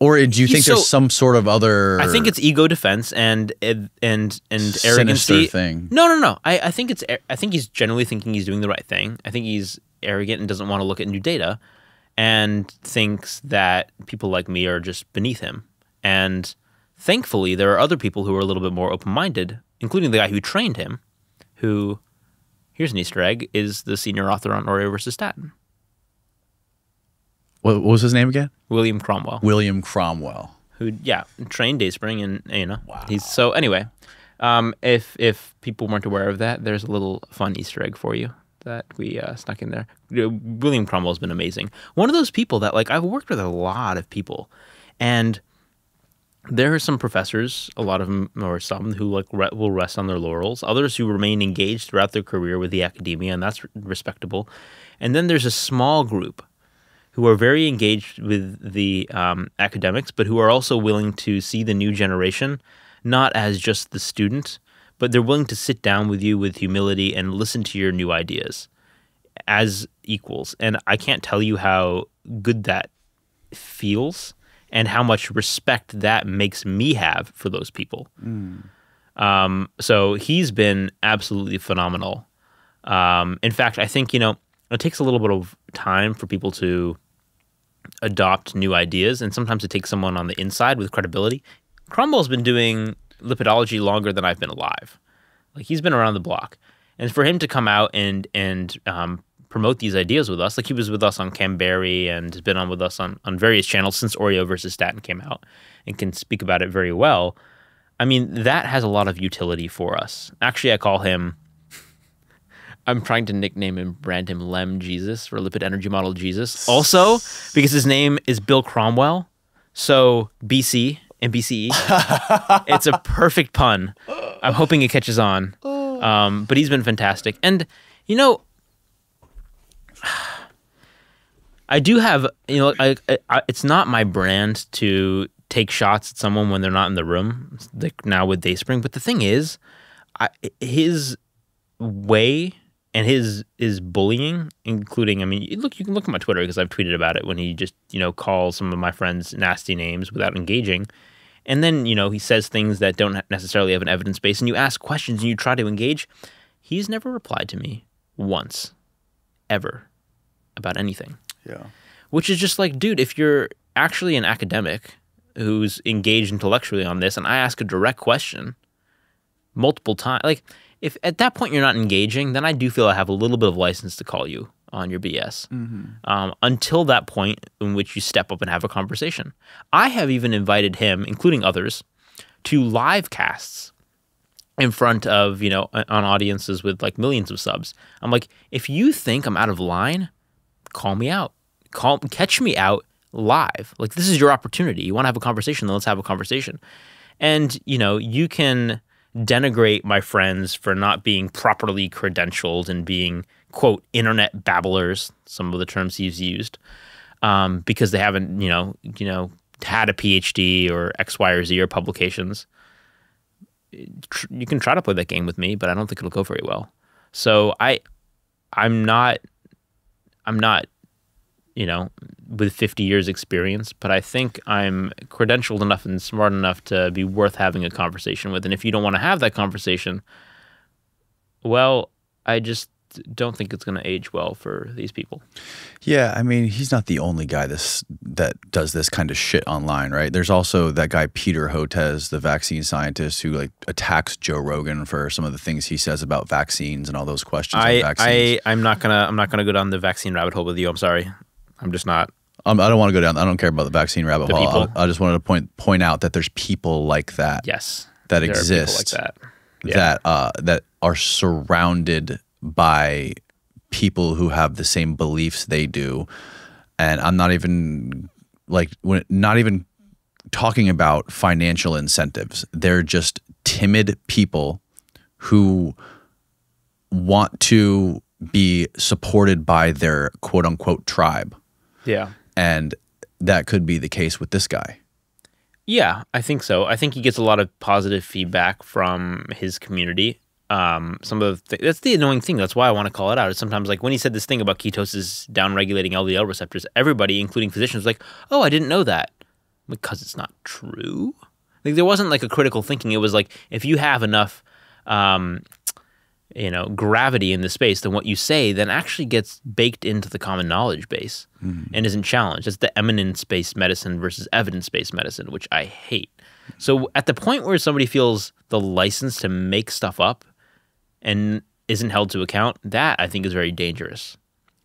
Or do you think so- there's some sort of other? I think it's ego defense and and and, arrogancy. thing. No, no, no. I, I think it's I think he's generally thinking he's doing the right thing. I think he's arrogant and doesn't want to look at new data, and thinks that people like me are just beneath him. And thankfully, there are other people who are a little bit more open minded, including the guy who trained him, who here's an Easter egg is the senior author on Oreo versus Statin, what, what was his name again? William Cromwell. William Cromwell. who yeah trained Dayspring and you know he's so anyway um, if if people weren't aware of that there's a little fun Easter egg for you that we uh, snuck in there. William Cromwell's been amazing. One of those people that like I've worked with a lot of people and there are some professors a lot of them or some who like re- will rest on their laurels. Others who remain engaged throughout their career with the academia and that's respectable. And then there's a small group who are very engaged with the um, academics, but who are also willing to see the new generation not as just the student, but they're willing to sit down with you with humility and listen to your new ideas as equals. And I can't tell you how good that feels and how much respect that makes me have for those people. Um, so he's been absolutely phenomenal. Um, in fact, I think, you know, it takes a little bit of time for people to adopt new ideas, and sometimes it takes someone on the inside with credibility. Cromwell's been doing lipidology longer than I've been alive. Like he's been around the block, and for him to come out and and um, promote these ideas with us, like he was with us on Camberry and has been on with us on on various channels since Oreo versus Statin came out, and can speak about it very well. I mean, that has a lot of utility for us. Actually, I call him. I'm trying to nickname him, brand him Lem Jesus for Lipid Energy Model Jesus. Also, because his name is Bill Cromwell, so BC and BCE. it's a perfect pun. I'm hoping it catches on. Um, but he's been fantastic, and you know, I do have you know, I, I, it's not my brand to take shots at someone when they're not in the room, like now with Dayspring. But the thing is, I, his way and his his bullying, including, I mean, look, you can look at my Twitter because I've tweeted about it when he just you know calls some of my friends nasty names without engaging. And then, you know, he says things that don't necessarily have an evidence base, and you ask questions and you try to engage. He's never replied to me once, ever, about anything. Yeah. Which is just like, dude, if you're actually an academic who's engaged intellectually on this, and I ask a direct question multiple times, like, if at that point you're not engaging, then I do feel I have a little bit of license to call you on your BS. Mm-hmm. Um, until that point in which you step up and have a conversation. I have even invited him, including others, to live casts in front of you know on audiences with like millions of subs. I'm like, if you think I'm out of line, call me out. Call catch me out live. Like this is your opportunity. You want to have a conversation, then let's have a conversation. And you know, you can denigrate my friends for not being properly credentialed and being quote internet babblers, some of the terms he's used, um, because they haven't, you know, you know, had a PhD or X, Y, or Z or publications. You can try to play that game with me, but I don't think it'll go very well. So I, I'm not, I'm not, you know, with 50 years experience, but I think I'm credentialed enough and smart enough to be worth having a conversation with. And if you don't want to have that conversation, well, I just don't think it's going to age well for these people. Yeah, I mean, he's not the only guy this that does this kind of shit online, right? There's also that guy Peter Hotez, the vaccine scientist, who like attacks Joe Rogan for some of the things he says about vaccines and all those questions. I, I, I'm not gonna, I'm not gonna go down the vaccine rabbit hole with you. I'm sorry, I'm just not. Um, I don't want to go down. I don't care about the vaccine rabbit the hole. I, I, just wanted to point point out that there's people like that. Yes, that exist. like that. Yeah. That uh, that are surrounded by people who have the same beliefs they do. And i'm not even like when not even talking about financial incentives. They're just timid people who want to be supported by their quote unquote tribe. Yeah. And that could be the case with this guy. Yeah i think so. I think he gets a lot of positive feedback from his community um, some of the th- that's the annoying thing. That's why I want to call it out. It's sometimes like when he said this thing about ketosis downregulating LDL receptors, everybody, including physicians, was like, "Oh, I didn't know that," because it's not true. Like there wasn't like a critical thinking. It was like if you have enough, um, you know, gravity in the space, then what you say then actually gets baked into the common knowledge base mm-hmm. and isn't challenged. It's the eminence-based medicine versus evidence-based medicine, which I hate. So at the point where somebody feels the license to make stuff up and isn't held to account, that I think is very dangerous.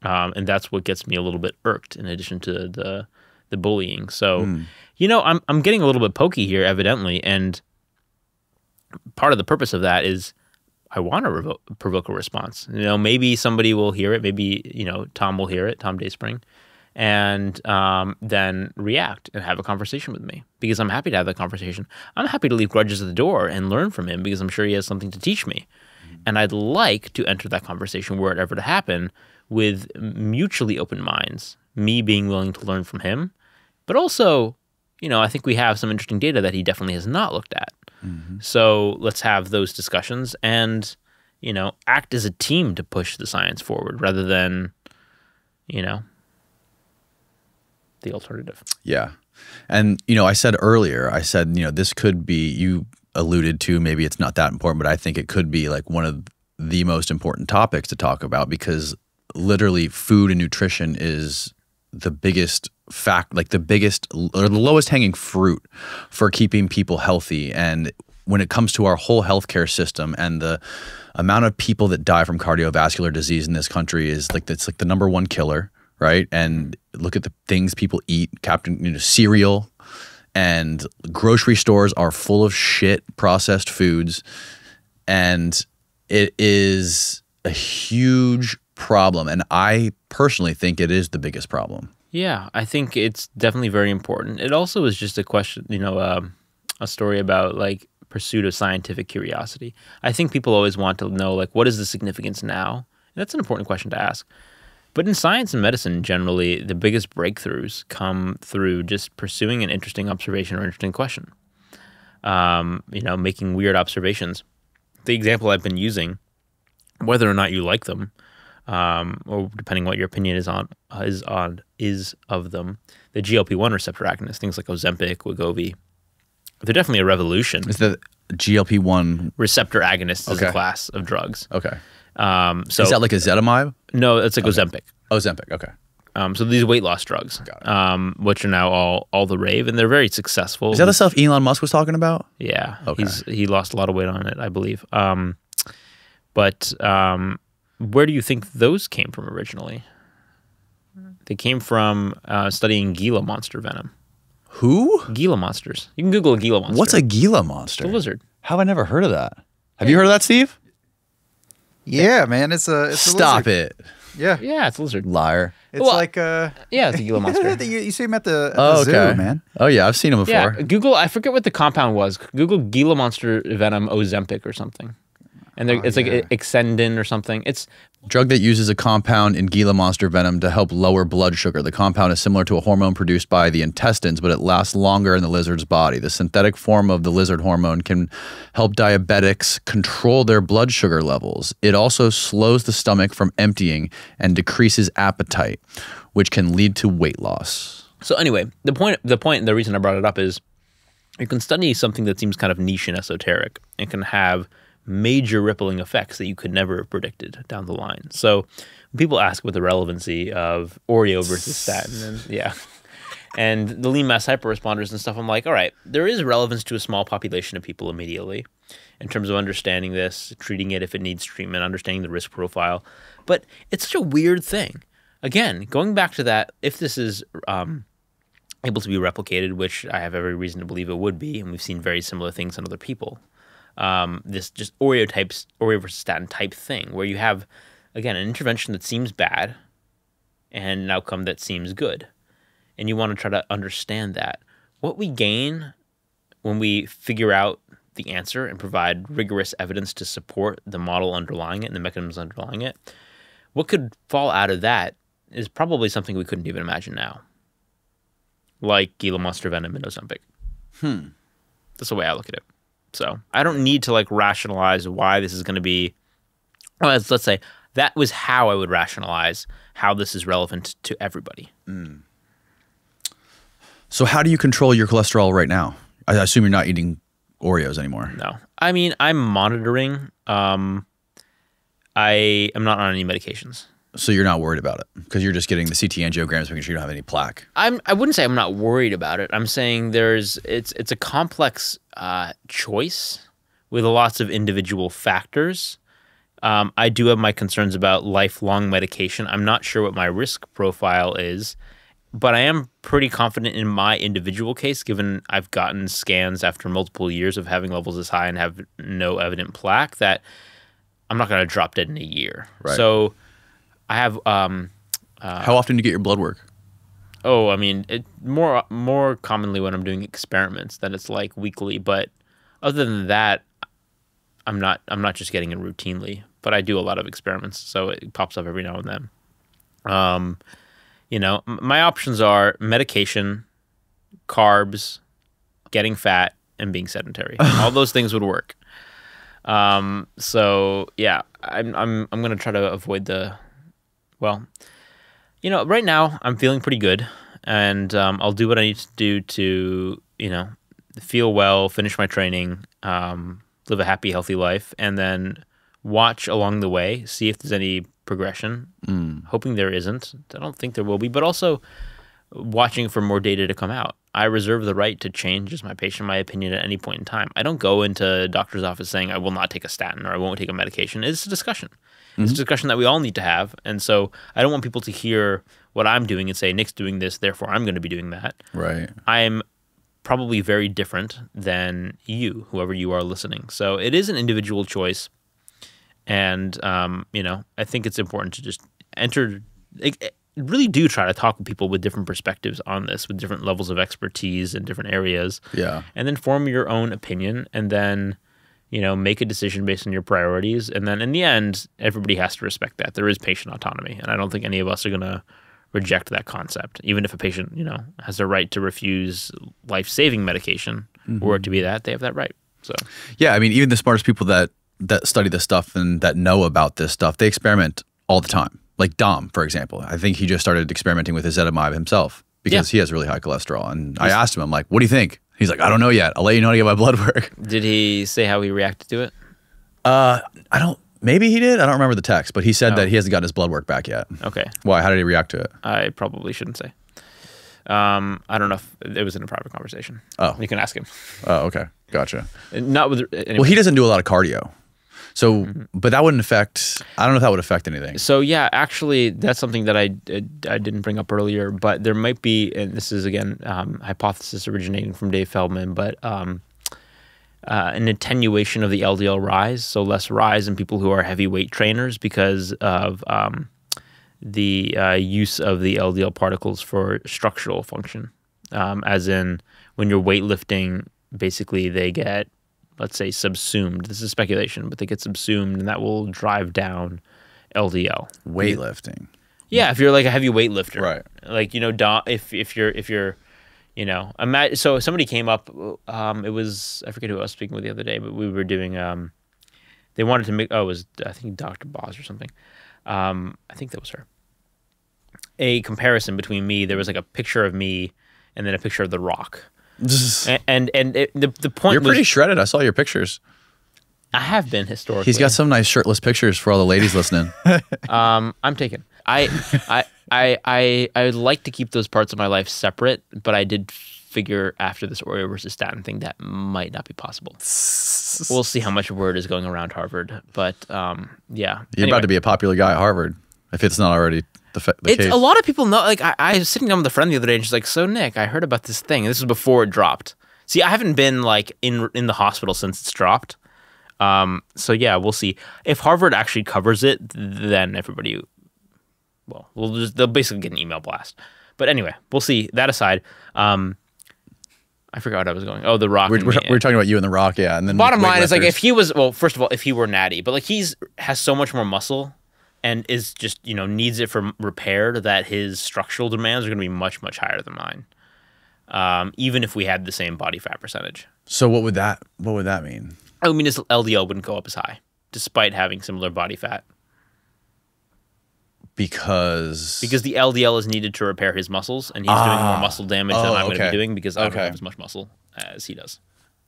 Um, and that's what gets me a little bit irked in addition to the the bullying. So, mm. you know, I'm I'm getting a little bit pokey here, evidently, and part of the purpose of that is I want to revo- provoke a response. You know, maybe somebody will hear it. Maybe you know Tom will hear it, Tom Dayspring, and um, then react and have a conversation with me because I'm happy to have that conversation. I'm happy to leave grudges at the door and learn from him because I'm sure he has something to teach me. And I'd like to enter that conversation were it ever to happen with mutually open minds, me being willing to learn from him, but also, you know, I think we have some interesting data that he definitely has not looked at. Mm-hmm. So let's have those discussions and, you know, act as a team to push the science forward rather than, you know, the alternative. Yeah. And, you know, I said earlier, I said, you know, this could be, you alluded to, maybe it's not that important, but I think it could be like one of the most important topics to talk about because literally food and nutrition is the biggest fact, like the biggest or the lowest hanging fruit for keeping people healthy. And when it comes to our whole healthcare system and the amount of people that die from cardiovascular disease in this country is like it's like the number one killer, right? And look at the things people eat, Captain, you know, cereal, and grocery stores are full of shit processed foods. And it is a huge problem. And i personally think it is the biggest problem. Yeah i think it's definitely very important. It also is just a question you know um, a story about like pursuit of scientific curiosity. I think people always want to know like what is the significance now? And that's an important question to ask But in science and medicine, generally, the biggest breakthroughs come through just pursuing an interesting observation or interesting question. Um, you know, making weird observations. The example I've been using, whether or not you like them, um, or depending what your opinion is on uh, is on is of them, the GLP one receptor agonists, things like Ozempic, Wegovy, they're definitely a revolution. Is the GLP one Receptor agonists is Okay. a class of drugs. okay? Um, so Is that like ezetimibe? no, it's like Ozempic. Ozempic. Okay. Um, so these weight loss drugs, um, which are now all all the rave, and they're very successful. Is that the stuff Elon Musk was talking about? Yeah, Okay. he's he lost a lot of weight on it, I believe. Um, but um, where do you think those came from originally? They came from uh, studying Gila monster venom. Who? Gila monsters. You can Google a Gila monster. What's a Gila monster? the lizard? How have I never heard of that? Have you heard of that, Steve? Yeah, man, it's a it's Stop lizard. it, Yeah, Yeah, it's a lizard. liar. it's Well, like uh, Yeah, it's a Gila monster. you, you see him at the, at Oh, the okay, zoo, man. Oh yeah, I've seen him before. Yeah, Google. I forget what the compound was. Google Gila monster venom Ozempic or something, and they're- Oh, it's yeah. like Exendin or something. It's Drug that uses a compound in Gila monster venom to help lower blood sugar. The compound is similar to a hormone produced by the intestines, but it lasts longer in the lizard's body. The synthetic form of the lizard hormone can help diabetics control their blood sugar levels. It also slows the stomach from emptying and decreases appetite, which can lead to weight loss. so anyway. The point. The point. The reason I brought it up is you can study something that seems kind of niche and esoteric and can have major rippling effects that you could never have predicted down the line. So when people ask what the relevancy of Oreo versus statin, and yeah. And the lean mass hyperresponders and stuff, I'm like, all right, there is relevance to a small population of people immediately in terms of understanding this, treating it if it needs treatment, understanding the risk profile. But it's such a weird thing. Again, going back to that, if this is um, able to be replicated, which I have every reason to believe it would be, and we've seen very similar things in other people. Um, this just Oreo types, Oreo versus statin type thing, where you have again an intervention that seems bad and an outcome that seems good, and you want to try to understand that. What we gain when we figure out the answer and provide rigorous evidence to support the model underlying it and the mechanisms underlying it, what could fall out of that is probably something we couldn't even imagine now like Gila Monster Venom and Ozempic. Hmm. That's the way I look at it. So I don't need to like rationalize why this is going to be. Well, let's, let's say that was how I would rationalize how this is relevant to everybody. So how do you control your cholesterol right now? I assume you're not eating Oreos anymore. No, I mean I'm monitoring. Um, I am not on any medications. So you're not worried about it because you're just getting the CT angiograms making sure you don't have any plaque. I'm I wouldn't say I'm not worried about it. I'm saying there's it's it's a complex uh, choice with lots of individual factors. Um, I do have my concerns about lifelong medication. I'm not sure what my risk profile is, but I am pretty confident in my individual case, given I've gotten scans after multiple years of having levels this high and have no evident plaque, that I'm not going to drop dead in a year. Right. So I have um, How often do you get your blood work? Oh, I mean, it more more commonly when I'm doing experiments that it's like weekly, but other than that, I'm not I'm not just getting it routinely, but I do a lot of experiments, so it pops up every now and then. Um, you know, m- my options are medication, carbs, getting fat, and being sedentary. All those things would work. Um, so yeah, I'm I'm I'm gonna try to avoid the well, you know, right now I'm feeling pretty good, and um, I'll do what I need to do to, you know, feel well, finish my training, um, live a happy, healthy life, and then watch along the way, see if there's any progression. Hoping there isn't. I don't think there will be, but also watching for more data to come out. I reserve the right to change as my patient my opinion at any point in time. I don't go into a doctor's office saying I will not take a statin or I won't take a medication. It's a discussion. It's a discussion that we all need to have. And so I don't want people to hear what I'm doing and say, Nick's doing this, therefore I'm going to be doing that. Right. I'm probably very different than you, whoever you are listening. So it is an individual choice. And, um, you know, I think it's important to just enter, really do try to talk with people with different perspectives on this, with different levels of expertise in different areas Yeah. and then form your own opinion and then you know, make a decision based on your priorities, and then in the end, everybody has to respect that. There is patient autonomy, and I don't think any of us are gonna reject that concept, even if a patient, you know, has the right to refuse life-saving medication mm-hmm. or it to be that they have that right. So Yeah, I mean, even the smartest people that that study this stuff and that know about this stuff, they experiment all the time. Like Dom, for example, I think he just started experimenting with ezetimibe himself because he has really high cholesterol. And I asked him, I'm like, "What do you think?" He's like, "I don't know yet. I'll let you know when I get my blood work." did he say how he reacted to it? Uh, I don't. Maybe he did. I don't remember the text, but he said Oh. that he hasn't gotten his blood work back yet. Okay, Why? How did he react to it? I probably shouldn't say. Um, I don't know if it was in a private conversation. Oh. you can ask him. Oh, okay, gotcha. Not with anyway. Well, he doesn't do a lot of cardio, so but that wouldn't affect. I don't know if that would affect anything. So yeah, actually, that's something that I I didn't bring up earlier, but there might be, and this is again um, hypothesis originating from Dave Feldman, but um, uh, an attenuation of the LDL rise, so less rise in people who are heavyweight trainers because of um, the uh, use of the LDL particles for structural function, um, as in when you're weightlifting, basically they get, let's say, subsumed. This is speculation, but they get subsumed, and that will drive down LDL. Weightlifting. Yeah, if you're like a heavy weightlifter, Right. Like you know, if if you're if you're, you know, imagine. So somebody came up. Um, it was I forget who I was speaking with the other day, but we were doing. Um, they wanted to make. Oh, it was I think Dr. Boz or something. Um, I think that was her. A comparison between me. There was like a picture of me, and then a picture of The Rock. And and, and it, the the point You're was, pretty shredded. I saw your pictures. I have been historically. He's got some nice shirtless pictures for all the ladies listening. Um, I'm taken. I, I, I, I, I would like to keep those parts of my life separate, but I did figure after this Oreo versus statin thing that might not be possible. We'll see how much word is going around Harvard, but um, yeah. You're about to be a popular guy at Harvard, if it's not already the, fa- the It's case. a lot of people know. Like I, I was sitting down with a friend the other day, and she's like, "So Nick, I heard about this thing. And this was before it dropped. See, I haven't been like in in the hospital since it's dropped. Um, so yeah, we'll see if Harvard actually covers it. Then everybody, well, we'll just, they'll basically get an email blast. But anyway, we'll see. That aside, um, I forgot what I was going. Oh, the Rock. We're, we're, we're talking about you and the Rock, yeah. And then Bottom line is like if he was well, first of all, if he were natty, but like he's has so much more muscle and is just you know needs it for repair that his structural demands are going to be much much higher than mine. Um, even if we had the same body fat percentage, So what would that what would that mean? I mean his LDL wouldn't go up as high despite having similar body fat Because because the LDL is needed to repair his muscles and he's doing more Ah. muscle damage than Oh, I'm going to be doing because I don't Okay. have as much muscle as he does.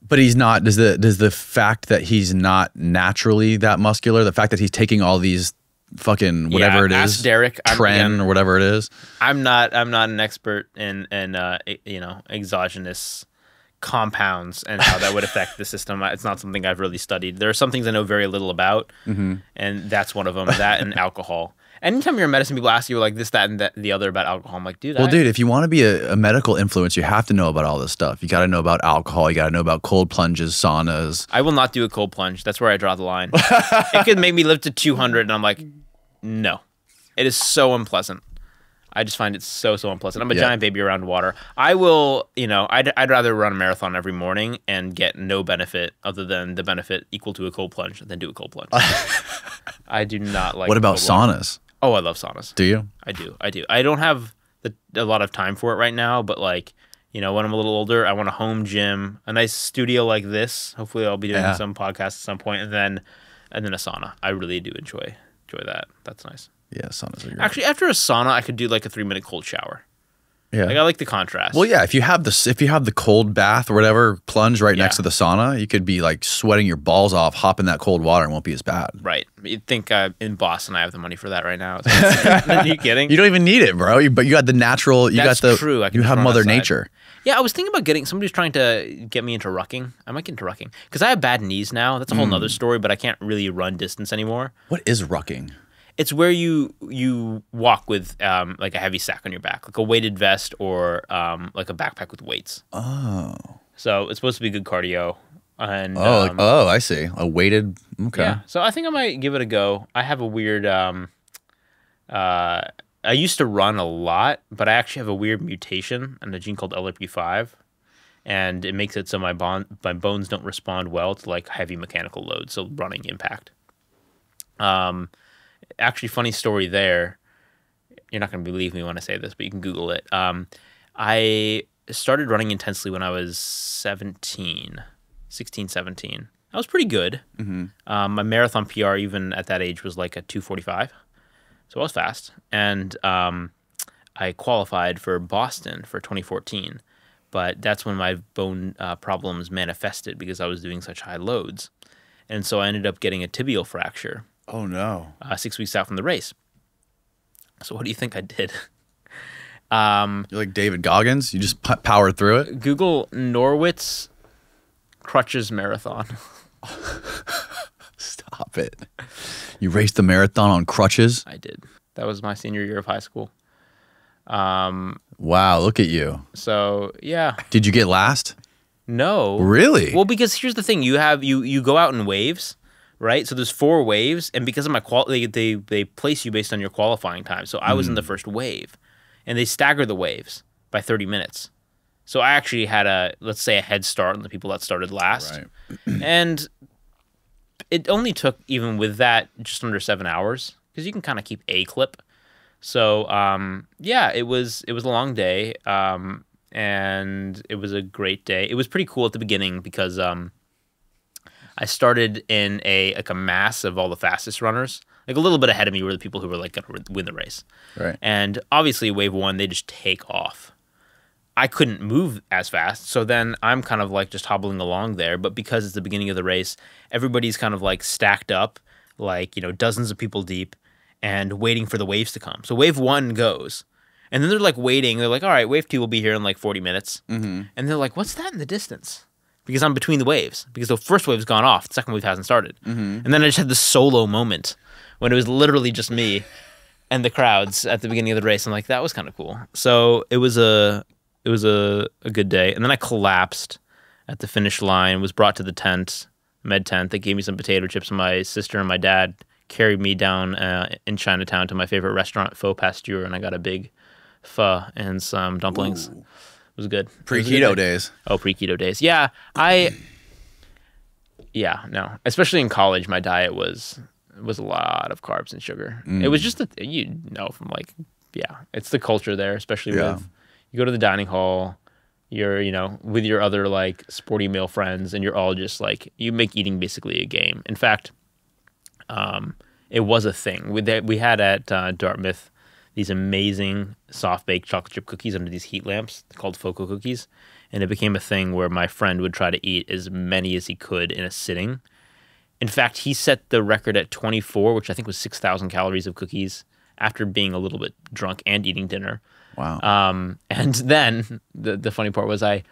but he's not does the does the fact that he's not naturally that muscular, the fact that he's taking all these fucking whatever Yeah, it ask is, Derek. I'm- tren or whatever it is. I'm not I'm not an expert in in uh, you know exogenous compounds and how that would affect the system. It's not something I've really studied. There are some things I know very little about, Mm-hmm. and that's one of them. That and alcohol. Anytime you're in medicine, people ask you like this, that, and that, the other about alcohol. I'm like, dude, Well, I, dude, if you want to be a, a medical influence, you have to know about all this stuff. You got to know about alcohol. You got to know about cold plunges, saunas. I will not do a cold plunge. That's where I draw the line. it could make me live to 200, and I'm like, no, it is so unpleasant. I just find it so so unpleasant. I'm a Yeah. giant baby around water. I will, you know, I'd, I'd rather run a marathon every morning and get no benefit other than the benefit equal to a cold plunge than do a cold plunge. I do not like. what about cold water. saunas? Oh, I love saunas. Do you? I do. I do. I don't have the, a lot of time for it right now, but like, you know, when I'm a little older, I want a home gym, a nice studio like this. Hopefully, I'll be doing Yeah. some podcasts at some point, and then, and then a sauna. I really do enjoy enjoy that. That's nice. Yeah, saunas are great. Actually, after a sauna, I could do like a three minute cold shower. yeah. Like I like the contrast. Well, yeah. If you have the if you have the cold bath or whatever plunge right next to the sauna, you could be like sweating your balls off, hop in that cold water, and won't be as bad. Right. You'd think uh, in Boston I have the money for that right now. Are you kidding? You don't even need it, bro. You, but you got the natural. You That's got the. true. I can you have Mother outside. Nature. Yeah, I was thinking about getting somebody's trying to get me into rucking. I might get into rucking because I have bad knees now. That's a whole Hmm. nother story, but I can't really run distance anymore. What is rucking? It's where you you walk with um, like a heavy sack on your back, like a weighted vest or um, like a backpack with weights. Oh. So it's supposed to be good cardio. And Oh. like- um, oh, I see. A weighted. Okay. yeah, so I think I might give it a go. I have a weird. Um, uh, I used to run a lot, but I actually have a weird mutation in a gene called LRP5, and it makes it so my bond my bones don't respond well to like heavy mechanical loads, so running impact. Um, actually, funny story there. You're not going to believe me when I say this, but you can Google it. Um, I started running intensely when I was 17, 16, 17. I was pretty good. Um, my marathon PR, even at that age, was like a 245. So I was fast. And um, I qualified for Boston for 2014. But that's when my bone uh, problems manifested because I was doing such high loads. And so I ended up getting a tibial fracture Oh no. uh, six weeks out from the race. So what do you think I did? Um, You're like David Goggins. You just powered through it. Google Norwitz crutches marathon. Stop it. You raced the marathon on crutches. I did. That was my senior year of high school. Um, Wow, look at you. so yeah, Did you get last? no, Really? Well, because here's the thing: you have you you go out in waves, right? So there's four waves, and because of my qual, they they, they place you based on your qualifying time. So I was in the first wave, and they stagger the waves by 30 minutes. So I actually had a let's say a head start on the people that started last, Right. and it only took even with that just under seven hours because you can kind of keep a clip. So um, yeah, it was it was a long day, um, and it was a great day. It was pretty cool at the beginning because um, I started in a like a mass of all the fastest runners. Like a little bit ahead of me were the people who were like gonna win the race. Right. And obviously, wave one, they just take off. I couldn't move as fast. So then I'm kind of like just hobbling along there. But because it's the beginning of the race, everybody's kind of like stacked up, like, you know, dozens of people deep and waiting for the waves to come. So wave one goes. And then they're like waiting. They're like, all right, wave two will be here in like 40 minutes. Mm-hmm. And they're like, what's that in the distance? Because I'm between the waves. Because the first wave's gone off, the second wave hasn't started. And then I just had this solo moment when it was literally just me and the crowds at the beginning of the race. I'm like, that was kind of cool. So it was a it was a, a good day. And then I collapsed at the finish line, was brought to the tent, med tent. They gave me some potato chips. And my sister and my dad carried me down uh, in Chinatown to my favorite restaurant, Pho Pasteur, and I got a big pho and some dumplings. It was good. It was a Pre good keto day. days. Oh, pre keto days. Yeah, I. Yeah, no. Especially in college, my diet was was a lot of carbs and sugar. It was just the you know from like yeah, it's the culture there, especially Yeah. with you go to the dining hall, you're you know with your other like sporty male friends, and you're all just like you make eating basically a game. In fact, um, it was a thing. We that we had at uh, Dartmouth these amazing soft baked chocolate chip cookies under these heat lamps called Foco cookies, and it became a thing where my friend would try to eat as many as he could in a sitting. In fact, he set the record at 24, which I think was 6,000 calories of cookies after being a little bit drunk and eating dinner. Wow. Um, and then the the funny part was I,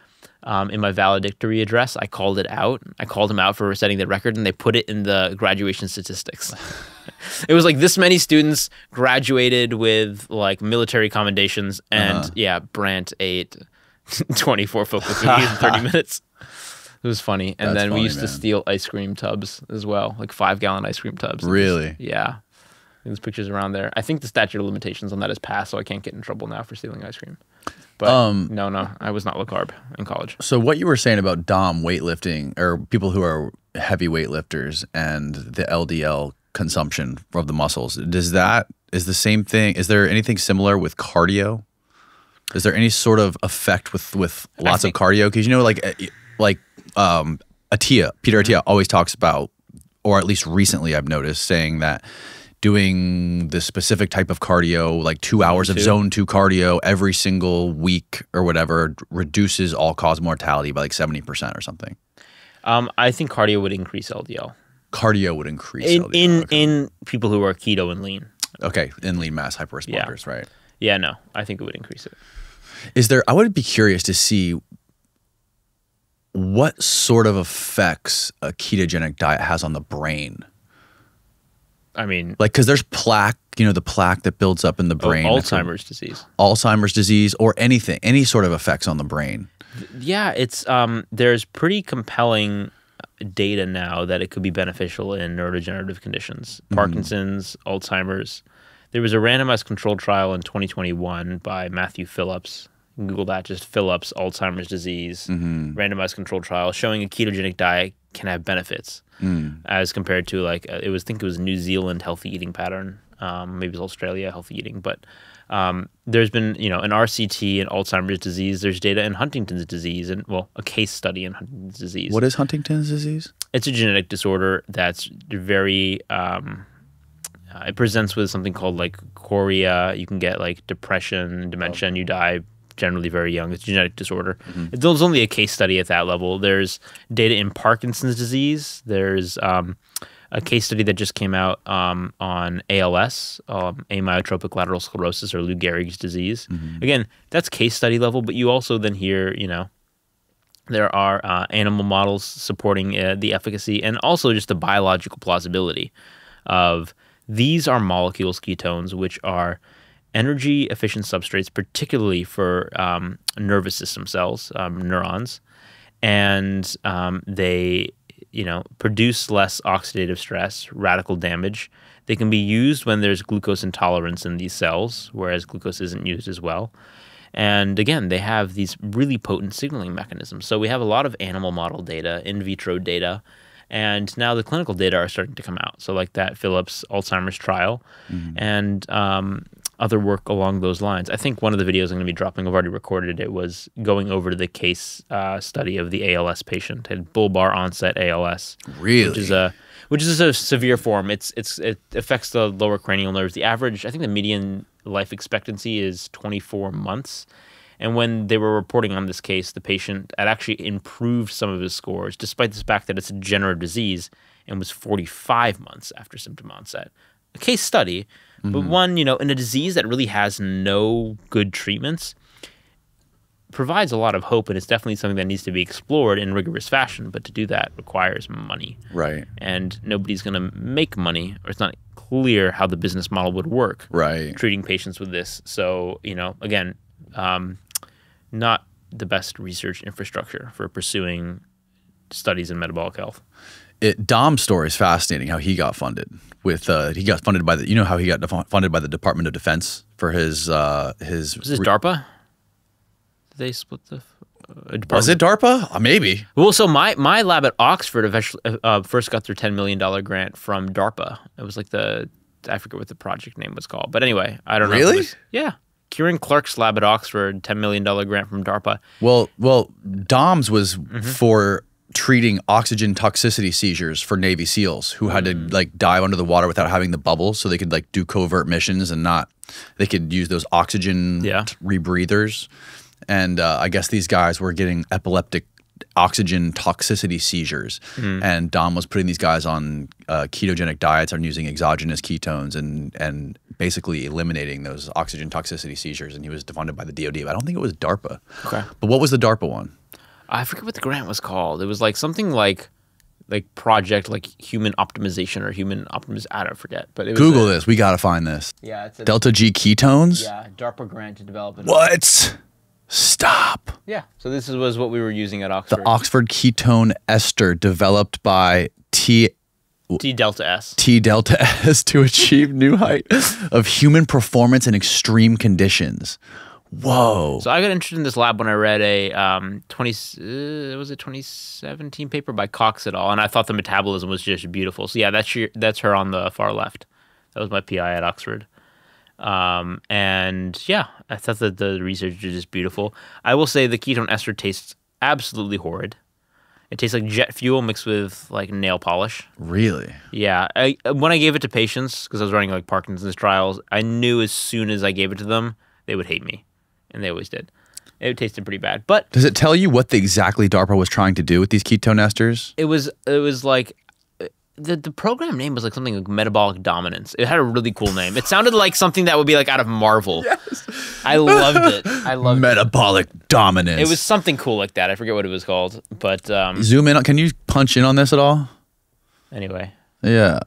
um, in my valedictory address, I called it out. I called him out for setting the record, and they put it in the graduation statistics. it was like this many students graduated with like military commendations, and Uh-huh. yeah, Brant ate 24 football cookies in 30 minutes. It was funny. And That's then we funny, used to steal ice cream tubs as well, like five gallon ice cream tubs. Really? yeah. There's pictures around there. I think the statute of limitations on that is passed, so I can't get in trouble now for stealing ice cream. But Um, no, no, I was not low carb in college. So what you were saying about Dom weightlifting or people who are heavy weightlifters and the LDL consumption of the muscles, does that is the same thing? Is there anything similar with cardio? Is there any sort of effect with with lots think- of cardio? Because you know, like uh, like um, Attia, Peter Attia always talks about, or at least recently I've noticed saying that doing the specific type of cardio, like two hours of two? zone two cardio every single week or whatever, reduces all cause mortality by like seventy percent or something. Um, I think cardio would increase LDL Cardio would increase in LDL. in, okay. in people who are keto and lean. okay, in lean mass hyperresponders, right? Yeah, no, I think it would increase it. Is there? I would be curious to see what sort of effects a ketogenic diet has on the brain. I mean, Like, because there's plaque, you know, the plaque that builds up in the oh, brain, a- Alzheimer's disease. Alzheimer's disease, or anything, any sort of effects on the brain. Yeah, it's um, there's pretty compelling data now that it could be beneficial in neurodegenerative conditions, Parkinson's, Alzheimer's. There was a randomized controlled trial in 2021 by Matthew Phillips, Google that. Just Phillips Alzheimer's disease Mm-hmm. randomized controlled trial showing a ketogenic diet can have benefits Mm. as compared to like uh, it was I think it was New Zealand healthy eating pattern. Um, maybe it's Australia healthy eating, but um, there's been you know an RCT in Alzheimer's disease. There's data in Huntington's disease, and well, a case study in Huntington's disease. What is Huntington's disease? it's a genetic disorder that's very um, uh, it presents with something called like chorea you can get like depression dementia and you die generally very young. It's a genetic disorder. It's there's only a case study at that level. There's data in parkinson's disease. There's um, a case study that just came out um, on ALS, um, amyotrophic lateral sclerosis, or Lou Gehrig's disease. Again, that's case study level, but you also then hear, you know, there are uh, animal models supporting uh, the efficacy and also just the biological plausibility of these are molecules, ketones, which are energy efficient substrates, particularly for um, nervous system cells, um, neurons, and um, they you know produce less oxidative stress, radical damage. They can be used when there's glucose intolerance in these cells, whereas glucose isn't used as well. And again, they have these really potent signaling mechanisms. So we have a lot of animal model data, in vitro data, and now the clinical data are starting to come out. So like that Phillips Alzheimer's trial, and um, other work along those lines. I think one of the videos I'm going to be dropping, I've already recorded it, was going over to the case uh, study of the ALS patient, had bulbar onset ALS Really? which is a which is a severe form. It's it's it affects the lower cranial nerves. The average, I think, the median life expectancy is 24 months. And when they were reporting on this case, the patient had actually improved some of his scores, despite the fact that it's a degenerative disease, and was 45 months after symptom onset. A case study, but one, you know, in a disease that really has no good treatments, provides a lot of hope, and it's definitely something that needs to be explored in rigorous fashion. But to do that requires money right. and nobody's going to make money, or it's not clear how the business model would work Right. treating patients with this. So, you know, again, um, not the best research infrastructure for pursuing studies in metabolic health. It Dom's story is fascinating. How he got funded with uh, he got funded by the you know how he got funded by the Department of Defense for his uh, his Was this DARPA? Did they split the? Uh, was it DARPA? Uh, maybe. Well, so my, my lab at Oxford eventually, uh, first got their $10 million grant from DARPA. It was like the, I forget what the project name was called. But anyway, I don't know. Really? yeah. Kieran Clarke's lab at Oxford, $10 million grant from DARPA. Well, well, Dom's was Mm-hmm. for treating oxygen toxicity seizures for Navy SEALs who had to Mm. like dive under the water without having the bubbles, so they could like do covert missions and not. They could use those oxygen Yeah. rebreathers, and uh, I guess these guys were getting epileptic oxygen toxicity seizures, Mm. and Dom was putting these guys on uh, ketogenic diets and using exogenous ketones and and basically eliminating those oxygen toxicity seizures, and he was funded by the DoD. But I don't think it was DARPA. Okay. But what was the DARPA one? I forget what the grant was called. It was like something like, like project like human optimization or human optimiz. I don't forget, but it was Google a- this. We gotta find this. Yeah, it's a Delta G ketones. yeah DARPA grant to develop it. What? Stop. Yeah. So this is, was what we were using at Oxford. The Oxford. Oxford ketone ester developed by T T delta S. T delta S to achieve new height of human performance in extreme conditions. Whoa. So I got interested in this lab when I read a um, 20 uh, was it 2017 paper by Cox et al. and I thought the metabolism was just beautiful. So yeah, that's your, that's her on the far left. That was my PI at Oxford. Um, and yeah, I thought that the research was just beautiful. I will say the ketone ester tastes absolutely horrid. It tastes like jet fuel mixed with like nail polish. really? Yeah, I, when I gave it to patients because I was running like Parkinson's trials, I knew as soon as I gave it to them, they would hate me, and they always did. It tasted pretty bad, but Does it tell you what the exactly DARPA was trying to do with these ketone esters? it was it was like uh, the the program name was like something like metabolic dominance. It had a really cool name. It sounded like something that would be like out of Marvel. Yes, I loved it. I loved it. Metabolic dominance. It was something cool like that. I forget what it was called, but um, Zoom in. on- Can you punch in on this at all? anyway, Yeah.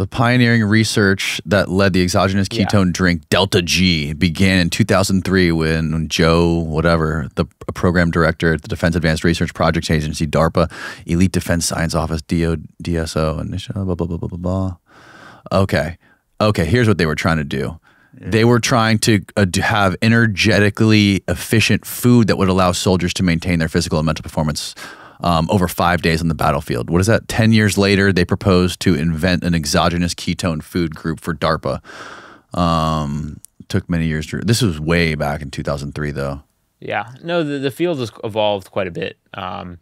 The pioneering research that led the exogenous Yeah. ketone drink Delta G began in 2003 when Joe, whatever, the a program director at the Defense Advanced Research Projects Agency, DARPA, Elite Defense Science Office, DO, DSO, and blah, blah, blah, blah, blah, blah. Okay. Okay. Here's what they were trying to do They were trying to uh, to have energetically efficient food that would allow soldiers to maintain their physical and mental performance um, over five days on the battlefield. What is that? 10 years later, they proposed to invent an exogenous ketone food group for DARPA. Um, took many years to. This was way back in 2003, though. Yeah, no, the, the field has evolved quite a bit. Um,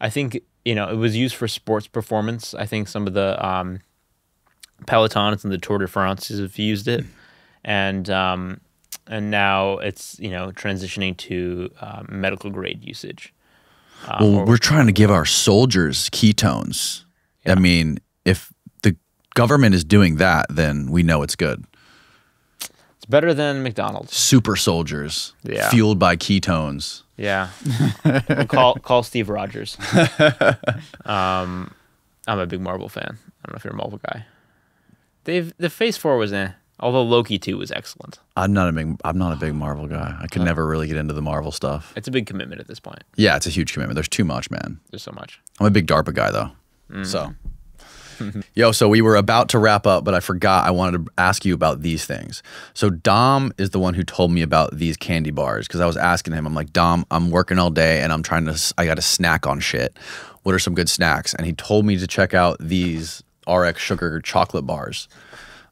I think you know it was used for sports performance. I think some of the um, pelotons and the Tour de France have used it, and um, and now it's you know transitioning to um, medical grade usage. Um, Well, we're trying to give our soldiers ketones. I mean, if the government is doing that, then we know it's good. it's better than McDonald's. Super soldiers Yeah. fueled by ketones. Yeah, We'll call call Steve Rogers. um, I'm a big Marvel fan. I don't know if you're a Marvel guy. They've the Phase Four was eh, although Loki two was excellent. I'm not a big I'm not a big Marvel guy. I could never really get into the Marvel stuff. It's a big commitment at this point. Yeah, it's a huge commitment. There's too much, man. There's so much. I'm a big DARPA guy though. So Yo, so we were about to wrap up, but I forgot I wanted to ask you about these things. So Dom is the one who told me about these candy bars because I was asking him. I'm like, Dom, I'm working all day and I'm trying to. I got to snack on shit. What are some good snacks? And he told me to check out these RX sugar chocolate bars.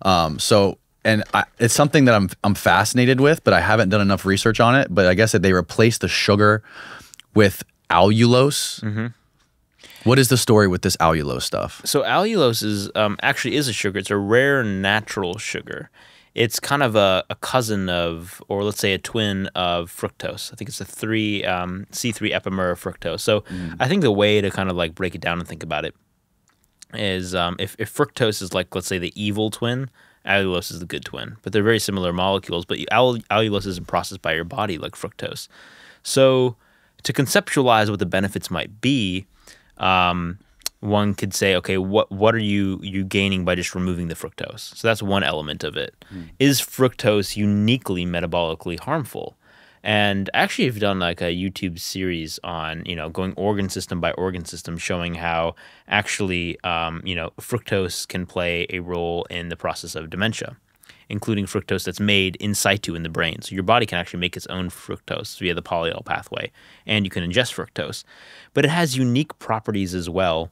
Um, so and I, it's something that I'm I'm fascinated with, but I haven't done enough research on it. But I guess that they replace the sugar with allulose. What is the story with this allulose stuff? So allulose is um, actually is a sugar. It's a rare natural sugar. It's kind of a, a cousin of, or let's say a twin of fructose. I think it's a three um, C3 epimer of fructose. So I think the way to kind of like break it down and think about it is um, if, if fructose is like let's say the evil twin, allulose is the good twin. But they're very similar molecules. But all- allulose isn't processed by your body like fructose. So to conceptualize what the benefits might be, um, one could say, okay, what what are you you gaining by just removing the fructose? So that's one element of it. Is fructose uniquely metabolically harmful? And actually, I've done like a YouTube series on you know going organ system by organ system, showing how actually um, you know fructose can play a role in the process of dementia, including fructose that's made in situ in the brain. So your body can actually make its own fructose via the polyol pathway, and you can ingest fructose. But it has unique properties as well.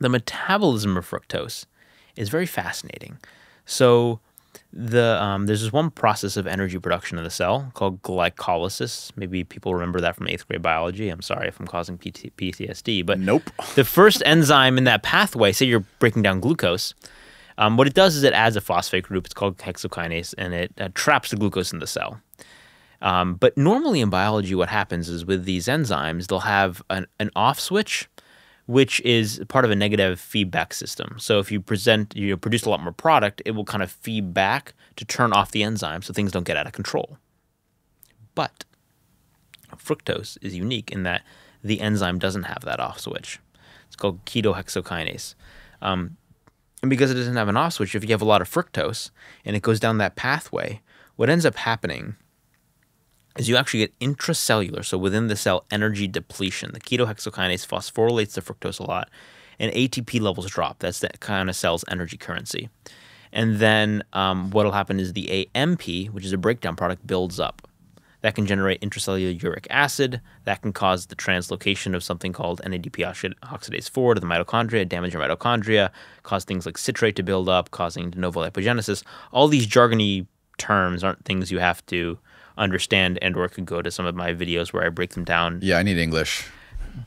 The metabolism of fructose is very fascinating. So the um, there's this one process of energy production in the cell called glycolysis. Maybe people remember that from eighth grade biology. I'm sorry if I'm causing PT- PTSD, but Nope. the first enzyme in that pathway, say you're breaking down glucose, um, what it does is it adds a phosphate group. It's called hexokinase, and it uh, traps the glucose in the cell. Um, but normally in biology, what happens is with these enzymes, they'll have an, an off switch, which is part of a negative feedback system. So if you present, you produce a lot more product, it will kind of feed back to turn off the enzyme so things don't get out of control. But fructose is unique in that the enzyme doesn't have that off switch. It's called ketohexokinase. Um, and because it doesn't have an off switch, if you have a lot of fructose and it goes down that pathway, what ends up happening is you actually get intracellular, so within the cell, energy depletion. The ketohexokinase phosphorylates the fructose a lot, and ATP levels drop. That's that kind of cell's energy currency. And then um, what will happen is the AMP, which is a breakdown product, builds up. That can generate intracellular uric acid. That can cause the translocation of something called NADP oxidase 4 to the mitochondria, damage your mitochondria, cause things like citrate to build up, causing de novo lipogenesis. All these jargony terms aren't things you have to understand and or could go to some of my videos where I break them down Yeah, I need English.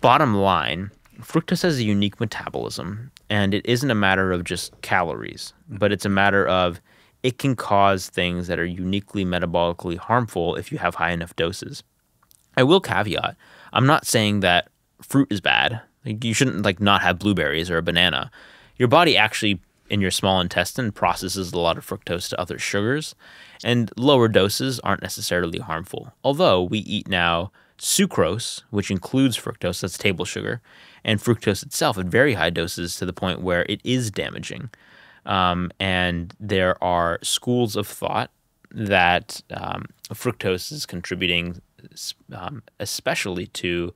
bottom line, fructose has a unique metabolism, and it isn't a matter of just calories, but it's a matter of it can cause things that are uniquely metabolically harmful if you have high enough doses. I will caveat, I'm not saying that fruit is bad. Like you shouldn't like not have blueberries or a banana. Your body actually in your small intestine processes a lot of fructose to other sugars, and lower doses aren't necessarily harmful. Although we eat now sucrose, which includes fructose, that's table sugar, and fructose itself at very high doses to the point where it is damaging. Um, and there are schools of thought that um, fructose is contributing, um, especially to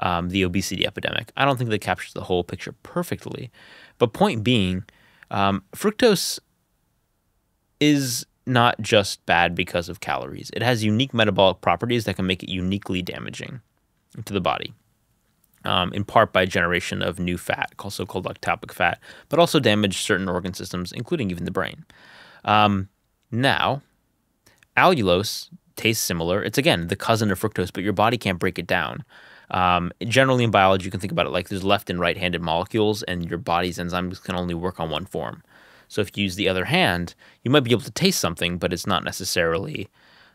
um, the obesity epidemic. I don't think that captures the whole picture perfectly, but point being, um, fructose is not just bad because of calories. It has unique metabolic properties that can make it uniquely damaging to the body. Um, in part by generation of new fat, also called ectopic fat, but also damage certain organ systems, including even the brain. Um, now, allulose tastes similar. It's again the cousin of fructose, but your body can't break it down. Um, generally, in biology, you can think about it like there's left and right handed molecules, and your body's enzymes can only work on one form. So if you use the other hand, you might be able to taste something, but it's not necessarily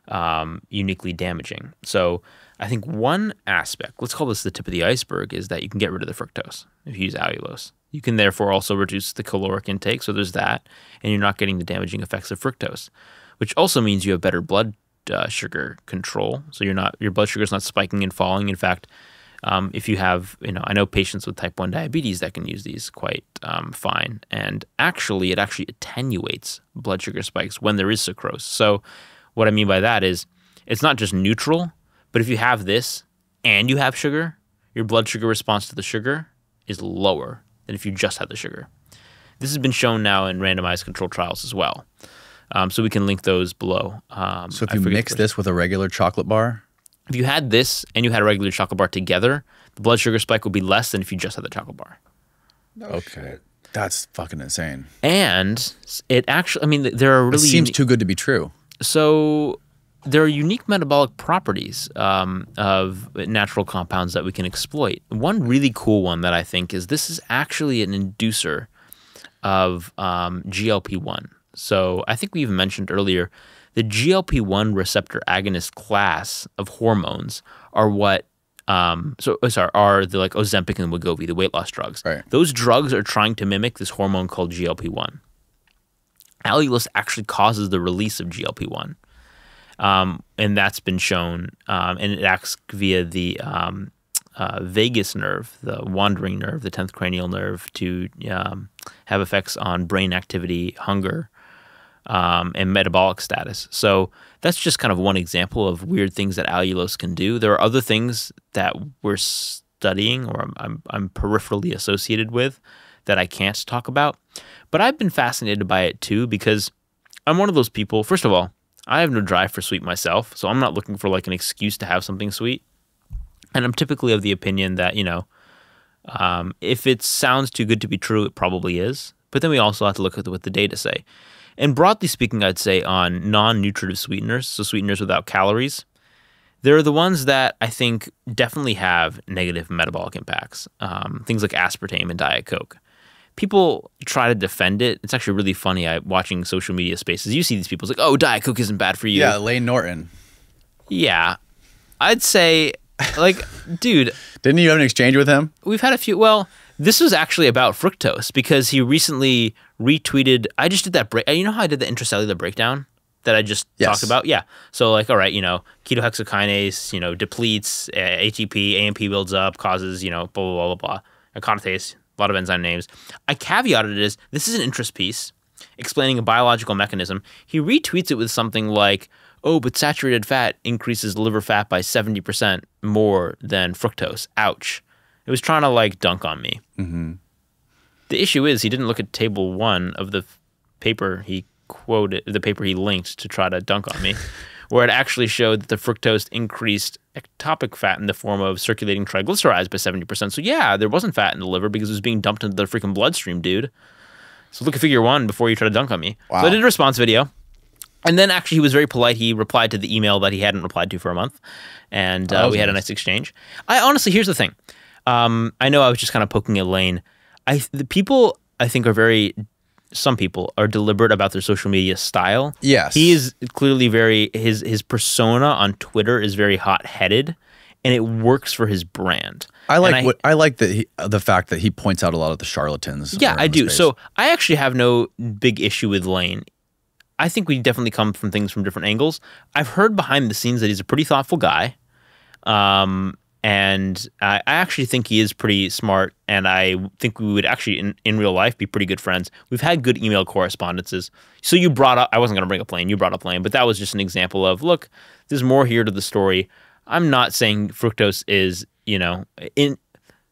um, uniquely damaging. So I think one aspect, let's call this the tip of the iceberg, is that you can get rid of the fructose if you use allulose. You can therefore also reduce the caloric intake, so there's that, and you're not getting the damaging effects of fructose, which also means you have better blood uh, sugar control. So you're not your blood sugar is not spiking and falling. In fact, um, if you have, you know, I know patients with type 1 diabetes that can use these quite um, fine. And actually, it actually attenuates blood sugar spikes when there is sucrose. So, what I mean by that is it's not just neutral, but if you have this and you have sugar, your blood sugar response to the sugar is lower than if you just had the sugar. This has been shown now in randomized controlled trials as well. Um, so we can link those below. Um, So if you mix this with a regular chocolate bar, if you had this and you had a regular chocolate bar together, the blood sugar spike would be less than if you just had the chocolate bar. okay, that's fucking insane. And it actually, I mean, there are really. It really seems uni- too good to be true. so there are unique metabolic properties um, of natural compounds that we can exploit. One really cool one that I think is this is actually an inducer of um, GLP 1. So I think we even mentioned earlier the GLP 1 receptor agonist class of hormones are what. Um, so oh, sorry, are the like Ozempic and Wegovy, the weight loss drugs. Right. Those drugs are trying to mimic this hormone called GLP one. Allulose actually causes the release of GLP one um, and that's been shown, um, and it acts via the um, uh, vagus nerve, the wandering nerve, the tenth cranial nerve, to um, have effects on brain activity, hunger, um, and metabolic status. So that's just kind of one example of weird things that allulose can do. There are other things that we're studying or I'm, I'm, I'm peripherally associated with that I can't talk about, but I've been fascinated by it too because I'm one of those people. First of all, I have no drive for sweet myself, so I'm not looking for like an excuse to have something sweet. And I'm typically of the opinion that you know, um, if it sounds too good to be true, it probably is. But then we also have to look at what the data say. And broadly speaking, I'd say on non-nutritive sweeteners, so sweeteners without calories, they're the ones that I think definitely have negative metabolic impacts. Um, things like aspartame and Diet Coke people try to defend it. It's actually really funny. I watching social media spaces. You see these people it's like, "Oh, Diet Coke isn't bad for you." Yeah, Layne Norton. Yeah. I'd say, like, dude, Didn't you have an exchange with him? we've had a few. Well, this was actually about fructose because he recently retweeted. I just did that break. You know how I did the intracellular breakdown that I just Yes. talked about? Yeah. So like, all right, you know, ketohexokinase, you know, depletes uh, ATP, AMP builds up, causes, you know, blah blah blah blah blah. Aconitase, a lot of enzyme names. I caveated it as this is an interest piece explaining a biological mechanism. He retweets it with something like, "Oh, but saturated fat increases liver fat by seventy percent more than fructose." Ouch. It was trying to like dunk on me. The issue is he didn't look at table one of the paper he quoted, the paper he linked to try to dunk on me, where it actually showed that the fructose increased ectopic fat in the form of circulating triglycerides by 70%. So, yeah, there wasn't fat in the liver because it was being dumped into the freaking bloodstream, dude. So, look at figure one before you try to dunk on me. So, I did a response video. And then actually, he was very polite. He replied to the email that he hadn't replied to for a month, and uh, was we had a nice. exchange. I honestly, here's the thing. Um, I know I was just kind of poking a lane. I the people I think are very. Some people are deliberate about their social media style. Yes. he is clearly very his his persona on Twitter is very hot headed, and it works for his brand. I like And what I like that he, the fact that he points out a lot of the charlatans. Yeah, I do. space. So I actually have no big issue with Layne. I think we definitely come from things from different angles. I've heard behind the scenes that he's a pretty thoughtful guy. Um, and I, actually think he is pretty smart. And I think we would actually, in, in real life, be pretty good friends. We've had good email correspondences. So you brought up, I wasn't going to bring up Layne, you brought up Layne, but that was just an example of look, there's more here to the story. I'm not saying fructose is, you know, in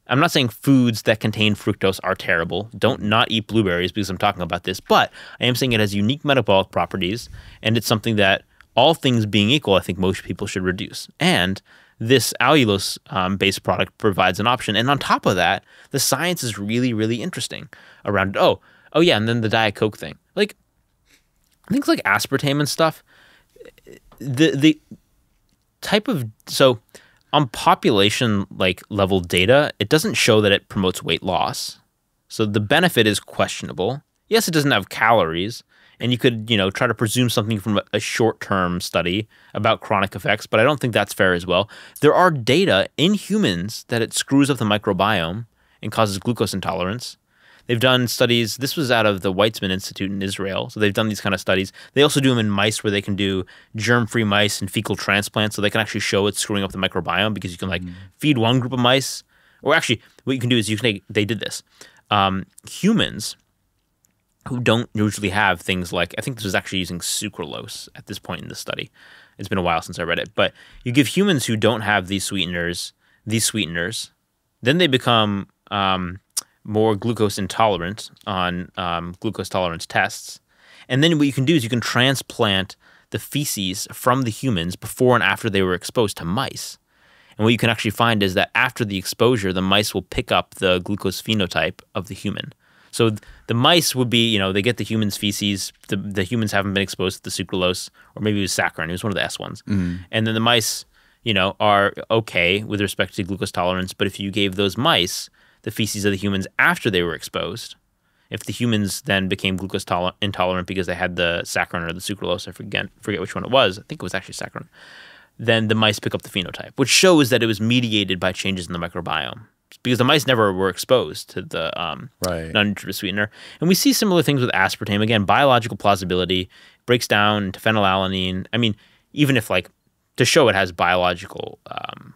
I'm not saying foods that contain fructose are terrible. Don't not eat blueberries because I'm talking about this, but I am saying it has unique metabolic properties and it's something that all things being equal, I think most people should reduce. And this allulose um, based product provides an option. And on top of that, the science is really, really interesting around, oh, oh yeah, and then the Diet Coke thing. Like things like aspartame and stuff, the the type of so on population like level data, it doesn't show that it promotes weight loss. So the benefit is questionable. Yes, it doesn't have calories, and you could, you know, try to presume something from a short-term study about chronic effects, but I don't think that's fair as well. There are data in humans that it screws up the microbiome and causes glucose intolerance. They've done studies. This was out of the Weizmann Institute in Israel. So they've done these kind of studies. They also do them in mice where they can do germ-free mice and fecal transplants. So they can actually show it's screwing up the microbiome because you can like mm. feed one group of mice, or actually, what you can do is you can. They did this. Um, humans who don't usually have things like I think this was actually using sucralose at this point in the study. It's been a while since I read it, but you give humans who don't have these sweeteners these sweeteners, then they become um, more glucose intolerant on um, glucose tolerance tests. And then what you can do is you can transplant the feces from the humans before and after they were exposed to mice. And what you can actually find is that after the exposure, the mice will pick up the glucose phenotype of the human. So the mice would be, you know, they get the human's feces. The, the humans haven't been exposed to the sucralose, or maybe it was saccharin. It was one of the S ones. Mm. And then the mice, you know, are okay with respect to glucose tolerance. But if you gave those mice the feces of the humans after they were exposed. If the humans then became glucose toler- intolerant because they had the saccharin or the sucralose, I forget, forget which one it was. I think it was actually saccharin. Then the mice pick up the phenotype, which shows that it was mediated by changes in the microbiome because the mice never were exposed to the um, right. non-nutritive sweetener. And we see similar things with aspartame. Again, biological plausibility breaks down to phenylalanine. I mean, even if like to show it has biological um,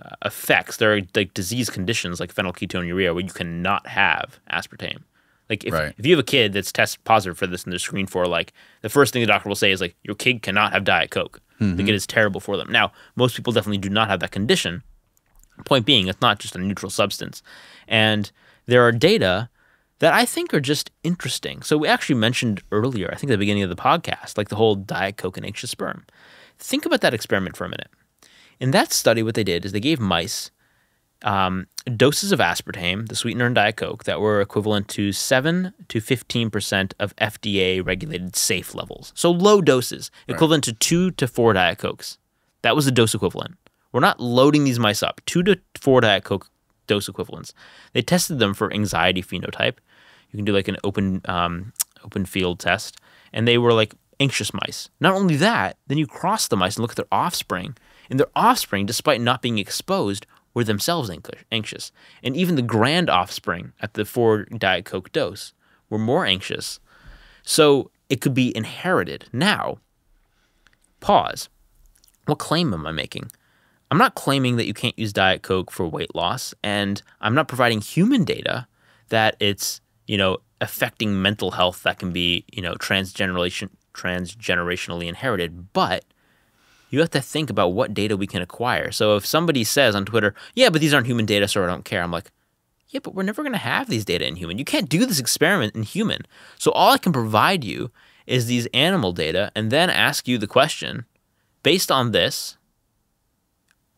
uh, effects. There are like disease conditions like phenylketonuria where you cannot have aspartame. Like if, right. if you have a kid that's test positive for this and they're screened for, like the first thing the doctor will say is like your kid cannot have diet coke. Mm-hmm. Like it is terrible for them. Now most people definitely do not have that condition. Point being, it's not just a neutral substance, and there are data that I think are just interesting. So we actually mentioned earlier, I think at the beginning of the podcast, like the whole diet coke and anxious sperm. Think about that experiment for a minute. In that study, what they did is they gave mice um, doses of aspartame, the sweetener in Diet Coke, that were equivalent to 7 to 15% of FDA regulated safe levels. So low doses, equivalent right. to 2 to 4 Diet Cokes. That was the dose equivalent. We're not loading these mice up. 2 to 4 Diet Coke dose equivalents. They tested them for anxiety phenotype. You can do like an open um, open field test, and they were like anxious mice. Not only that, then you cross the mice and look at their offspring, and their offspring, despite not being exposed, were themselves anxious. And even the grand offspring at the four Diet Coke dose were more anxious. So it could be inherited. Now, pause. What claim am I making? I'm not claiming that you can't use Diet Coke for weight loss, and I'm not providing human data that it's, you know, affecting mental health that can be, you know, transgeneration transgenerationally inherited, but you have to think about what data we can acquire. So if somebody says on Twitter, yeah, but these aren't human data, so I don't care, I'm like, yeah, but we're never going to have these data in human. You can't do this experiment in human. So all I can provide you is these animal data and then ask you the question based on this,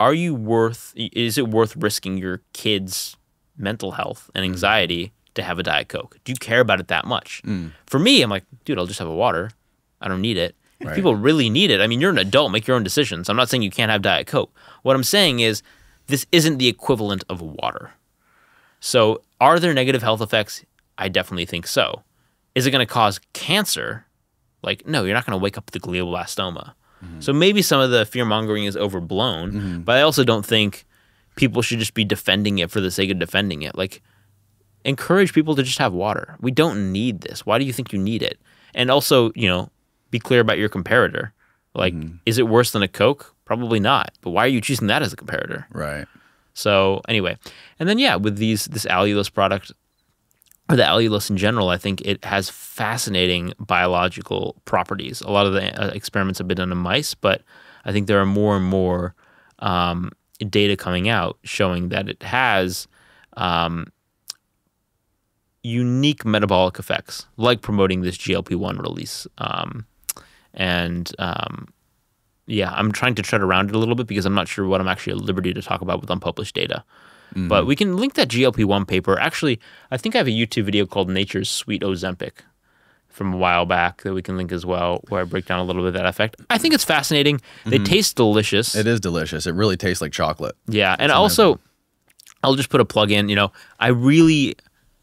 are you worth, is it worth risking your kids' mental health and mm. anxiety to have a Diet Coke? Do you care about it that much? Mm. For me, I'm like, dude, I'll just have a water. I don't need it. Right. People really need it. I mean, you're an adult, make your own decisions. I'm not saying you can't have Diet Coke. What I'm saying is this isn't the equivalent of water. So, are there negative health effects? I definitely think so. Is it going to cause cancer? Like, no, you're not going to wake up with the glioblastoma. Mm-hmm. So maybe some of the fear mongering is overblown, mm-hmm. but I also don't think people should just be defending it for the sake of defending it. Like, encourage people to just have water. We don't need this. Why do you think you need it? And also, you know, be clear about your comparator. Like, mm-hmm. is it worse than a Coke? Probably not. But why are you choosing that as a comparator? Right. So anyway, and then yeah, with these this allulose product or the allulose in general, I think it has fascinating biological properties. A lot of the uh, experiments have been done in mice, but I think there are more and more um, data coming out showing that it has um, unique metabolic effects, like promoting this GLP one release. Um, and um, yeah, I'm trying to tread around it a little bit because I'm not sure what I'm actually at liberty to talk about with unpublished data. But we can link that GLP one paper. Actually, I think I have a YouTube video called Nature's Sweet Ozempic from a while back that we can link as well, where I break down a little bit of that effect. I think it's fascinating. They taste delicious. It is delicious. It really tastes like chocolate. Yeah, and also, I'll just put a plug in. You know, I really,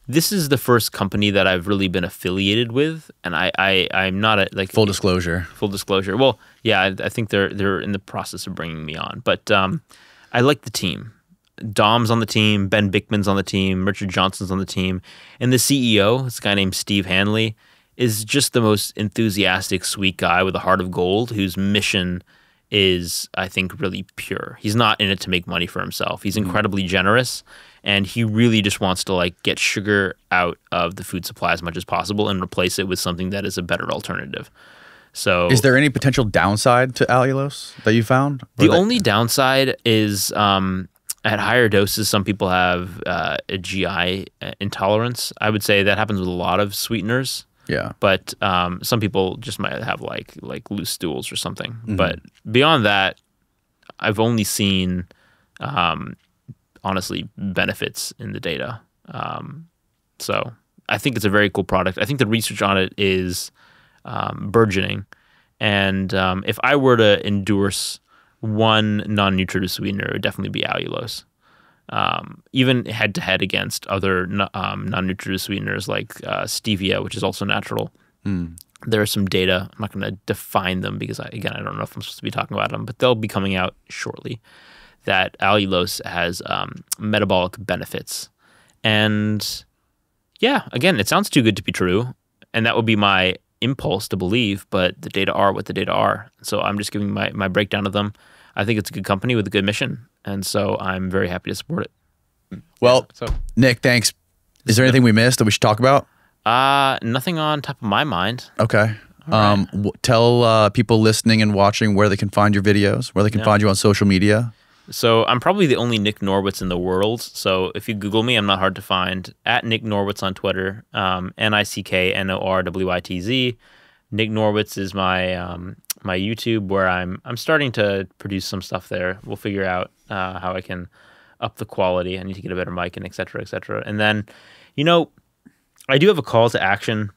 this is the first company that I've really been affiliated with, and I, I I'm not a like Full disclosure. full disclosure. Well, yeah, I, I think they're they're in the process of bringing me on, but um, I like the team. Dom's on the team, Ben Bikman's on the team, Richard Johnson's on the team, and the CEO, this guy named Steve Hanley, is just the most enthusiastic, sweet guy with a heart of gold, whose mission is, I think, really pure. He's not in it to make money for himself. He's incredibly generous, and he really just wants to like get sugar out of the food supply as much as possible and replace it with something that is a better alternative. So Is there any potential downside to allulose that you found? The only downside is um, at higher doses, some people have uh, a GI intolerance. I would say that happens with a lot of sweeteners, yeah. but um, some people just might have like like loose stools or something. But beyond that, I've only seen um, honestly benefits in the data. Um, so I think it's a very cool product. I think the research on it is um, burgeoning, and um, if I were to endorse one non-nutritive sweetener, would definitely be allulose. Um, even head to head against other um, non-nutritive sweeteners like uh, stevia, which is also natural. There are some data. I'm not going to define them because, I, again, I don't know if I'm supposed to be talking about them, but they'll be coming out shortly. That allulose has um, metabolic benefits, and yeah, again, it sounds too good to be true, and that would be my impulse to believe. But the data are what the data are, so I'm just giving my my breakdown of them. I think it's a good company with a good mission, and so I'm very happy to support it. Well, So, Nick, thanks. Is there anything we missed that we should talk about? uh, nothing on top of my mind. Okay. Um, w- tell uh, people listening and watching where they can find your videos, where they can Yeah. find you on social media. So I'm probably the only Nick Norwitz in the world. So if you Google me, I'm not hard to find. At Nick Norwitz on Twitter, um, N I C K N O R W I T Z. Nick Norwitz is my um, my YouTube where I'm I'm starting to produce some stuff there. We'll figure out uh, how I can up the quality. I need to get a better mic and et cetera, et cetera. And then, you know, I do have a call to action,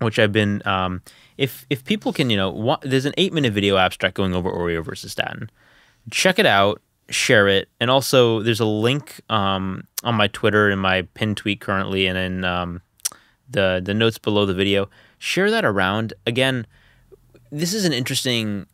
which I've been. Um, if if people can, you know, there's an eight minute video abstract going over Oreo versus statin. Check it out, share it, and also there's a link um, on my Twitter and my pinned tweet currently, and in um, the the notes below the video. Share that around. Again, this is an interesting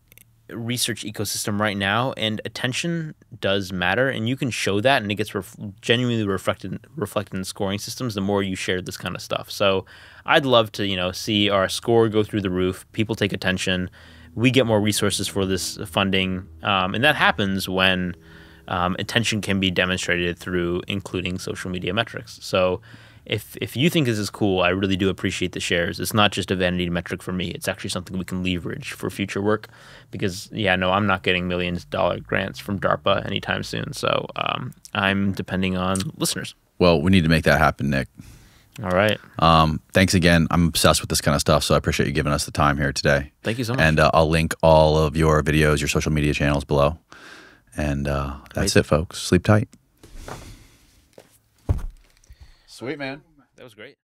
research ecosystem right now, and attention does matter, and you can show that, and it gets ref- genuinely reflected reflected in scoring systems. The more you share this kind of stuff, so I'd love to you know see our score go through the roof. People take attention. We get more resources for this funding, um, and that happens when um, attention can be demonstrated through including social media metrics. So if if you think this is cool, I really do appreciate the shares. It's not just a vanity metric for me. It's actually something we can leverage for future work. Because yeah, no, I'm not getting millions dollar grants from DARPA anytime soon. So um, I'm depending on listeners. Well, we need to make that happen, Nick. All right. Um, thanks again. I'm obsessed with this kind of stuff, so I appreciate you giving us the time here today. Thank you so much. And uh, I'll link all of your videos, your social media channels below. And uh, that's Great. it, folks. Sleep tight. Sweet, man. that was great.